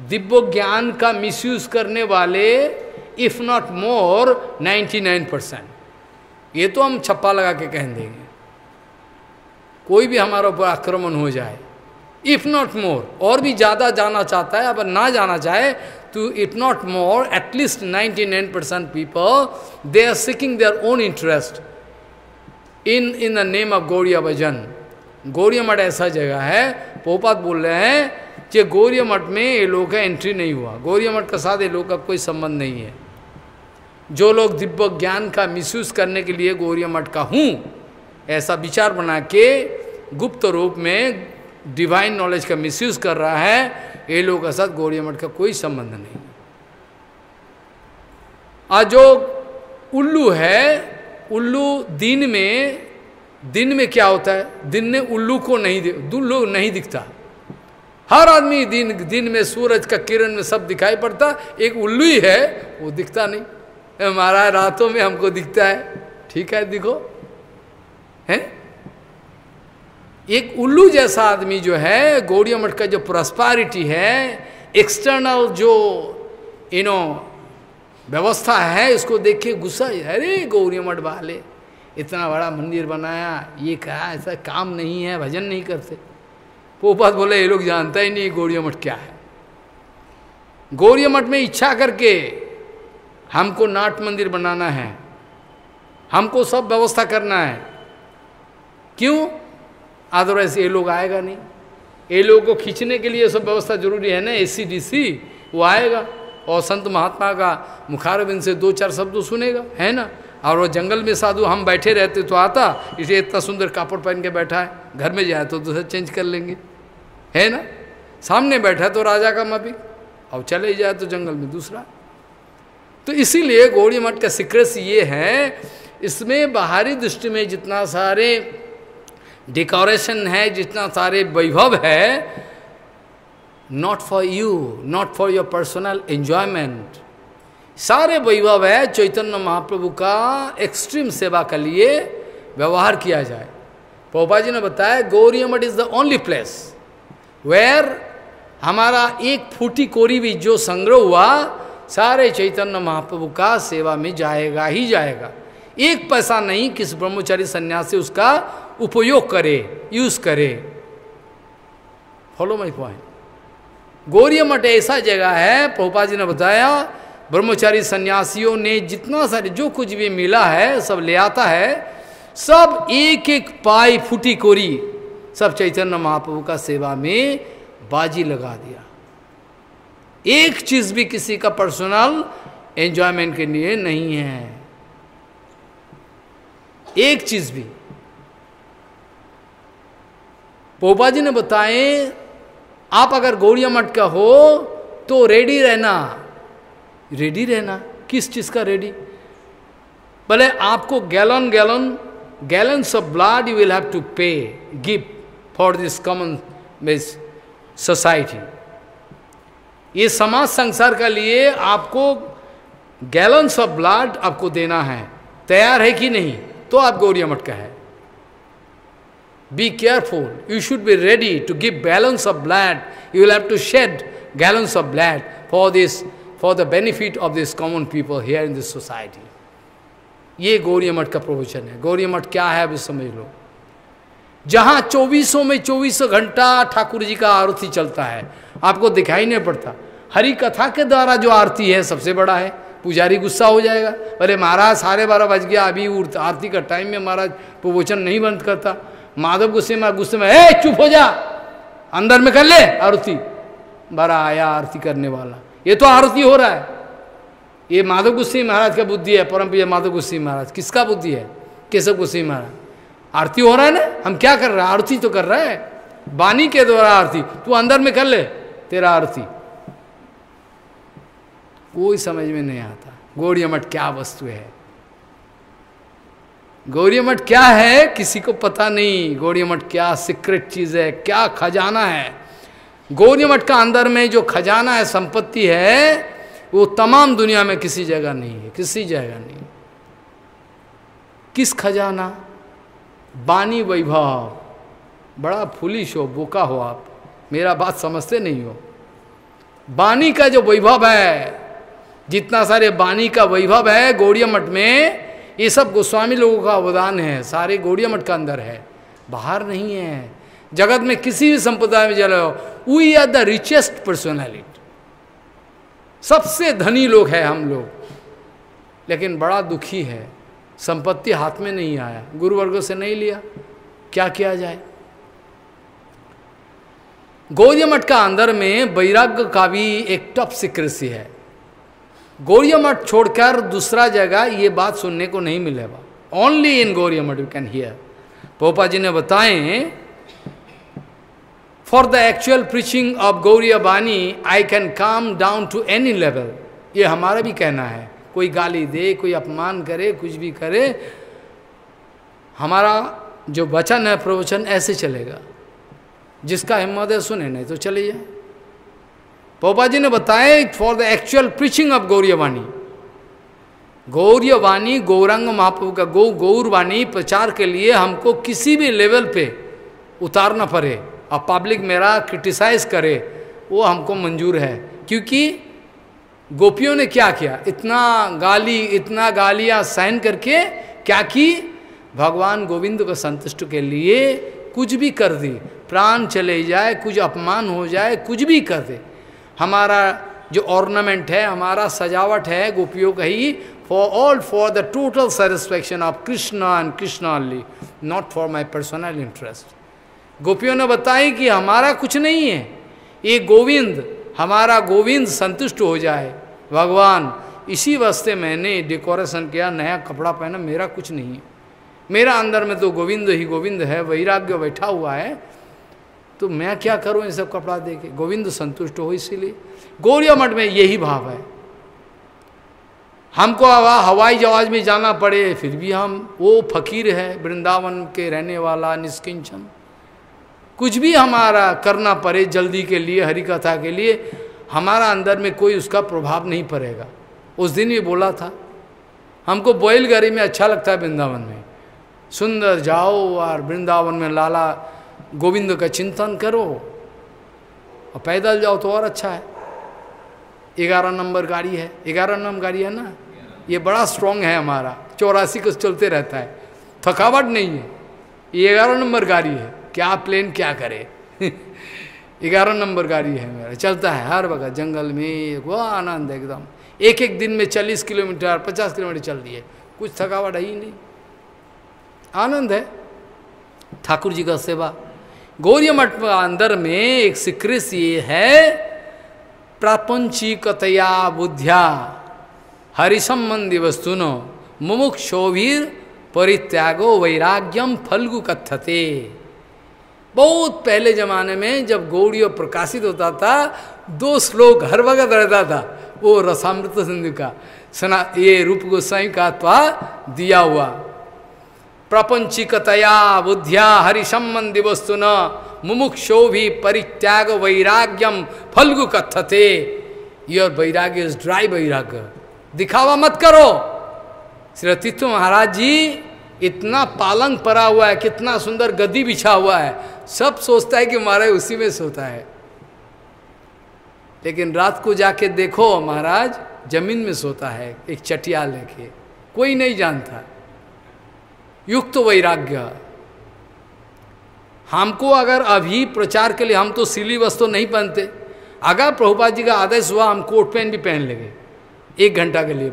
दिव्य ज्ञान का मिसयूज करने वाले इफ़ नॉट मोर 99 परसेंट ये तो हम छप्पा लगा के कह देंगे। कोई भी हमारे ऊपर आक्रमण हो जाए इफ़ नॉट मोर और भी ज़्यादा जाना चाहता है, अगर ना जाना चाहे to, if not more, at least 99% people, they are seeking their own interest in, in the name of Gauriya Bhajan. Gauriya मठ ऐसा जगह है पोपात बोल रहे हैं कि गौरिया मठ में ये लोग का एंट्री नहीं हुआ गौरिया मठ का साथ ये लोग का कोई संबंध नहीं है जो लोग दिव्य ज्ञान का मिसयूज करने के लिए गौरिया मठ का हूँ ऐसा विचार बना के गुप्त रूप में डिवाइन नॉलेज का मिसयूज कर रहा है ये लोगों के साथ गौरी मठ का कोई संबंध नहीं आज जो उल्लू है, उल्लू दिन में दिन में क्या होता है? दिन में उल्लू को नहीं उल्लू नहीं दिखता। हर आदमी दिन दिन में सूरज का किरण में सब दिखाई पड़ता, एक उल्लू ही है, वो दिखता नहीं। हमारा रातों में हमको दिखता है। ठीक है, दिखो। है? एक उल्लू जैसा आदमी जो है, गौड़िया मठ का जो प्रस्पारिटी है एक्सटर्नल जो यू नो व्यवस्था है, इसको देख के गुस्सा, अरे गौरी मठ वाले, इतना बड़ा मंदिर बनाया, ये कहा, ऐसा काम नहीं है, भजन नहीं करते। पोपात बोले, ये लोग जानता ही नहीं गौरी मठ क्या है। गौरी मठ में इच्छा करके हमको नाट मंदिर बनाना है, हमको सब व्यवस्था करना है। क्यों? अदरवाइज़ ये लोग आएगा नहीं। ये लोगों को खींचने के लिए सब व्यवस्था ज़रूरी है ना? एसी डीसी वो आएगा। और संत महात्मा का मुखारबिन से दो चार शब्द सुनेगा, है ना? और वो जंगल में साधु, हम बैठे रहते तो आता, इसे इतना सुंदर कापड़ पहन के बैठा है। घर में जाए तो दूसरा चेंज कर लेंगे, है ना? सामने बैठा तो राजा का मभी, और चले जाए तो जंगल में दूसरा। तो इसीलिए गौड़ी मठ का सिक्रेस ये है, इसमें बाहरी दृष्टि में जितना सारे डेकोरेशन है, जितना सारे वैभव है not for you not for your personal enjoyment सारे वैभव है, चैतन्य महाप्रभु का एक्सट्रीम सेवा के लिए व्यवहार किया जाए। पोपा जी ने बताया Gaudiya Math is the only place where हमारा एक फूटी कोरी भी जो संग्रह हुआ, सारे चैतन्य महाप्रभु का सेवा में जाएगा ही जाएगा। एक पैसा नहीं, किस ब्रह्मचारी सन्यासी उसका उपयोग करे यूज़ करे। Follow my point Gauri Math ऐसा जगह है प्रभुपा जी ने बताया, ब्रह्मचारी सन्यासियों ने जितना सारे जो कुछ भी मिला है, सब ले आता है, सब एक एक पाई फूटी कोरी, सब चैतन्य महाप्रभु का सेवा में बाजी लगा दिया। एक चीज़ भी किसी का पर्सनल एंजॉयमेंट के लिए नहीं है। एक चीज़ भी। पोपा जी ने बताए, आप अगर गौड़िया मठ का हो तो रेडी रहना। रेडी रहना? किस चीज़ का रेडी? भले आपको gallon gallon gallons of blood you will have to pay give for this common base society ये समाज संसार का लिए आपको गैलन्स ऑफ़ ब्लड आपको देना है। तैयार है कि नहीं? तो आप गौरिया मठ का है। Be careful. You should be ready to give balance of blood. You will have to shed gallons of blood for this, for the benefit of this common people here in this society. ये गौरी मठ का प्रवचन है गौरी मठ क्या है अभी समझ लो जहाँ चौबीसों में चौबीसों घंटा ठाकुर जी का आरती चलता है आपको दिखाई नहीं पड़ता हरि कथा के द्वारा जो आरती है सबसे बड़ा है पुजारी गुस्सा हो जाएगा अरे महाराज साढ़े बारह बज गया अभी आरती का टाइम में महाराज प्रवचन नहीं बंद करता माधव गुस्से में गुस्से में, ए, चुप हो जा। अंदर में कर ले आरती। बड़ा आया आरती करने वाला। ये तो आरती हो रहा है। ये माधव गुस्सी महाराज का बुद्धि है, परम प्रिय माधव गुस्सी महाराज। किसका बुद्धि है? केशव गुस्सी महाराज। आरती हो रहा है ना? हम क्या कर रहे हैं? आरती तो कर रहा है। बानी के द्वारा आरती। तू अंदर में कर ले, तेरा आरती। कोई समझ में नहीं आता। गौड़ी मठ क्या वस्तु है? गौरी मठ क्या है? किसी को पता नहीं। गौरी मठ क्या सीक्रेट चीज़ है? क्या खजाना है? गौरी मठ का अंदर में जो खजाना है, संपत्ति है, वो तमाम दुनिया में किसी जगह नहीं है, किसी जगह नहीं। किस खजाना? बानी वैभव। बड़ा फुलिश हो, बोका हो आप। मेरा बात समझते नहीं हो। बानी का जो वैभव है, जितना सारे बानी का वैभव है गौड़िया मठ में ये सब गोस्वामी लोगों का अवदान है, सारे गौड़िया मठ का अंदर है। बाहर नहीं है। जगत में किसी भी संप्रदाय में चलो we are the richest personality सबसे धनी लोग हैं हम लोग। लेकिन बड़ा दुखी है। संपत्ति हाथ में नहीं आया। गुरुवर्गों से नहीं लिया। क्या किया जाए? गौरी मठ का अंदर में वैराग्य का भी एक टॉप सिक्रेसी है। गौरी मठ छोड़कर दूसरा जगह ये बात सुनने को नहीं मिलेगा only in Gauri Math you can hear पोपा जी ने बताएँ for the actual preaching of Gaudiya bani I can come down to any level ये हमारा भी कहना है, कोई गाली दे, कोई अपमान करे, कुछ भी करे, हमारा जो वचन है, प्रवचन ऐसे चलेगा। जिसका हिम्मत है, सुने, नहीं तो चले जाए पोपा जी ने बताया for the actual preaching of Gaudiyavani Gaudiyavani Gaurang Mahaprabhu का गौ गौरवाणी प्रचार के लिए हमको किसी भी लेवल पे उतारना पड़े। और पब्लिक मेरा क्रिटिसाइज करे, वो हमको मंजूर है। क्योंकि गोपियों ने क्या किया? इतना गाली, इतना गालियाँ सहन करके क्या की? भगवान गोविंद को संतुष्ट के लिए कुछ भी कर दी। प्राण चले जाए, कुछ अपमान हो जाए, कुछ भी कर दे। हमारा जो ऑर्नामेंट है, हमारा सजावट है, गोपियों का ही for all for the total satisfaction of Krishna and Krishna only not for my personal interest गोपियों ने बताई कि हमारा कुछ नहीं है। ये गोविंद, हमारा गोविंद संतुष्ट हो जाए। भगवान, इसी वास्ते मैंने डेकोरेशन किया, नया कपड़ा पहना, मेरा कुछ नहीं है। मेरा अंदर में तो गोविंद ही गोविंद है, वैराग्य बैठा हुआ है। तो मैं क्या करूँ ये सब कपड़ा दे के? गोविंद संतुष्ट हो इसीलिए। गौरिया मठ में यही भाव है। हमको हवा हवाई जहाज़ में जाना पड़े, फिर भी हम, वो फकीर है, वृंदावन के रहने वाला, निष्किंचन। कुछ भी हमारा करना पड़े जल्दी के लिए हरि कथा के लिए, हमारा अंदर में कोई उसका प्रभाव नहीं पड़ेगा। उस दिन भी बोला था, हमको बोयल गरी में अच्छा लगता है वृंदावन में। सुंदर जाओ और वृंदावन में लाला गोविंद का चिंतन करो। और पैदल जाओ तो और अच्छा है। ग्यारह नंबर गाड़ी है। ग्यारह नंबर गाड़ी है ना? ये बड़ा स्ट्रांग है हमारा। चौरासी को चलते रहता है। थकावट नहीं है। ये ग्यारह नंबर गाड़ी है। क्या प्लेन क्या करे? ग्यारह नंबर गाड़ी है मेरा। चलता है हर वक्त, जंगल में वो आनंद एकदम। एक एक दिन में चालीस किलोमीटर, पचास किलोमीटर चल रही है कुछ थकावट है ही नहीं। आनंद है। ठाकुर जी का सेवा। गौरी मठ अंदर में एक सिक्रिस ये है, प्रापंचिकतया बुद्धिया। हरिसंबंधी वस्तुनो, मुमुक्षोभीर परित्यागो वैराग्यम फलगु कथते बहुत पहले जमाने में जब गौड़ियों प्रकाशित होता था, दो श्लोक हर वगत रहता था, वो रसामृत सिंधु का, सना, ये रूप गोस्वाई का त्वा दिया हुआ। प्रपंचिकतया बुद्धिया हरि संबंधी वस्तु न मुमुक्षो भी परित्याग वैराग्यम फलगु कथते। योर वैराग्य इज़ ड्राई वैराग्य। दिखावा मत करो। श्री महाराज जी, इतना पालंग परा हुआ है, कितना सुंदर गद्दी बिछा हुआ है। सब सोचता है कि महाराज उसी में सोता है। लेकिन रात को जाके देखो महाराज, ज़मीन में सोता है, एक चटिया लेके। कोई नहीं जानता। युक्त वैराग्य। हमको अगर अभी प्रचार के लिए हम तो सिली वस्तु नहीं पहनते। अगर प्रभुपाद जी का आदेश हुआ, हम कोट पैंट भी पहन लेंगे। एक घंटा के लिए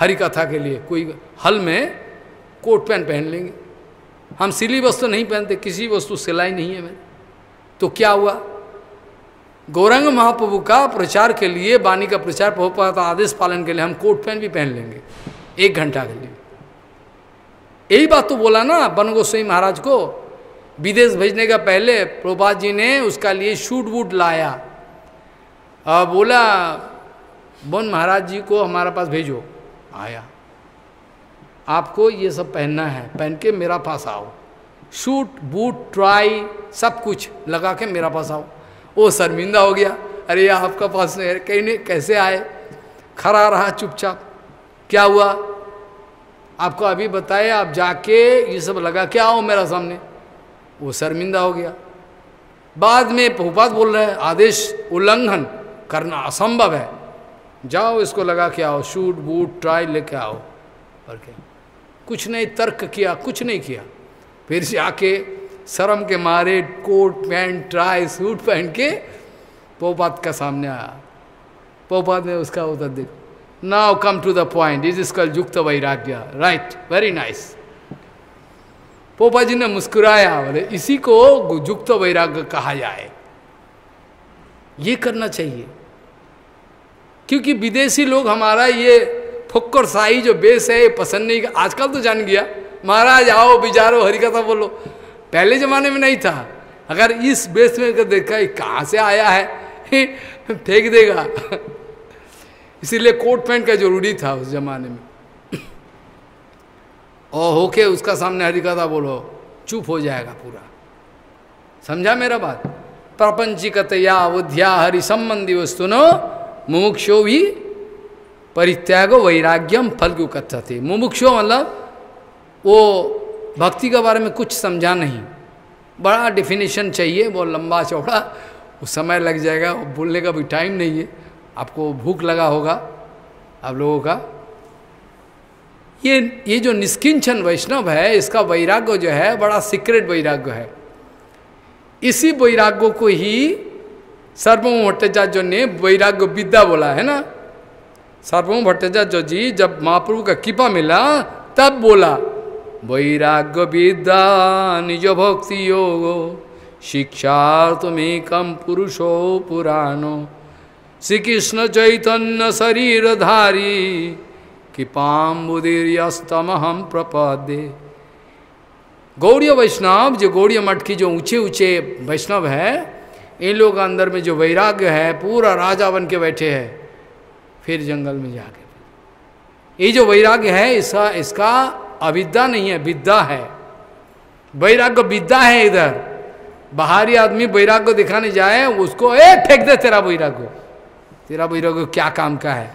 हरी कथा के लिए, कोई हल में कोट पैंट पहन लेंगे। हम सिली वस्तु नहीं पहनते, किसी वस्तु सिलाई नहीं है मेरे तो क्या हुआ? गौरंग महाप्रभु का प्रचार के लिए, वाणी का प्रचार, प्रभुपाद आदेश पालन के लिए हम कोट पैंट भी पहन लेंगे। एक घंटा के लिए। यही बात तो बोला ना बन गोस्वाई महाराज को। विदेश भेजने का पहले प्रभुपाद जी ने उसका लिए शूट वूट लाया। और बोला, बन महाराज जी को हमारे पास भेजो। आया। आपको ये सब पहनना है, पहन के मेरा पास आओ। शूट, बूट, ट्राई, सब कुछ लगा के मेरा पास आओ। वो शर्मिंदा हो गया। अरे, आपका पास नहीं कहीं नहीं, कैसे आए? खड़ा रहा चुपचाप। क्या हुआ? आपको अभी बताए, आप जाके ये सब लगा के आओ मेरा सामने। वो शर्मिंदा हो गया। बाद में बहुपात बोल रहे हैं, आदेश उल्लंघन करना असंभव है। जाओ इसको लगा के आओ, शूट, बूट ट्राई लेके आओ। और क्या? कुछ नहीं, तर्क किया, कुछ नहीं किया। फिर से आके शर्म के मारे, कोट पैंट, ट्राई, सूट पहन के पोपात का सामने आया। पोपात ने उसका उधर देख now come to the point is is कल युक्त वैराग्य राइट वेरी नाइस पोपा जी ने मुस्कुराया बोले इसी को युक्त वैराग्य कहा जाए ये करना चाहिए क्योंकि विदेशी लोग हमारा ये फुक्कर साई जो बेस है ये पसंद नहीं आजकल तो जान गया महाराज आओ बिजारो हरिकथा बोलो पहले जमाने में नहीं था अगर इस बेस में देखा कहाँ से आया है फेंक देगा इसीलिए कोट पैंट का ज़रूरी था उस जमाने में। और होके उसका सामने हरिकथा बोलो, चुप हो जाएगा पूरा। समझा मेरा बात? प्रपंचिकतया अवध्या हरि संबंधी वस्तु नो मुमुक्षो भी परित्यागो वैराग्यम फल क्यों कथा थे मुमुक्षो मतलब वो भक्ति के बारे में कुछ समझा नहीं। बड़ा डिफिनेशन चाहिए, बहुत लंबा चौड़ा उस समय लग जाएगा बोलने का भी टाइम नहीं है। आपको भूख लगा होगा आप लोगों का। ये ये जो निष्किंचन वैष्णव है, इसका वैराग्य जो है, बड़ा सीक्रेट वैराग्य है। इसी वैराग्य को ही सर्वम भट्टाचार्य ने वैराग्य विद्या बोला, है ना? सर्वम भट्टाचार्य जी, जब महाप्रभु का कृपा मिला, तब बोला, वैराग्य विद्या निज भक्ति योग, शिक्षा तुम्हें कम पुरुषो पुराणो श्री कृष्ण चैतन्य शरीर शरीरधारी कृपाम्बुदीर्यस्तम हम प्रपदे गौड़ीय वैष्णव, जो गौड़ीय मठ की जो ऊँचे ऊँचे वैष्णव है, इन लोग अंदर में जो वैराग्य है, पूरा राजा बन के बैठे हैं, फिर जंगल में जाके। ये जो वैराग्य है, इसका इसका अविद्या नहीं है, विद्या है। वैराग्य, विद्या है इधर। बाहरी आदमी वैराग्य दिखाने जाए, उसको ए, फेंक दे तेरा वैराग्य। तेरा वैराग्य क्या काम का है?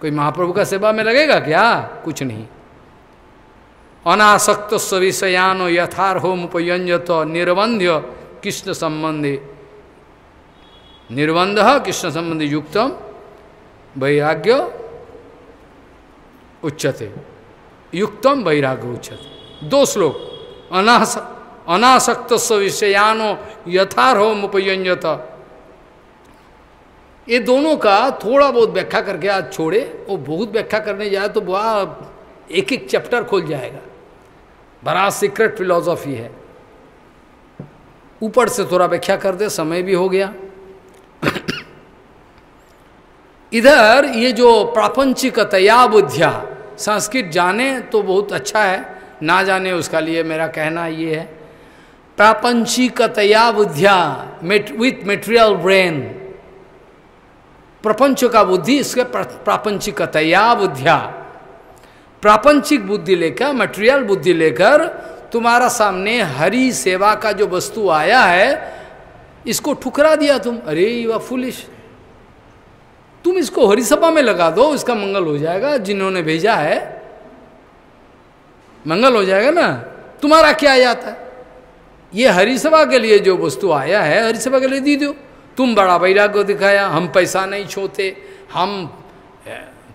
कोई महाप्रभु का सेवा में लगेगा क्या? कुछ नहीं। अनासक्त विषयानो यथार्होम उपयंजत निर्बंध्य कृष्ण संबंधी। निर्बंध कृष्ण संबंधी युक्तम वैराग्य उच्चते युक्तम वैराग्य उच्चते दो श्लोक। अनास अनासक्त विषयानो यथार्होम उपयंजत ये दोनों का थोड़ा बहुत व्याख्या करके आज छोड़े वो बहुत व्याख्या करने जाए तो वह एक एक चैप्टर खोल जाएगा। बड़ा सीक्रेट फिलॉसफी है। ऊपर से थोड़ा व्याख्या कर दे समय भी हो गया। इधर ये जो प्रापंचिकतया बुद्धिया संस्कृत जाने तो बहुत अच्छा है ना जाने उसका लिए मेरा कहना ये है। प्रापंचिकतया बुद्धिया मेट, विथ मेटेरियल ब्रेन प्रपंच का बुद्धि इसके प्रापंचिकतया बुद्धिया। प्रापंचिक बुद्धि लेकर मटेरियल बुद्धि लेकर, तुम्हारा सामने हरी सेवा का जो वस्तु आया है, इसको ठुकरा दिया तुम। अरे वह फुलिश तुम इसको हरी सभा में लगा दो, इसका मंगल हो जाएगा, जिन्होंने भेजा है, मंगल हो जाएगा ना। तुम्हारा क्या जाता है? ये हरिसभा के लिए जो वस्तु आया है, हरिसभा के लिए दी दो। तुम बड़ा वैराग्य दिखाया, हम पैसा नहीं छोते, हम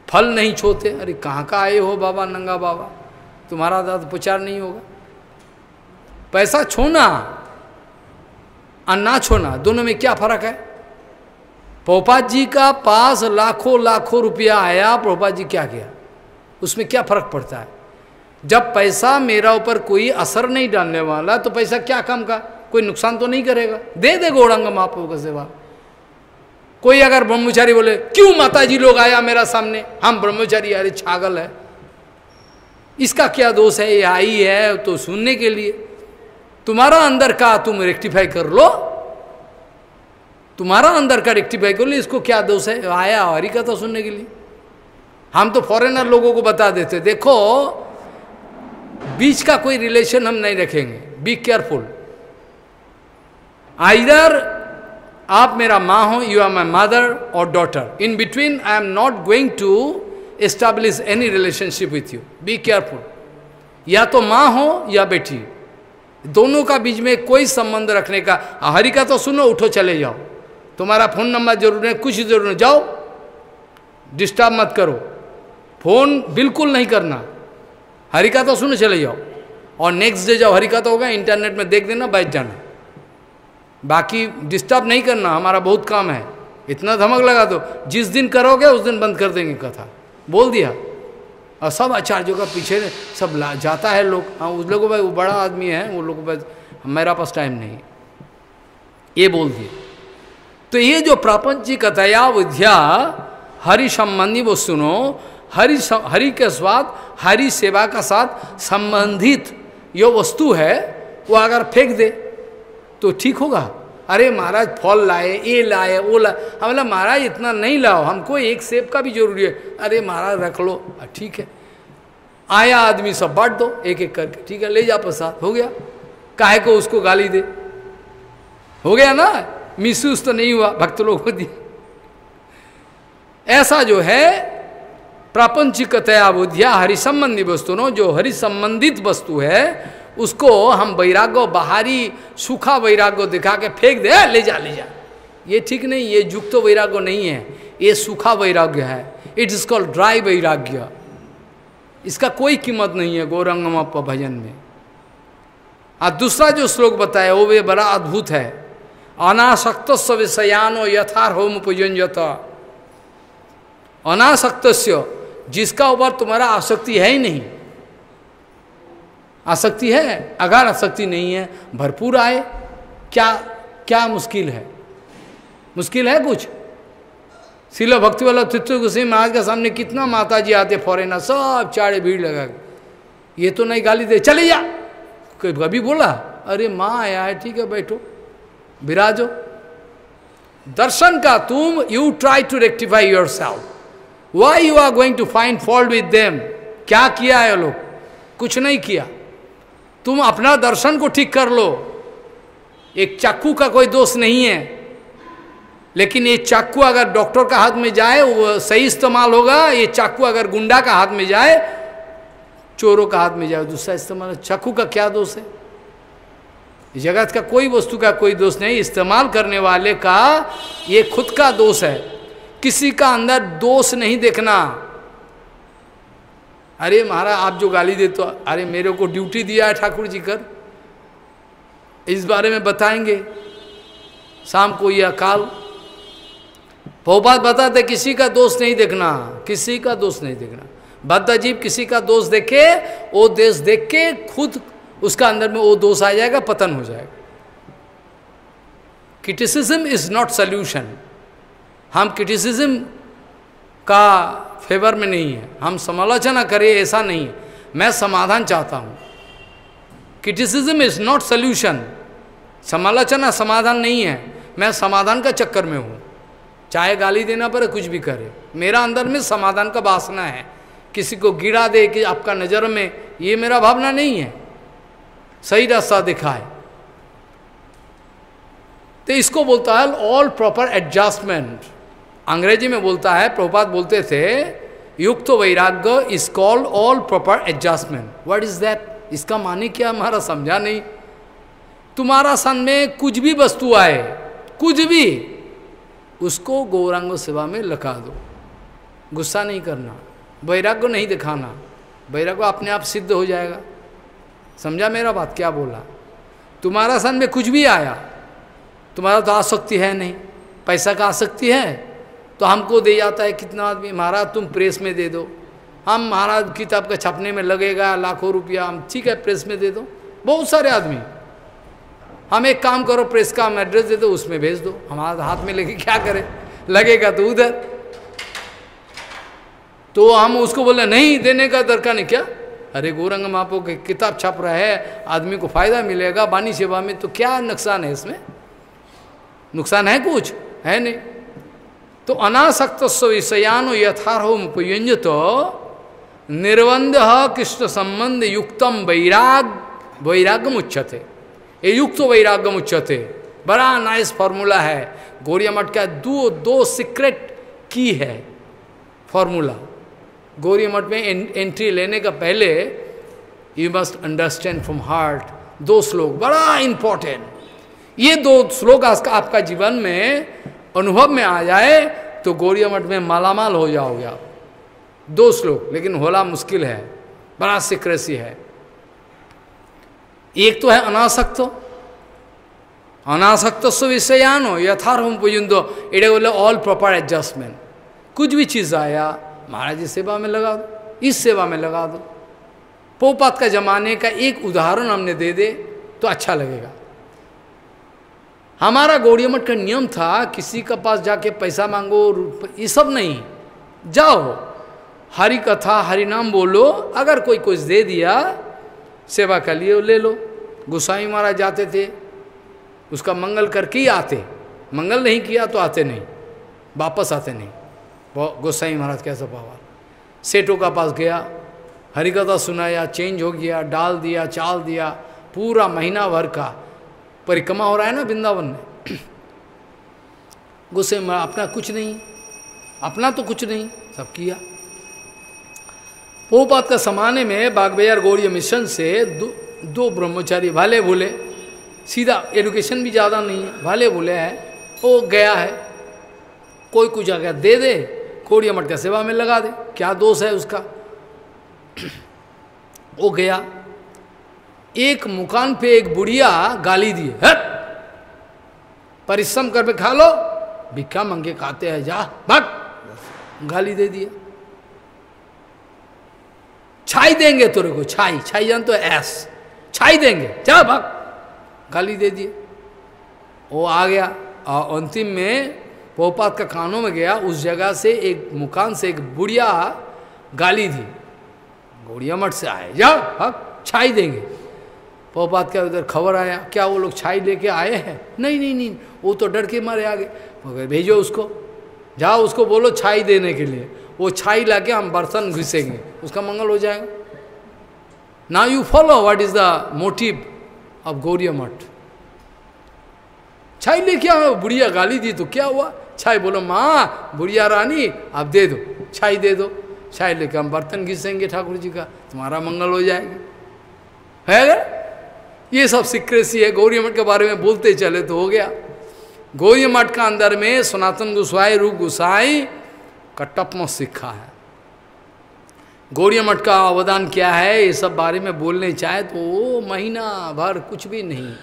फल नहीं छोते। अरे कहाँ का आए हो बाबा, नंगा बाबा? तुम्हारा दाद प्रचार नहीं होगा। पैसा छोना और ना छोना, दोनों में क्या फ़र्क है? पोपात जी का पास लाखों लाखों रुपया आया पोपात जी क्या किया? उसमें क्या फ़र्क पड़ता है? जब पैसा मेरा ऊपर कोई असर नहीं डालने वाला तो पैसा क्या काम का? कोई नुकसान तो नहीं करेगा। दे दे गौरंग महाप्रभु का सेवा। कोई अगर ब्रह्मचारी बोले, क्यों माता जी लोग आया मेरा सामने? हम ब्रह्मचारी, अरे छागल है। इसका क्या दोष है? ये आई है तो सुनने के लिए। तुम्हारा अंदर का तुम रेक्टिफाई कर लो। तुम्हारा अंदर का रेक्टिफाई कर लो, इसको क्या दोष है? आया हरी कथा सुनने के लिए। हम तो फॉरेनर लोगों को बता देते। देखो, बीच का कोई रिलेशन हम नहीं रखेंगे। बी केयरफुल आइदर आप मेरा माँ हो यू आर माई मदर और daughter in between I am not going to establish any relationship with you be careful या तो माँ हो या बेटी. दोनों का बीच में कोई संबंध रखने का, हरि का तो सुनो, उठो, चले जाओ. तुम्हारा फ़ोन नंबर ज़रूर है, कुछ ज़रूर नहीं जाओ. डिस्टर्ब मत करो. फ़ोन बिल्कुल नहीं करना. हरि का तो सुनो, चले जाओ. और नेक्स्ट डे जाओ हरि का तो होगा इंटरनेट में देख देना, बैठ जाना. बाकी डिस्टर्ब नहीं करना, हमारा बहुत काम है। इतना धमक लगा दो, जिस दिन करोगे उस दिन बंद कर देंगे कथा। बोल दिया। और सब आचार्यों का पीछे सब जाता है लोग। हाँ उस लोगों भाई वो बड़ा आदमी है, वो लोगों पास मेरा पास टाइम नहीं। ये बोल दिए तो ये जो प्रापंचिक कथया विद्या हरि संबंधी वो सुनो, हरि हरि के स्वाद, हरि सेवा का साथ संबंधित जो वस्तु है, वो अगर फेंक दे तो ठीक होगा? अरे महाराज, फल लाए ये लाए, वो लाए। हम बोला, महाराज, इतना नहीं लाओ, हमको एक सेब का भी ज़रूरी है। अरे महाराज, रख लो। ठीक है। आया आदमी सब, बांट दो, एक एक करके। ठीक है, ले जा प्रसाद। हो गया। काहे को उसको गाली दे? हो गया ना? मिसूस तो नहीं हुआ, भक्त लोग को दिया ऐसा जो है प्रापंचिकतया बुद्धिया हरि संबंधी वस्तु नो, जो हरि संबंधित वस्तु है उसको हम वैराग्य, बाहरी, सूखा वैराग्य दिखा के फेंक दे ले जा ले जा। ये ठीक नहीं, ये युक्त तो वैराग्य नहीं है, ये सूखा वैराग्य है। इट इज़ कॉल्ड ड्राई वैराग्य। इसका कोई कीमत नहीं है गौरंगम भजन में। और दूसरा जो श्लोक बताया वो भी बड़ा अद्भुत है। अनासक्त विषयानो यथार पूजन अनासक्त जिसका ऊपर तुम्हारा आसक्ति है ही नहीं। आसक्ति है, अगर आसक्ति नहीं है, भरपूर आए, क्या क्या मुश्किल है? मुश्किल है कुछ? शिल भक्ति वाला तित्व गोस्वामी महाराज के सामने कितना माता जी आते फॉरेनर सब चाड़े भीड़ लगा ये तो नहीं गाली दे, चले जा। कभी बोला, अरे माँ आया है, ठीक है, बैठो। विराजो दर्शन का, तुम you try to rectify yourself why you are going to find fault with them क्या किया है लोग? कुछ नहीं किया। तुम अपना दर्शन को ठीक कर लो। एक चाकू का कोई दोष नहीं है। लेकिन ये चाकू अगर डॉक्टर का हाथ में जाए, वो सही इस्तेमाल होगा। ये चाकू अगर गुंडा का हाथ में जाए, चोरों का हाथ में जाए दूसरा इस्तेमाल चाकू का क्या दोष है? जगत का कोई वस्तु का कोई दोष नहीं। इस्तेमाल करने वाले का ये खुद का दोष है। किसी का अंदर दोष नहीं देखना। अरे महाराज, आप जो गाली देते तो अरे मेरे को ड्यूटी दिया है ठाकुर जी कर। इस बारे में बताएँगे। शाम को या काल बहुबात बताते, किसी का दोष नहीं देखना, किसी का दोष नहीं देखना। बद्ध जीव किसी का दोष देखे, वो देश देख के खुद उसका अंदर में वो दोष आ जाएगा, पतन हो जाएगा। क्रिटिसिज्म इज़ नॉट सल्यूशन हम क्रिटिसिज्म का फेवर में नहीं है। हम समालोचना करें ऐसा नहीं है। मैं समाधान चाहता हूँ। क्रिटिसिज्म इज़ नॉट सल्यूशन समालोचना समाधान नहीं है। मैं समाधान का चक्कर में हूँ। चाहे गाली देना पड़े, कुछ भी करे। मेरा अंदर में समाधान का वासना है। किसी को गिरा दे कि आपका नज़र में ये मेरा भावना नहीं है। सही रास्ता दिखाए। तो इसको बोलता है ऑल प्रॉपर एडजस्टमेंट अंग्रेज़ी में बोलता है प्रभुपात बोलते थे, युक्त वैराग्य is called all proper adjustment what is that इसका माने क्या? हमारा समझा नहीं। तुम्हारा सन में कुछ भी वस्तु आए, कुछ भी, उसको गौरांग सेवा में लगा दो। गुस्सा नहीं करना, वैराग्य नहीं दिखाना। वैराग्य अपने आप सिद्ध हो जाएगा। समझा मेरा बात? क्या बोला? तुम्हारा सन में कुछ भी आया, तुम्हारा तो आसक्ति है नहीं। पैसा का आसक्ति है तो हमको दे जाता है, कितना आदमी, महाराज तुम प्रेस में दे दो। हम महाराज किताब का छपने में लगेगा, लाखों रुपया, हम ठीक है, प्रेस में दे दो। बहुत सारे आदमी। हम एक काम करो, प्रेस का हम एड्रेस दे दो, उसमें भेज दो। हमारा हाथ में लेके क्या करें? लगेगा तो उधर। तो हम उसको बोले, नहीं, देने का दरकार नहीं, क्या? अरे गौरंग मापो की किताब छप रहा है, आदमी को फ़ायदा मिलेगा बानी सेवा में तो क्या नुकसान है इसमें? नुकसान है कुछ? है नहीं। तो अनासक्त विषयानो यथारह तो निर्बंध कृष्ण संबंध युक्तम वैराग वैराग्यम उच्चते ये युक्त वैराग्यम उच्चते बड़ा नाइस फॉर्मूला है। गौरिया मठ का दो दो सीक्रेट की है फॉर्मूला। गौरी मठ में एँ, एंट्री लेने का पहले you must understand from heart दो श्लोक। बड़ा इंपॉर्टेंट ये दो श्लोक आपका जीवन में अनुभव में आ जाए तो गौरिया मठ में मालामाल हो जाओगे आप। दो श्लोक लेकिन होला मुश्किल है, बड़ा सिक्रेसी है। एक तो है अनासक्त। अनासक्त विषयानो यथारहम पुजिंदो एडे बोले ऑल प्रॉपर एडजस्टमेंट कुछ भी चीज़ आया, महाराज जी सेवा में लगा दो, इस सेवा में लगा दो। पोपात का जमाने का एक उदाहरण हमने दे दे तो अच्छा लगेगा। हमारा गौड़िया मठ का नियम था, किसी का पास जाके पैसा मांगो ये सब नहीं। जाओ, हरि कथा, हरि नाम बोलो, अगर कोई कुछ दे दिया, सेवा का लिए ले लो। गोसाई महाराज जाते थे, उसका मंगल करके ही आते। मंगल नहीं किया तो आते नहीं, वापस आते नहीं। गोसाई महाराज कैसा पावा। सेठों का पास गया हरिकथा सुनाया चेंज हो गया, डाल दिया, चाल दिया, पूरा महीना भर का। परिक्रमा हो रहा है ना वृंदावन में। गुस्से में अपना कुछ नहीं अपना तो कुछ नहीं सब किया। बात का समाने में बागबैयार गौरी मिशन से दो, दो ब्रह्मचारी भाले बोले सीधा एडुकेशन भी ज़्यादा नहीं है भाले बोले है। वो गया है कोई कुछ अगर दे दे कोड़िया मट का सेवा में लगा दे। क्या दोष है उसका? वो गया एक मुकान पे एक बुढ़िया गाली दी है परिश्रम कर पे खा लो भिक्खा मंगे खाते हैं, जा, भग। गाली दे दिया छाई देंगे तेरे को, छाई छाई जान तो ऐस। छाई देंगे, जा, भग। गाली दे दिए। वो आ गया, और अंतिम में पोपात का कानों में गया, उस जगह से एक मुकान से एक बुढ़िया गाली दी। गुड़िया मठ से आए, जा हक छाई देंगे। पोपात का उधर खबर आया? क्या वो लोग छाई लेके आए हैं? नहीं नहीं नहीं, वो तो डर के मारे आ गए भेजो उसको। जाओ उसको बोलो छाई देने के लिए। वो छाई ला के हम बर्तन घुसेंगे। उसका मंगल हो जाएगा। ना you follow what is the motive of Gaudiya Math छाई लेके आओ, बुढ़िया गाली दी तो क्या हुआ? छाई बोलो, माँ, बुढ़िया रानी, आप दे दो, छाई दे दो। छाई लेकर हम बर्तन घिसेंगे ठाकुर जी का। तुम्हारा मंगल हो जाएगा। है ये सब सिक्रेसी है। गौरी मठ के बारे में बोलते चले तो हो गया। गौरी मठ का अंदर में सनातन गुसाई रूप गुसाई का टपम सिखा है। गौरी मठ का अवदान क्या है, ये सब बारे में बोलने चाहे तो वो महीना भर कुछ भी नहीं।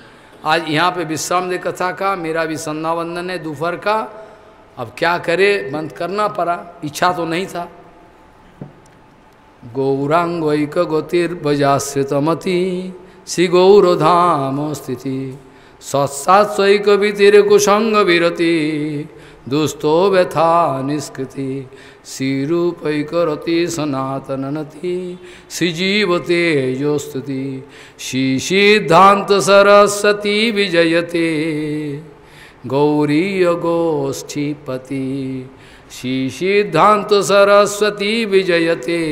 आज यहाँ पे विश्राम दे कथा का, मेरा भी संध्या संध्यावंदन है दोपहर का। अब क्या करे, बंद करना पड़ा, इच्छा तो नहीं था। गौरांगैक गतिर्भजाश्रितमति। श्री गौरधाम स्थिति सत्सात्वैक वितिर कुसंग विरति दुस्तो व्यथा निष्कृति, श्रीरूपैकरति सनातननति, श्रीजीवते जो स्तुति श्री सिद्धांत सरस्वती विजयते। गौरी गोष्ठीपति श्री सिद्धांत सरस्वती विजयते।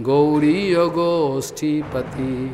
गौरी गोष्ठीपति